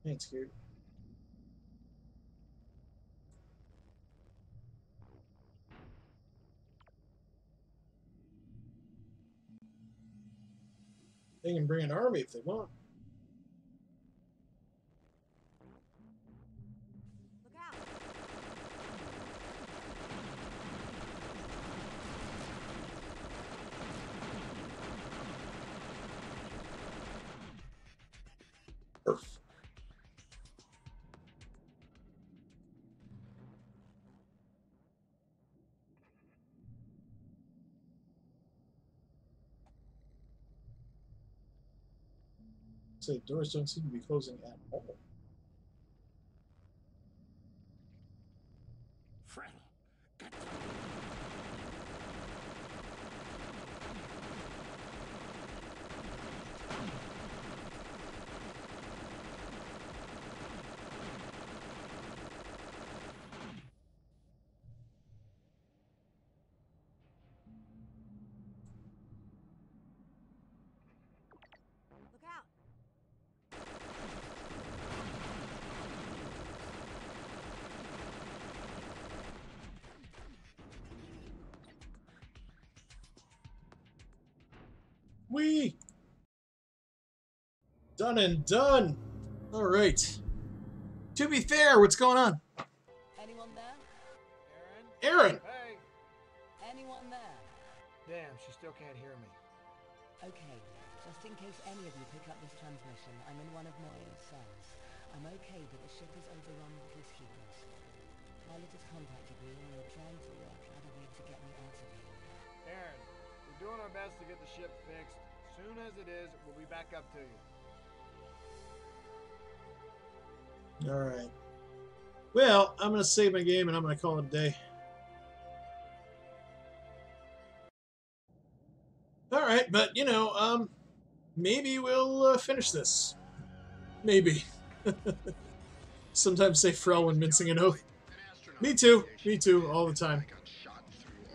Thanks, ain't They can bring an army if they want. Perf. Doors don't seem to be closing at all. Done and done. All right. To be fair, what's going on? Anyone there? Aeryn. Hey! Anyone there? Damn, she still can't hear me. Okay, just in case any of you pick up this transmission, I'm in one of Moya's cells. I'm okay, but the ship is overrun with peacekeepers. Pilot has contacted me and they're trying to work out a way to get me out of here. Aaron, we're doing our best to get the ship fixed. Soon as it is, we'll be back up to you. All right. Well, I'm going to save my game and I'm going to call it a day. All right, but you know, um, maybe we'll uh, finish this. Maybe. Sometimes say Frell when mincing an oath. Me too. Me too. All the time.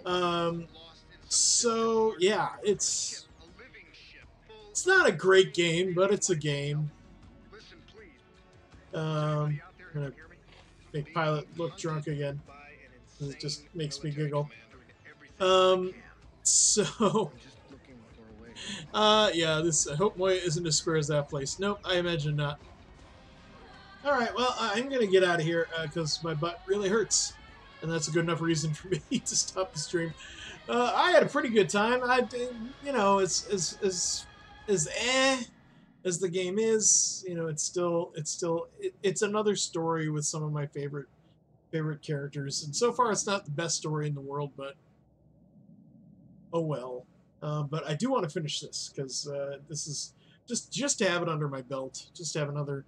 Um, so yeah, it's it's not a great game, but it's a game. Um, I'm gonna make Pilot look drunk again. It just makes me giggle. Um, so, uh, yeah, this, I hope Moya isn't as square as that place. Nope, I imagine not. Alright, well, I'm gonna get out of here, because my butt really hurts. And that's a good enough reason for me to stop the stream. Uh, I had a pretty good time. I, you know, as, as, as, as eh as the game is, you know, it's still, it's still, it, it's another story with some of my favorite, favorite characters. And so far, it's not the best story in the world, but oh well. Uh, but I do want to finish this because uh, this is just just to have it under my belt, just to have another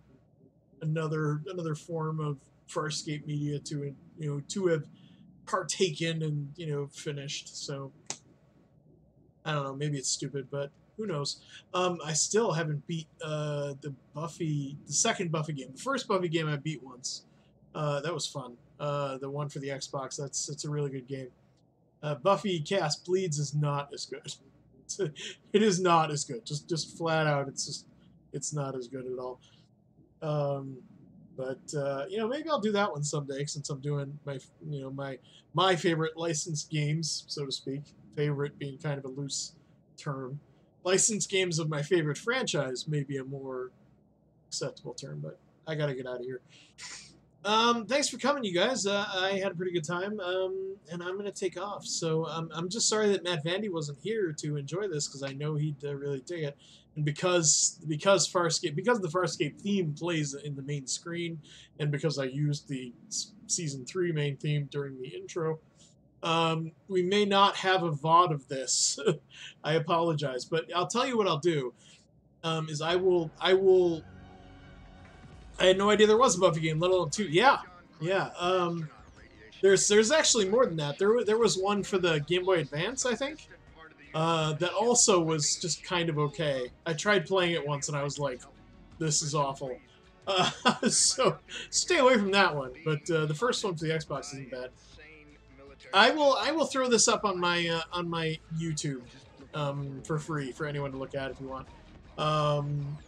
another another form of Farscape media to you know to have partaken and you know finished. So I don't know, maybe it's stupid, but who knows? Um, I still haven't beat uh, the Buffy, the second Buffy game. The first Buffy game I beat once. Uh, that was fun. Uh, the one for the Xbox. That's that's a really good game. Uh, Buffy Chaos Bleeds is not as good. it is not as good. Just just flat out, it's just it's not as good at all. Um, but uh, you know, maybe I'll do that one someday since I'm doing my you know my my favorite licensed games, so to speak. Favorite being kind of a loose term. Licensed games of my favorite franchise may be a more acceptable term, but I gotta get out of here. Um, thanks for coming, you guys. Uh, I had a pretty good time, um, and I'm to take off. So um, I'm just sorry that Matt Vandy wasn't here to enjoy this because I know he'd uh, really dig it. And because because Farscape because the Farscape theme plays in the main screen, and because I used the season three main theme during the intro, um, we may not have a VOD of this. I apologize, but I'll tell you what I'll do. Um, is I will I will I had no idea there was a Buffy game, let alone two. Yeah, yeah. Um, there's there's actually more than that. There there was one for the Game Boy Advance, I think. Uh, that also was just kind of okay. I tried playing it once and I was like, this is awful. Uh, so stay away from that one. But uh, the first one for the Xbox isn't bad. I will I will throw this up on my uh, on my YouTube um, for free for anyone to look at if you want. Um,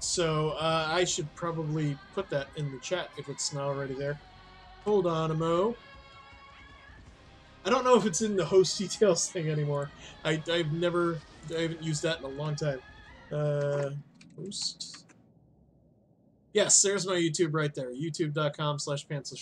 so uh, I should probably put that in the chat if it's not already there. Hold on a mo. I don't know if it's in the host details thing anymore. I, I've never, I haven't used that in a long time. Uh, host. Yes, there's my YouTube right there. YouTube.com slash pantsless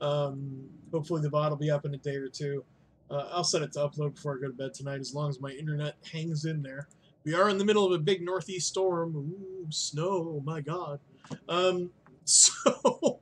Um, hopefully the VOD will be up in a day or two. Uh, I'll set it to upload before I go to bed tonight as long as my internet hangs in there. We are in the middle of a big northeast storm. Ooh, snow, my god. Um, so,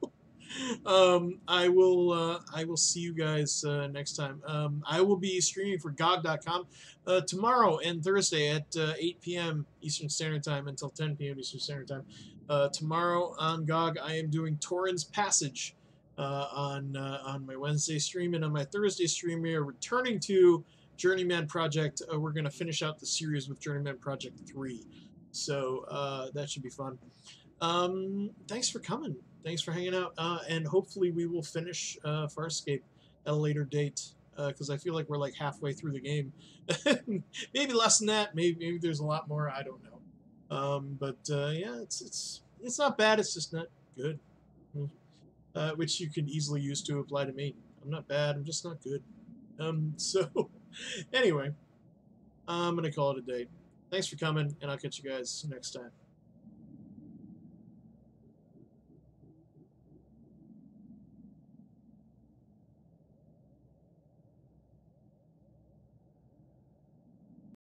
um, I will, uh, I will see you guys uh, next time. Um, I will be streaming for GOG.com uh, tomorrow and Thursday at uh, 8 p.m. Eastern Standard Time until 10 p.m. Eastern Standard Time. Uh, tomorrow on GOG, I am doing Torin's Passage uh, on on my Wednesday stream, and on my Thursday stream, we are returning to Journeyman Project. Uh, we're going to finish out the series with Journeyman Project 3. So uh, that should be fun. Um, thanks for coming. Thanks for hanging out. Uh, and hopefully we will finish uh, Farscape at a later date. Because uh, I feel like we're like halfway through the game. maybe less than that. Maybe, maybe there's a lot more. I don't know. Um, but uh, yeah, it's it's it's not bad. It's just not good. Uh, which you can easily use to apply to me. I'm not bad. I'm just not good. Um, so anyway, I'm going to call it a day. Thanks for coming, and I'll catch you guys next time.